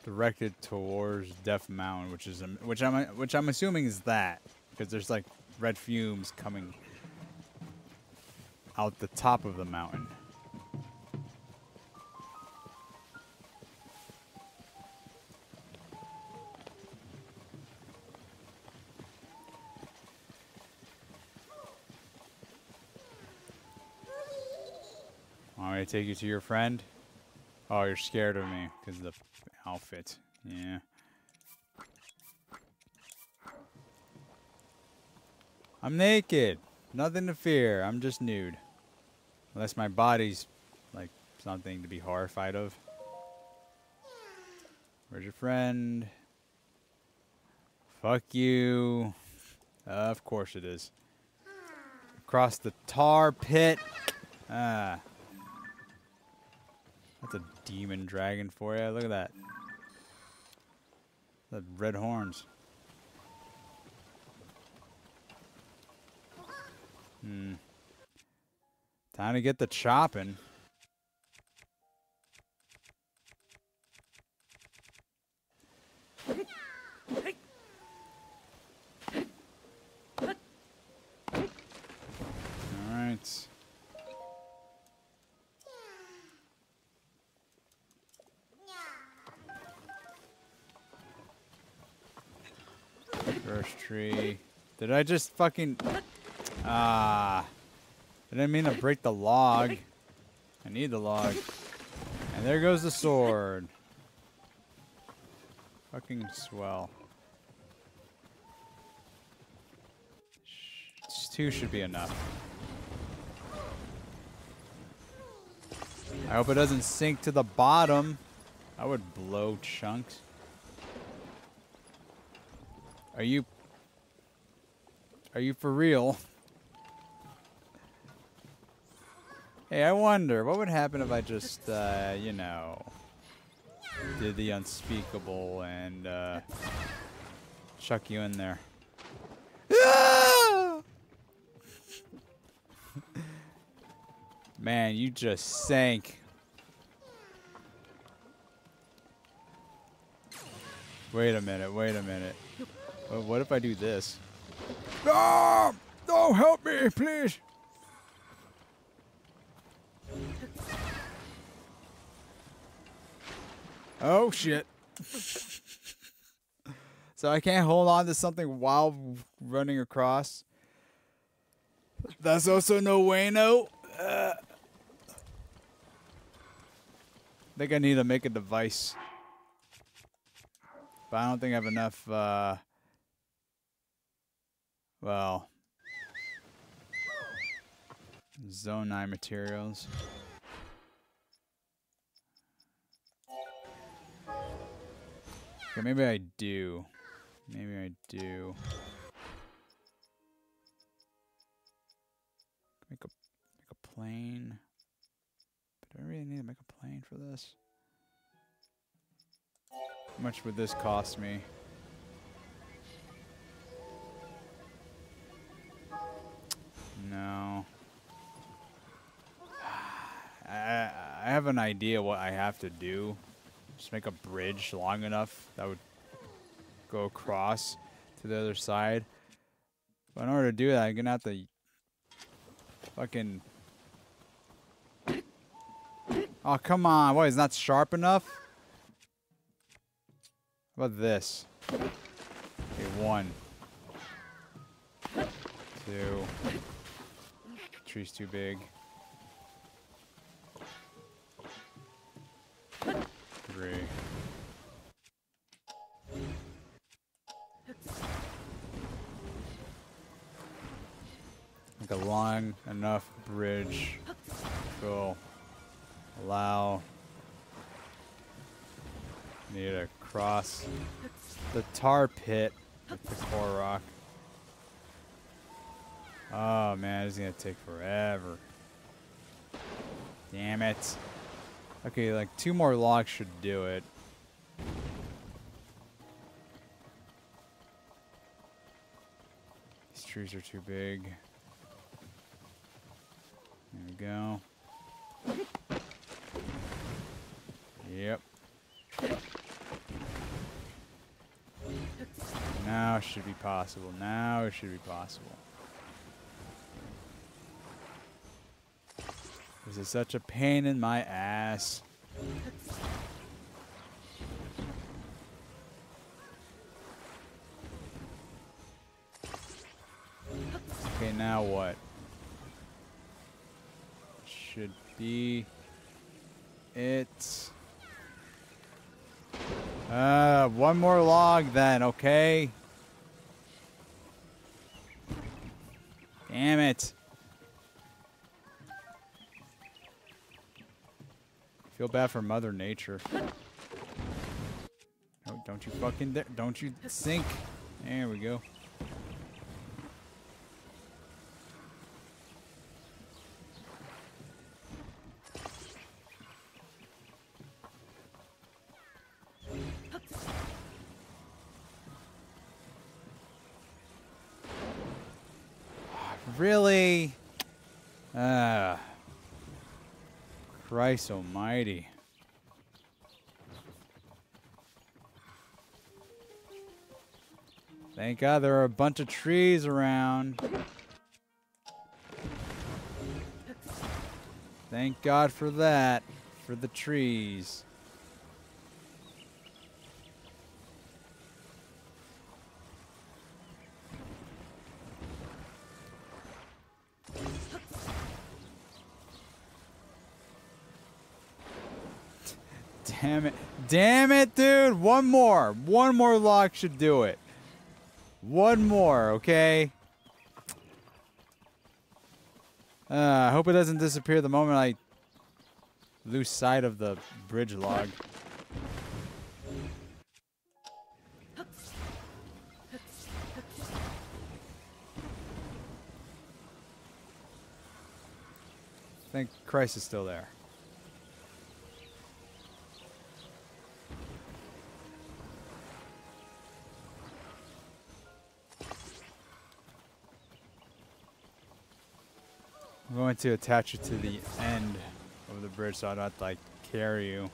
directed towards Death Mountain, which is which I'm which I'm assuming is that because there's like red fumes coming out the top of the mountain. Take you to your friend? Oh, you're scared of me because of the outfit. Yeah. I'm naked. Nothing to fear. I'm just nude. Unless my body's like something to be horrified of. Where's your friend? Fuck you. of course it is. Across the tar pit. Ah. That's a demon dragon for you. Look at that. The red horns. Hmm. Time to get the chopping. I just fucking... Ah. I didn't mean to break the log. I need the log. And there goes the sword. Fucking swell. Two should be enough. I hope it doesn't sink to the bottom. I would blow chunks. Are you... Are you for real? Hey, I wonder, what would happen if I just, uh, you know, did the unspeakable and, uh, chuck you in there? Man, you just sank. Wait a minute, wait a minute. What if I do this? No! No, help me, please! Oh, shit. so I can't hold on to something while running across. That's also no bueno. Uh, I think I need to make a device. But I don't think I have enough, uh... Well... Zonai materials. Okay, maybe I do. Maybe I do. Make a make a plane. But do I really need to make a plane for this? How much would this cost me? No. I I have an idea what I have to do. Just make a bridge long enough that would go across to the other side. But in order to do that, I'm gonna have to fucking. Oh come on! What is that sharp enough? How about this? Okay, one, two. Tree's too big. Three. Like a long enough bridge will allow me to cross the tar pit with the Korok. Oh man, this is gonna take forever. Damn it. Okay, like two more logs should do it. These trees are too big. There we go. Yep. Now it should be possible. Now it should be possible. This is such a pain in my ass. Okay, now what? Should be it. Uh, one more log then, okay? Bad for Mother Nature. Oh, don't you fucking don't you sink. There we go. Really? Ah. Christ almighty. Thank God there are a bunch of trees around. Thank God for that. For the trees. Damn it. Damn it, dude. One more. One more lock should do it. One more, okay? Uh, I hope it doesn't disappear the moment I lose sight of the bridge log. Thank Christ is still there. Going to attach it to the end of the bridge so I don't have to like carry you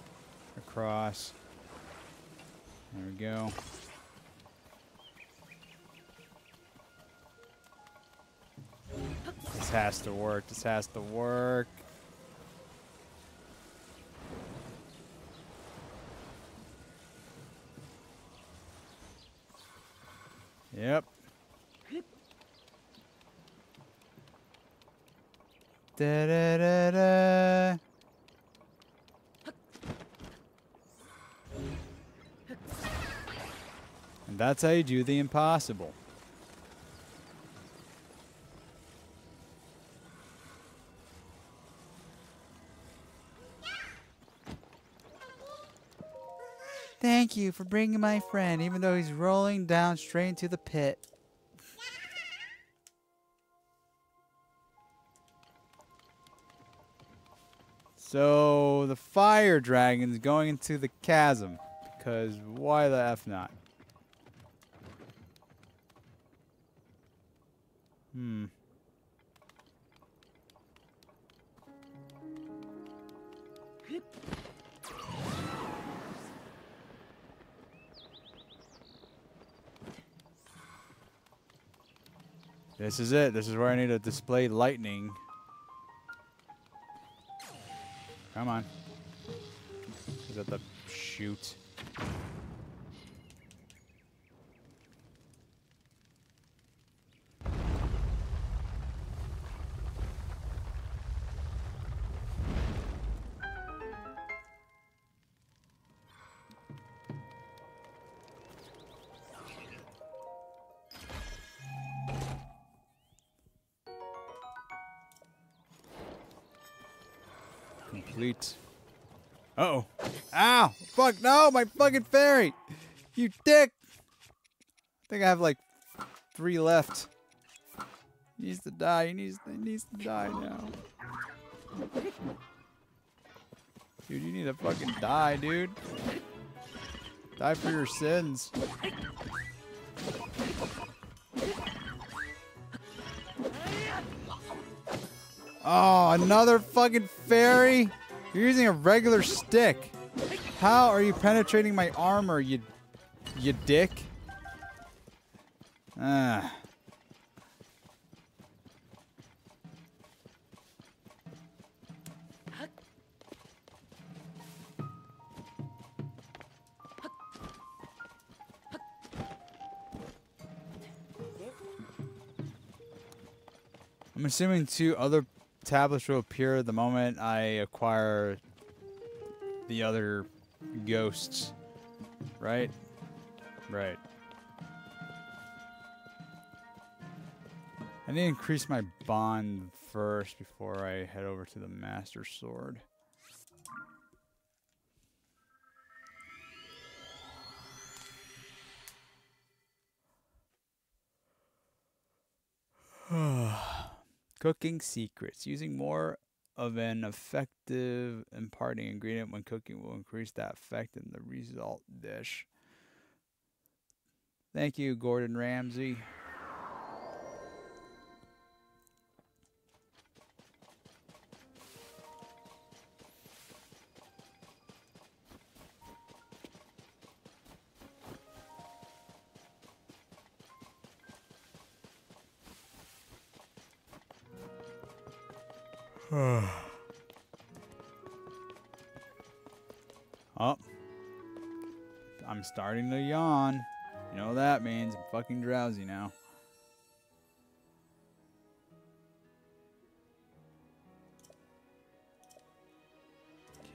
across. There we go. This has to work. This has to work. Yep. Da da da da. And that's how you do the impossible. Thank you for bringing my friend, even though he's rolling down straight into the pit. So the fire dragon's going into the chasm. Because why the F not? Hmm. This is it. This is where I need to display lightning. Come on. Is that the shoot? My fucking fairy! You dick! I think I have like three left. He needs to die. He needs he needs to die now. Dude, you need to fucking die, dude. Die for your sins. Oh, another fucking fairy? You're using a regular stick. How are you penetrating my armor, you you dick? Ah. I'm assuming two other tablets will appear the moment I acquire the other ghosts. Right? Right. I need to increase my bond first before I head over to the Master Sword. Cooking secrets. Using more of an effective imparting ingredient when cooking will increase that effect in the result dish. Thank you, Gordon Ramsay. Oh. I'm starting to yawn. You know what that means. I'm fucking drowsy now.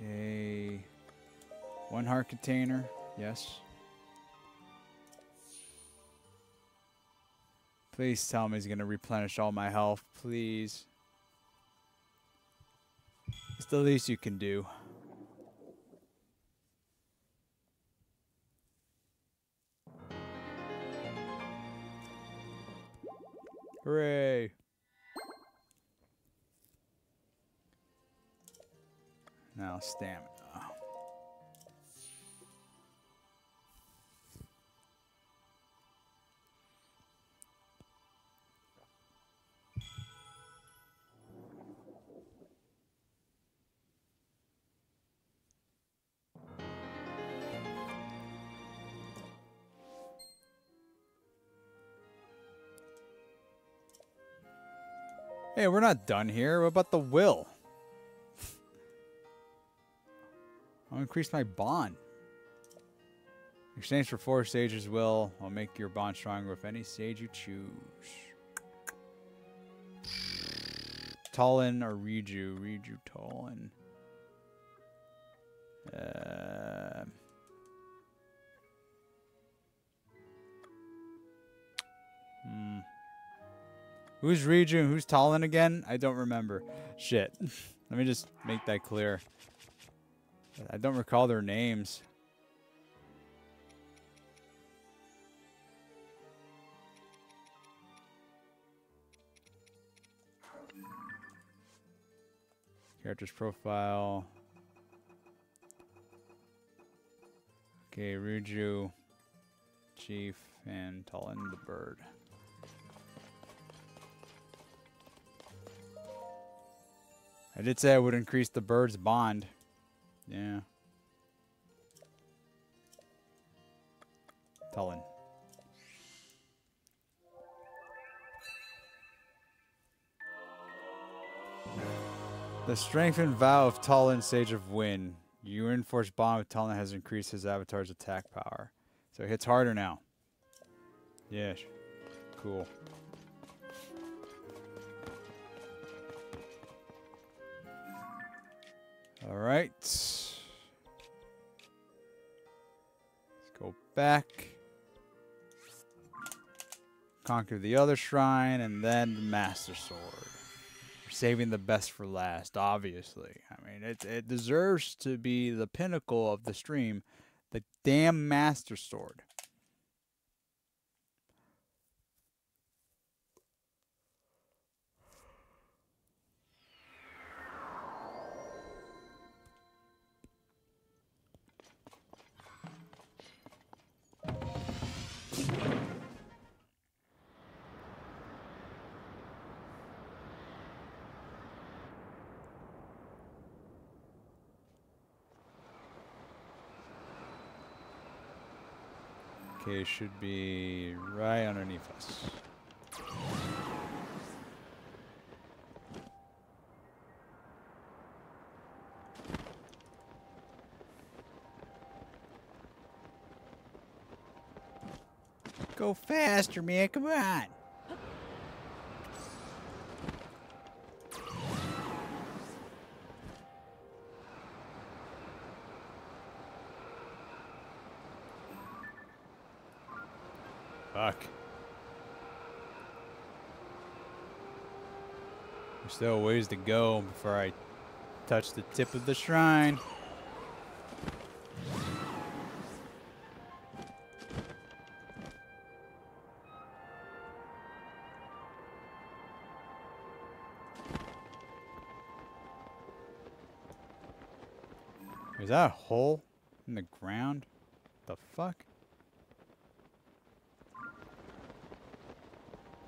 Okay. One heart container. Yes. Please tell me he's going to replenish all my health. Please. It's the least you can do. Hooray! Now stamina. Hey, we're not done here. What about the will? I'll increase my bond. Exchange for four sages will, I'll make your bond stronger with any sage you choose. Tulin or Riju? Riju Tulin. Uh, Who's Riju who's Tulin again? I don't remember. Shit. Let me just make that clear. I don't recall their names. Character's profile. Okay, Riju, Chief, and Tulin the Bird. I did say I would increase the bird's bond. Yeah. Tulin. The strengthened vow of Tulin, Sage of Wind. Your enforced bond with Tulin has increased his avatar's attack power. So it hits harder now. Yes. Cool. All right. Let's go back. Conquer the other shrine and then the Master Sword. We're saving the best for last, obviously. I mean, it, it deserves to be the pinnacle of the stream. The damn Master Sword. Should be right underneath us. Go faster, man. Come on. Still ways to go before I touch the tip of the shrine. Is that a hole in the ground? The fuck?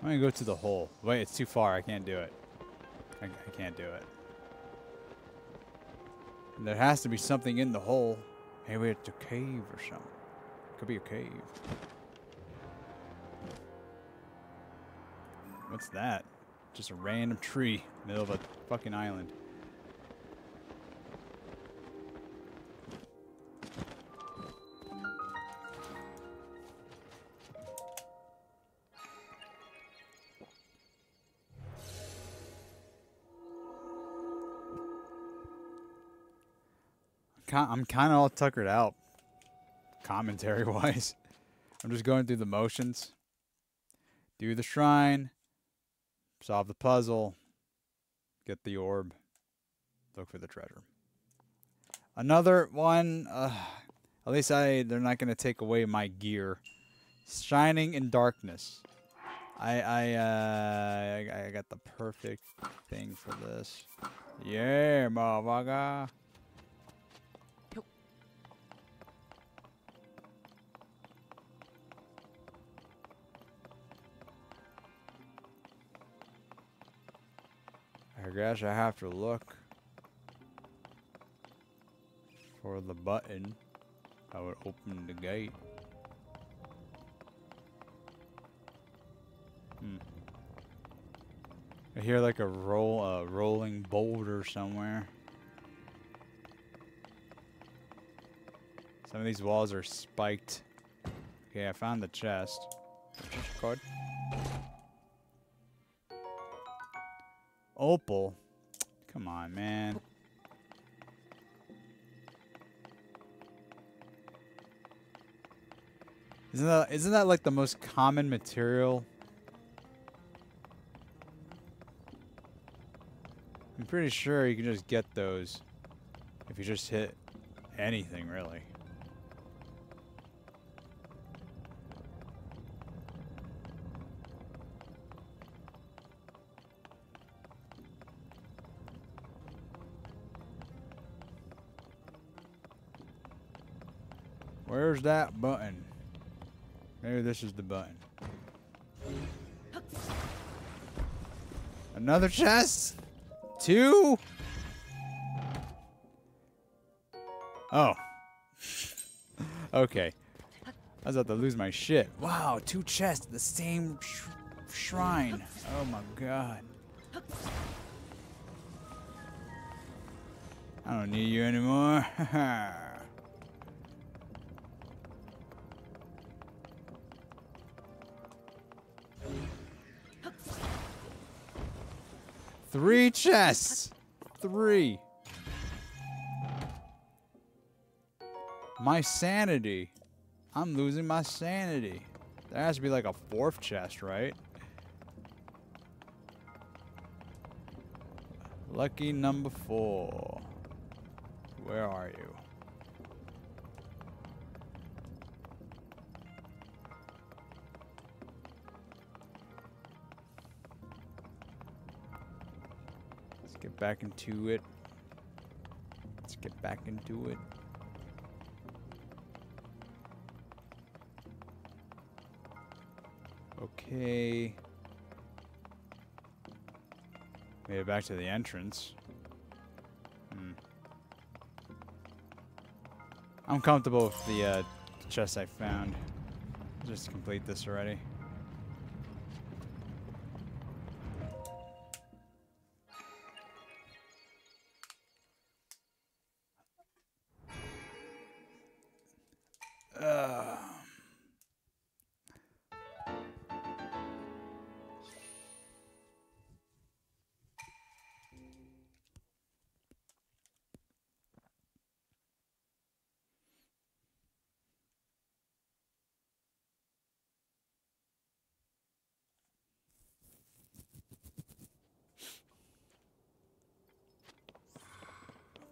I'm gonna go to the hole. Wait, it's too far. I can't do it. Can't do it. There has to be something in the hole. Maybe it's a cave or something. Could be a cave. What's that? Just a random tree, in the middle of a fucking island. I'm kind of all tuckered out, commentary wise. I'm just going through the motions. Do the shrine, solve the puzzle, get the orb, look for the treasure. Another one. Uh, at least I they're not gonna take away my gear. Shining in darkness. I I uh I, I got the perfect thing for this. Yeah, motherfucker. I guess I have to look for the button that would open the gate. Hmm. I hear like a roll, uh, rolling boulder somewhere. Some of these walls are spiked. Okay, I found the chest. Code. Opal. Come on, man. Isn't that isn't that like the most common material? I'm pretty sure you can just get those if you just hit anything really. Where's that button? Maybe this is the button. Another chest? Two? Oh. okay. I was about to lose my shit. Wow, two chests, the same sh shrine. Oh my god. I don't need you anymore. Three chests. Three. My sanity. I'm losing my sanity. There has to be like a fourth chest, right? Lucky number four. Where are you? Back into it. Let's get back into it. Okay. Made it back to the entrance. Hmm. I'm comfortable with the uh, chest I found. Just complete this already.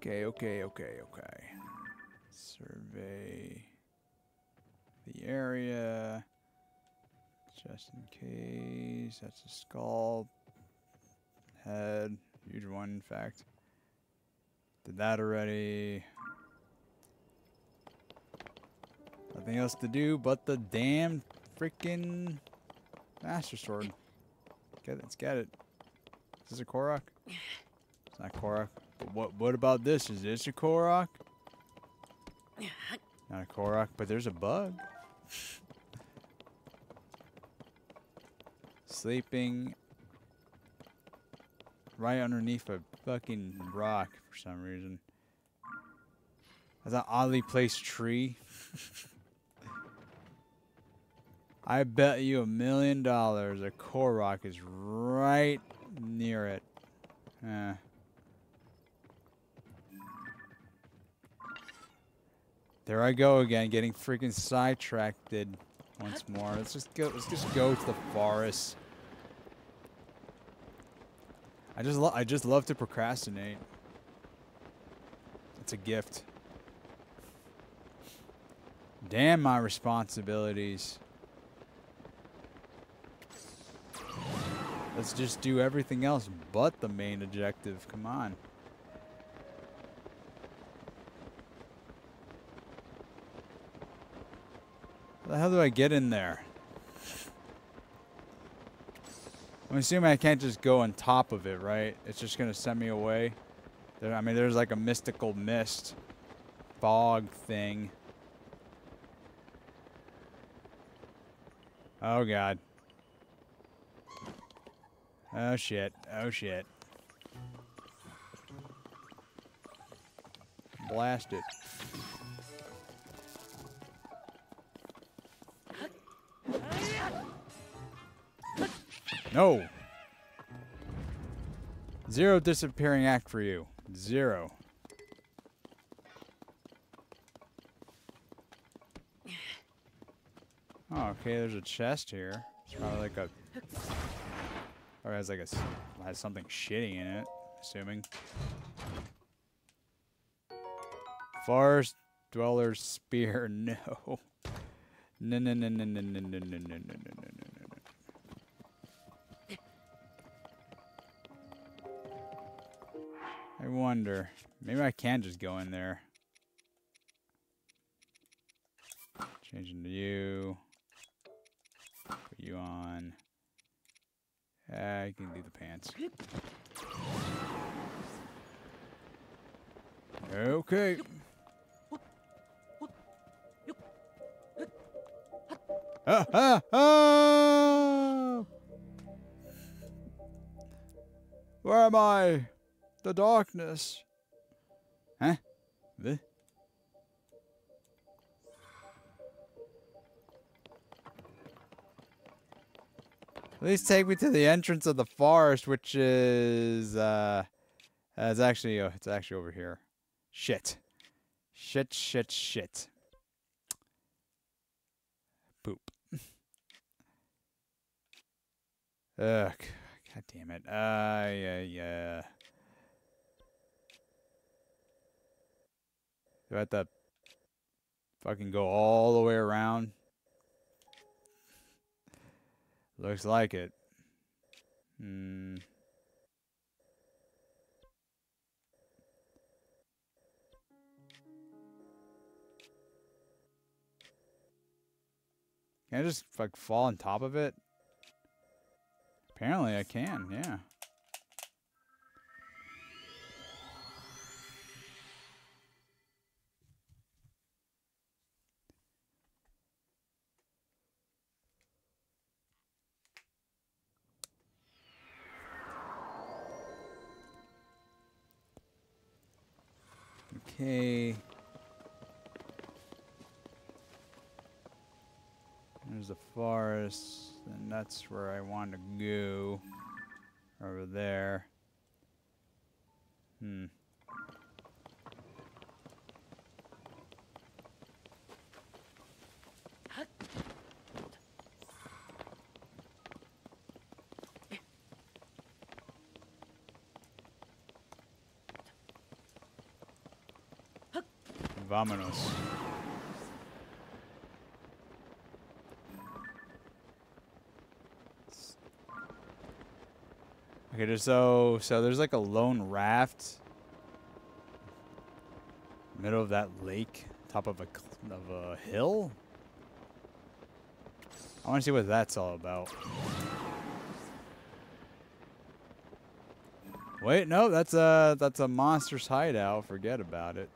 Okay, okay, okay, okay. Survey the area. Just in case. That's a skull. Head. Huge one, in fact. Did that already. Nothing else to do but the damn freaking Master Sword. Get it, let's get it. Is this a Korok? It's not Korok. But what what about this? Is this a Korok? Not a Korok, but there's a bug. Sleeping right underneath a fucking rock for some reason. That's an oddly placed tree. I bet you a million dollars a Korok is right near it. Eh. There I go again, getting freaking sidetracked once more. Let's just go. Let's just go to the forest. I just lo- I just love to procrastinate. It's a gift. Damn my responsibilities. Let's just do everything else but the main objective. Come on. How do I get in there? I'm assuming I can't just go on top of it, right? It's just going to send me away. There, I mean, there's like a mystical mist fog thing. Oh, God. Oh, shit. Oh, shit. Blast it. No. Zero disappearing act for you. Zero. Oh, okay, there's a chest here. Probably like a... Or has like a... Has something shitty in it, assuming. Forest Dweller's Spear, no. No, no, no, no, no, no, no, no, no, no, no, no. I wonder. Maybe I can just go in there. Change into you. Put you on. I can do the pants. Okay. Where am I? The darkness. Huh? The? Please take me to the entrance of the forest, which is uh, uh it's actually uh, it's actually over here. Shit. Shit, shit, shit. Poop. Ugh. God damn it. Uh, yeah, yeah. Do I have to fucking go all the way around? Looks like it. Hmm. Can I just like fall on top of it? Apparently I can, yeah. Okay. There's the forest, and that's where I want to go. Over there. Hmm. Vámonos. Okay, there's so so there's like a lone raft middle of that lake, top of a of a hill. I want to see what that's all about. Wait, no, that's a that's a monster's hideout. Forget about it.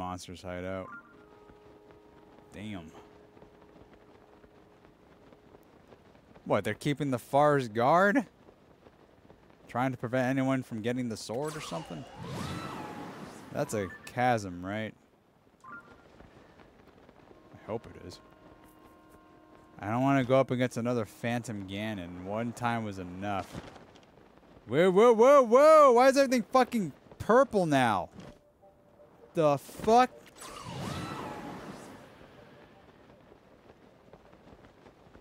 It's hide out. Damn. What, they're keeping the forest guard? Trying to prevent anyone from getting the sword or something? That's a chasm, right? I hope it is. I don't want to go up against another Phantom Ganon. One time was enough. Whoa, whoa, whoa, whoa! Why is everything fucking purple now? The fuck?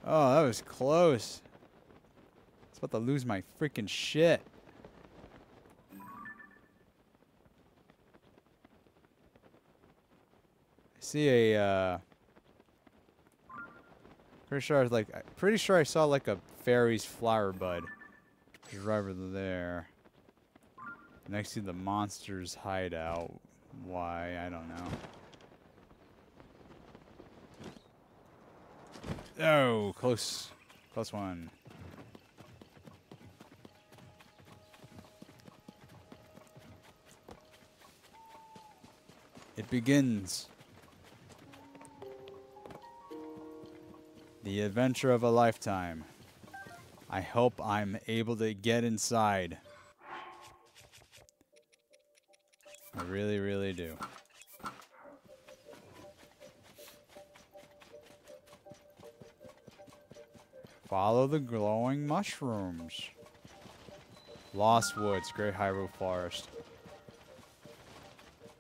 Oh, that was close. I was about to lose my freaking shit. I see a, uh... Pretty sure I was like, pretty sure I saw like a fairy's flower bud. Just right there. Next to the monster's hideout. Why? I don't know. Oh, close. Close one. It begins. The adventure of a lifetime. I hope I'm able to get inside. I really, really do. Follow the glowing mushrooms. Lost Woods, Great Hyrule Forest.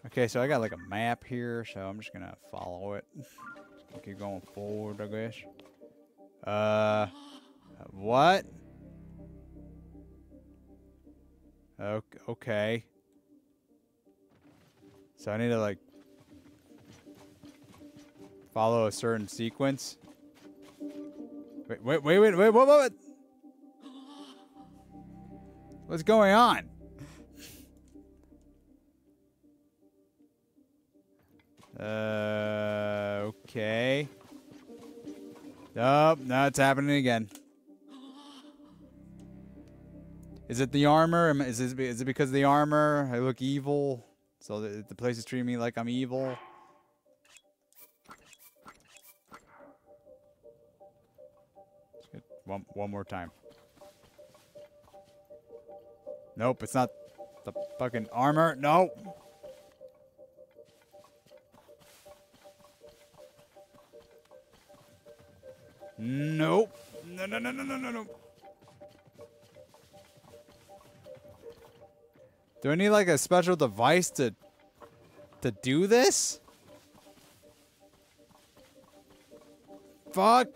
Okay, so I got like a map here, so I'm just gonna follow it. Keep going forward, I guess. Uh, what? Ok- Okay. So I need to like follow a certain sequence. Wait, wait, wait, wait, wait, what, what? What's going on? Uh, okay. Nope, no, it's happening again. Is it the armor? Is, this, is it because of the armor? I look evil, so the, the place is treating me like I'm evil. One, one more time. Nope, it's not the fucking armor. No. Nope. No, no, no, no, no, no, no. Do I need like a special device to to do this? Fuck.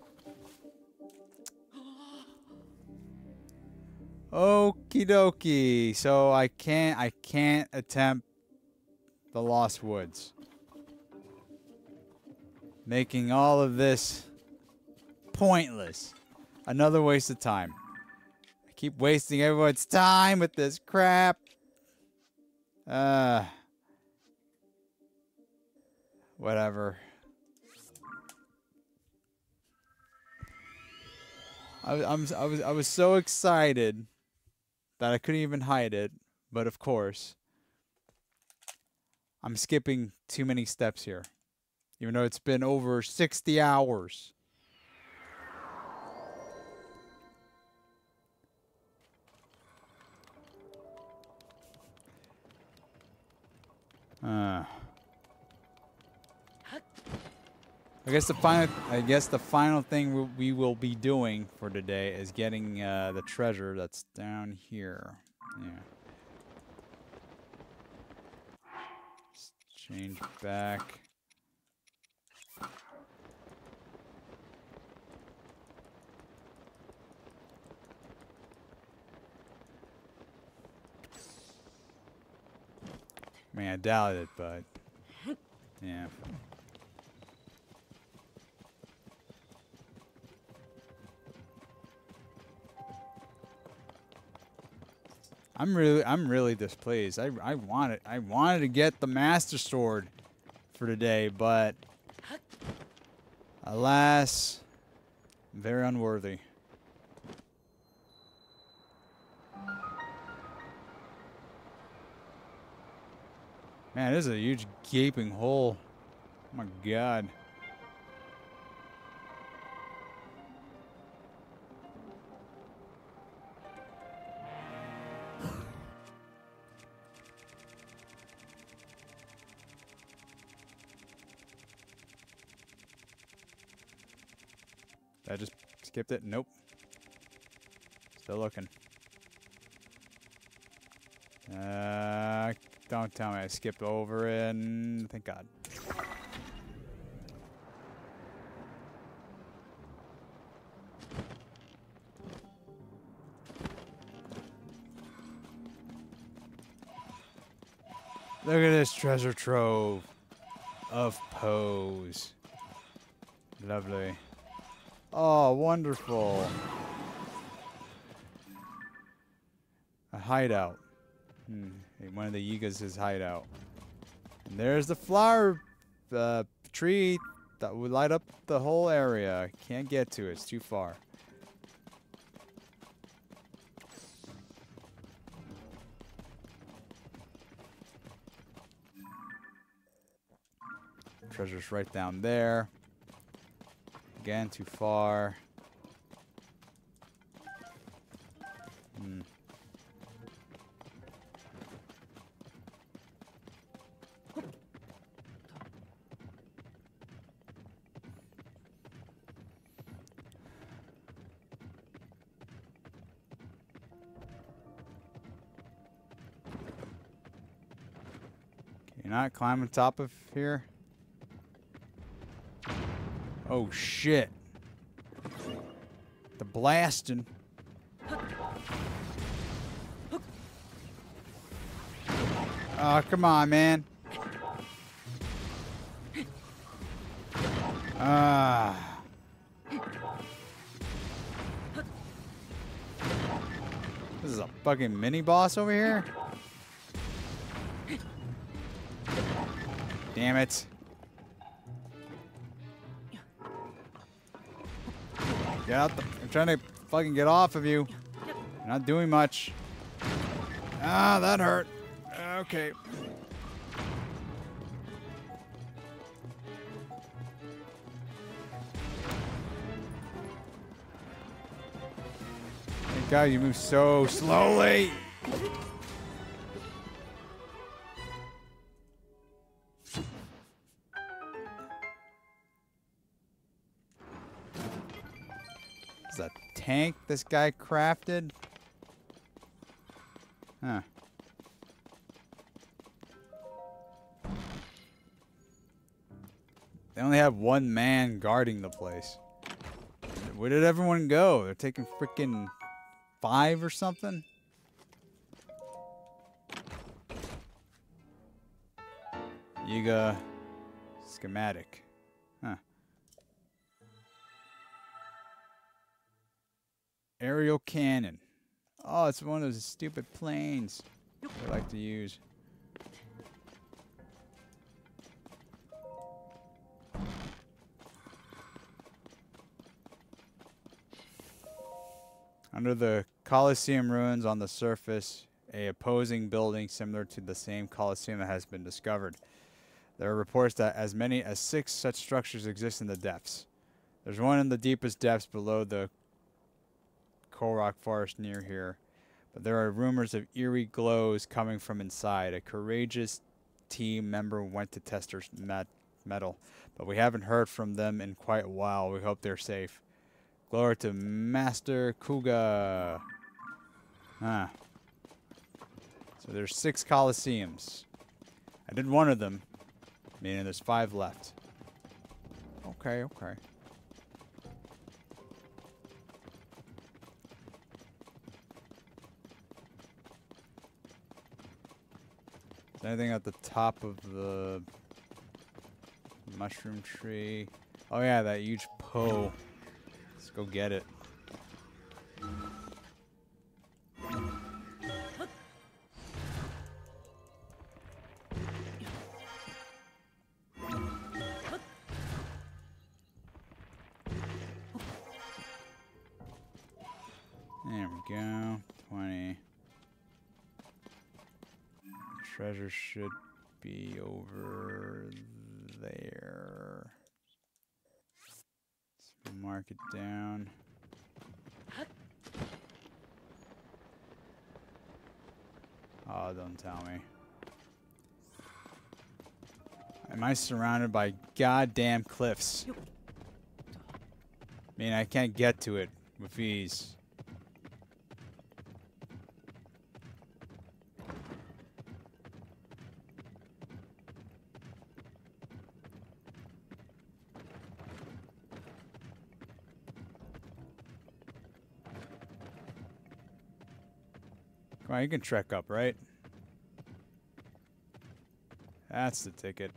Okie dokie. So I can't I can't attempt the Lost Woods. Making all of this pointless. Another waste of time. I keep wasting everyone's time with this crap. Uh whatever. I, I'm I was I was so excited that I couldn't even hide it, but of course I'm skipping too many steps here. Even though it's been over 60 hours. Uh. I guess the final I guess the final thing we, will be doing for today is getting uh, the treasure that's down here. Yeah. Let's change back. I mean, I doubt it, but yeah. I'm really, I'm really displeased. I, I wanted, I wanted to get the Master Sword for today, but alas, very unworthy. Man, this is a huge gaping hole. Oh my god. I just skipped it? Nope. Still looking. Uh, don't tell me I skipped over it. and Thank God. Look at this treasure trove of Poes. Lovely. Oh, wonderful. A hideout. Hmm. One of the Yigas' is hideout. And there's the flower uh, tree that would light up the whole area. Can't get to it. It's too far. Treasure's right down there. Again, too far. Not climb on top of here? Oh shit. The blasting. Oh, come on, man. Ah. This is a fucking mini boss over here? Damn it. Get out the. I'm trying to fucking get off of you. You're not doing much. Ah, that hurt. Okay. Thank God you move so slowly. Tank this guy crafted? Huh. They only have one man guarding the place. Where did everyone go? They're taking freaking five or something? Yiga schematic. Aerial cannon. Oh, it's one of those stupid planes I like to use. Under the Colosseum ruins on the surface, a opposing building similar to the same Colosseum has been discovered. There are reports that as many as six such structures exist in the depths. There's one in the deepest depths below the Korok forest near here, but there are rumors of eerie glows coming from inside. A courageous team member went to test their met- mettle, but we haven't heard from them in quite a while. We hope they're safe. Glory to Master Kohga. Ah. So there's six Colosseums. I did one of them, meaning there's five left. Okay, okay. Is anything at the top of the mushroom tree? Oh yeah, that huge Poe. Let's go get it. Should be over there. Let's mark it down. Oh, don't tell me. Am I surrounded by goddamn cliffs? I mean, I can't get to it with ease. You can trek up, right? That's the ticket.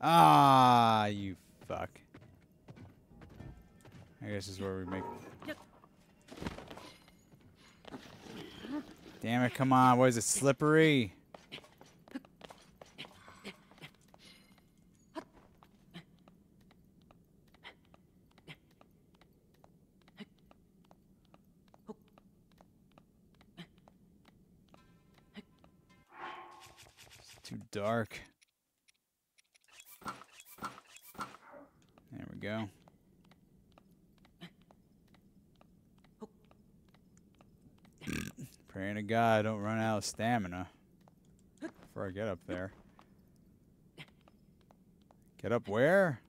Ah, you fuck. I guess this is where we make. Damn it, come on. What is it, slippery? Dark. There we go. Praying to God I don't run out of stamina before I get up there. Get up where?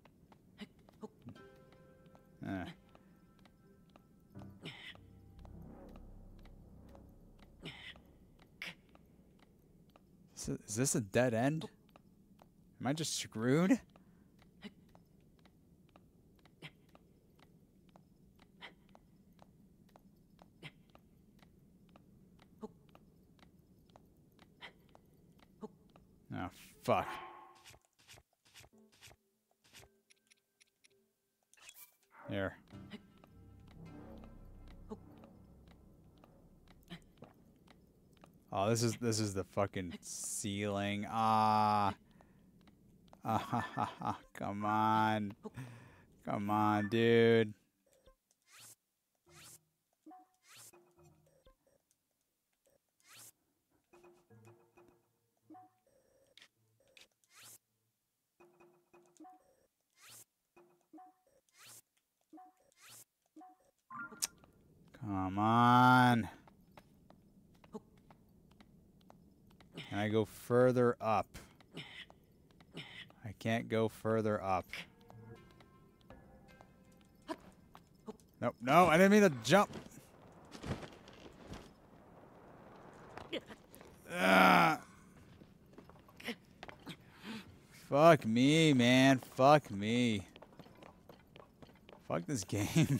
Is this a dead end? Am I just screwed? Oh, fuck. Oh, this is this is the fucking ceiling. Ah. Ah, ha, ha, ha. come on. Come on, dude. Further up? I can't go further up. Nope, no, I didn't mean to jump. Ah. Fuck me, man. Fuck me. Fuck this game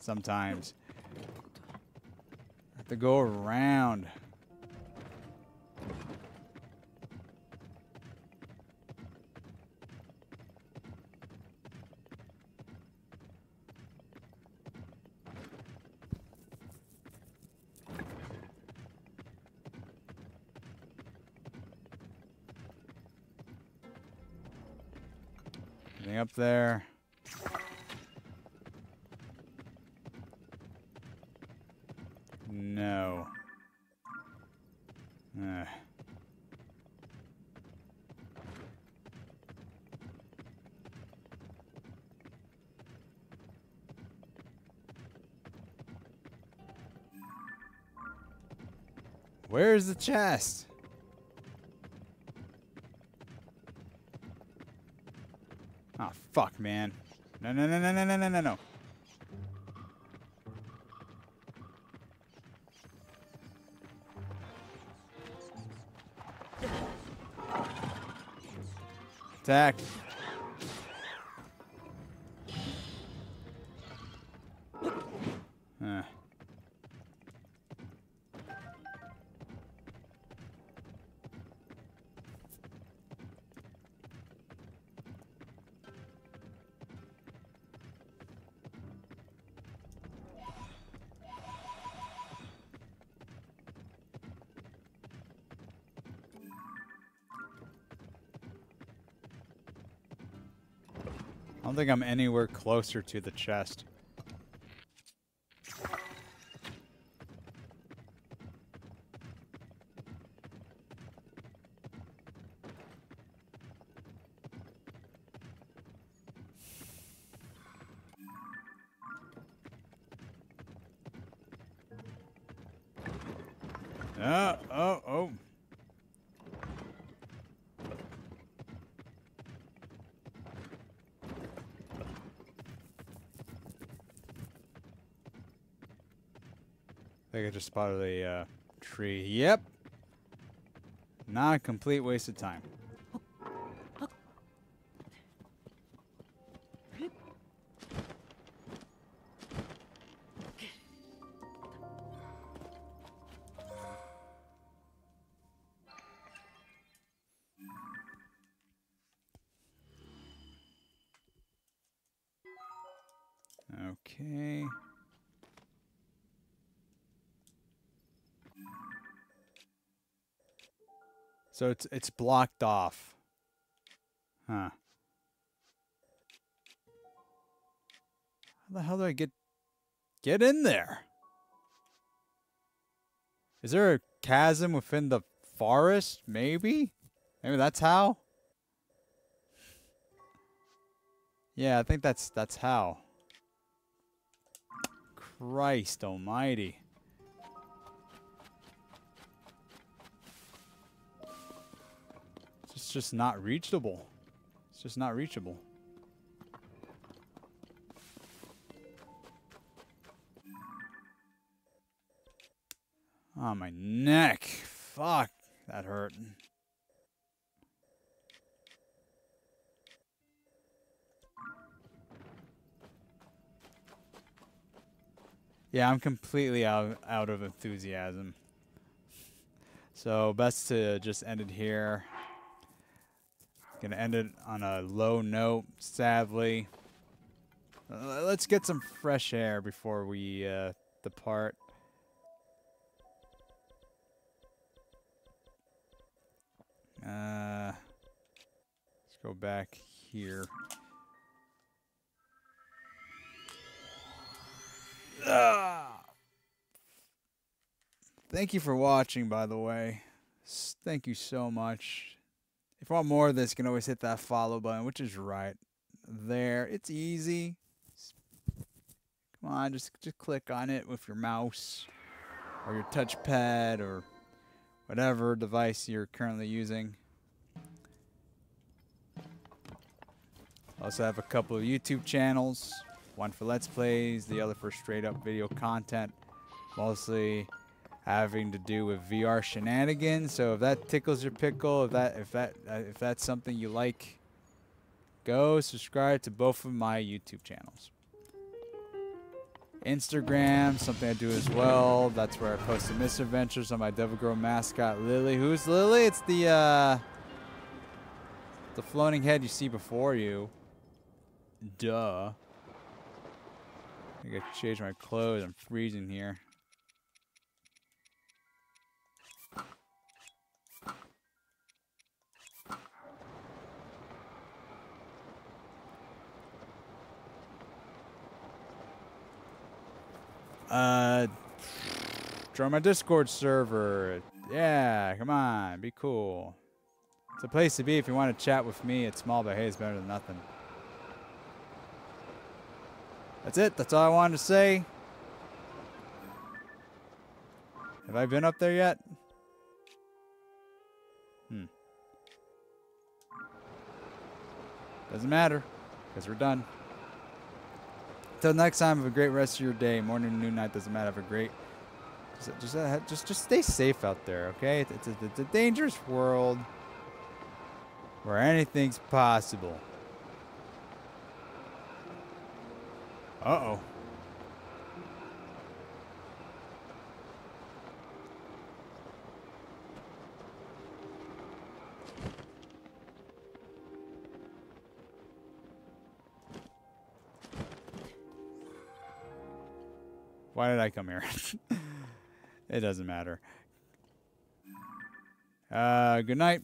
sometimes. I have to go around. Up there? No. Ugh. Where's the chest? Oh fuck, man. No, no, no, no, no, no, no, no, no. Attack. I'm anywhere closer to the chest. Spotted a uh, tree. Yep. Not a complete waste of time. So it's it's blocked off. Huh. How the hell do I get get in there? Is there a chasm within the forest? Maybe? Maybe that's how? Yeah, I think that's that's how. Christ almighty. It's just not reachable. It's just not reachable. Oh, my neck. Fuck. That hurt. Yeah, I'm completely out out of enthusiasm. So best to just end it here. Gonna end it on a low note, sadly. Uh, let's get some fresh air before we uh, depart. Uh, let's go back here. Ah. Thank you for watching, by the way. Thank you so much. If you want more of this, you can always hit that follow button, which is right there. It's easy. Come on, just just click on it with your mouse or your touchpad or whatever device you're currently using. Also have a couple of YouTube channels. One for Let's Plays, the other for straight up video content. Mostly having to do with VR shenanigans. So if that tickles your pickle, if that if that uh, if that's something you like, go subscribe to both of my YouTube channels. Instagram, something I do as well. That's where I post the misadventures on my Devil Girl mascot Lily. Who's Lily? It's the uh the floating head you see before you. Duh. I gotta change my clothes. I'm freezing here. Uh, join my Discord server. Yeah, come on, be cool. It's a place to be if you want to chat with me. It's small, but hey, it's better than nothing. That's it. That's all I wanted to say. Have I been up there yet? Hmm. Doesn't matter, because we're done. Until next time, have a great rest of your day. Morning, noon, night, doesn't matter. Have a great. Just, just, uh, just, just stay safe out there, okay? It's a, it's a dangerous world where anything's possible. Uh oh. Why did I come here? it doesn't matter. Uh, good night.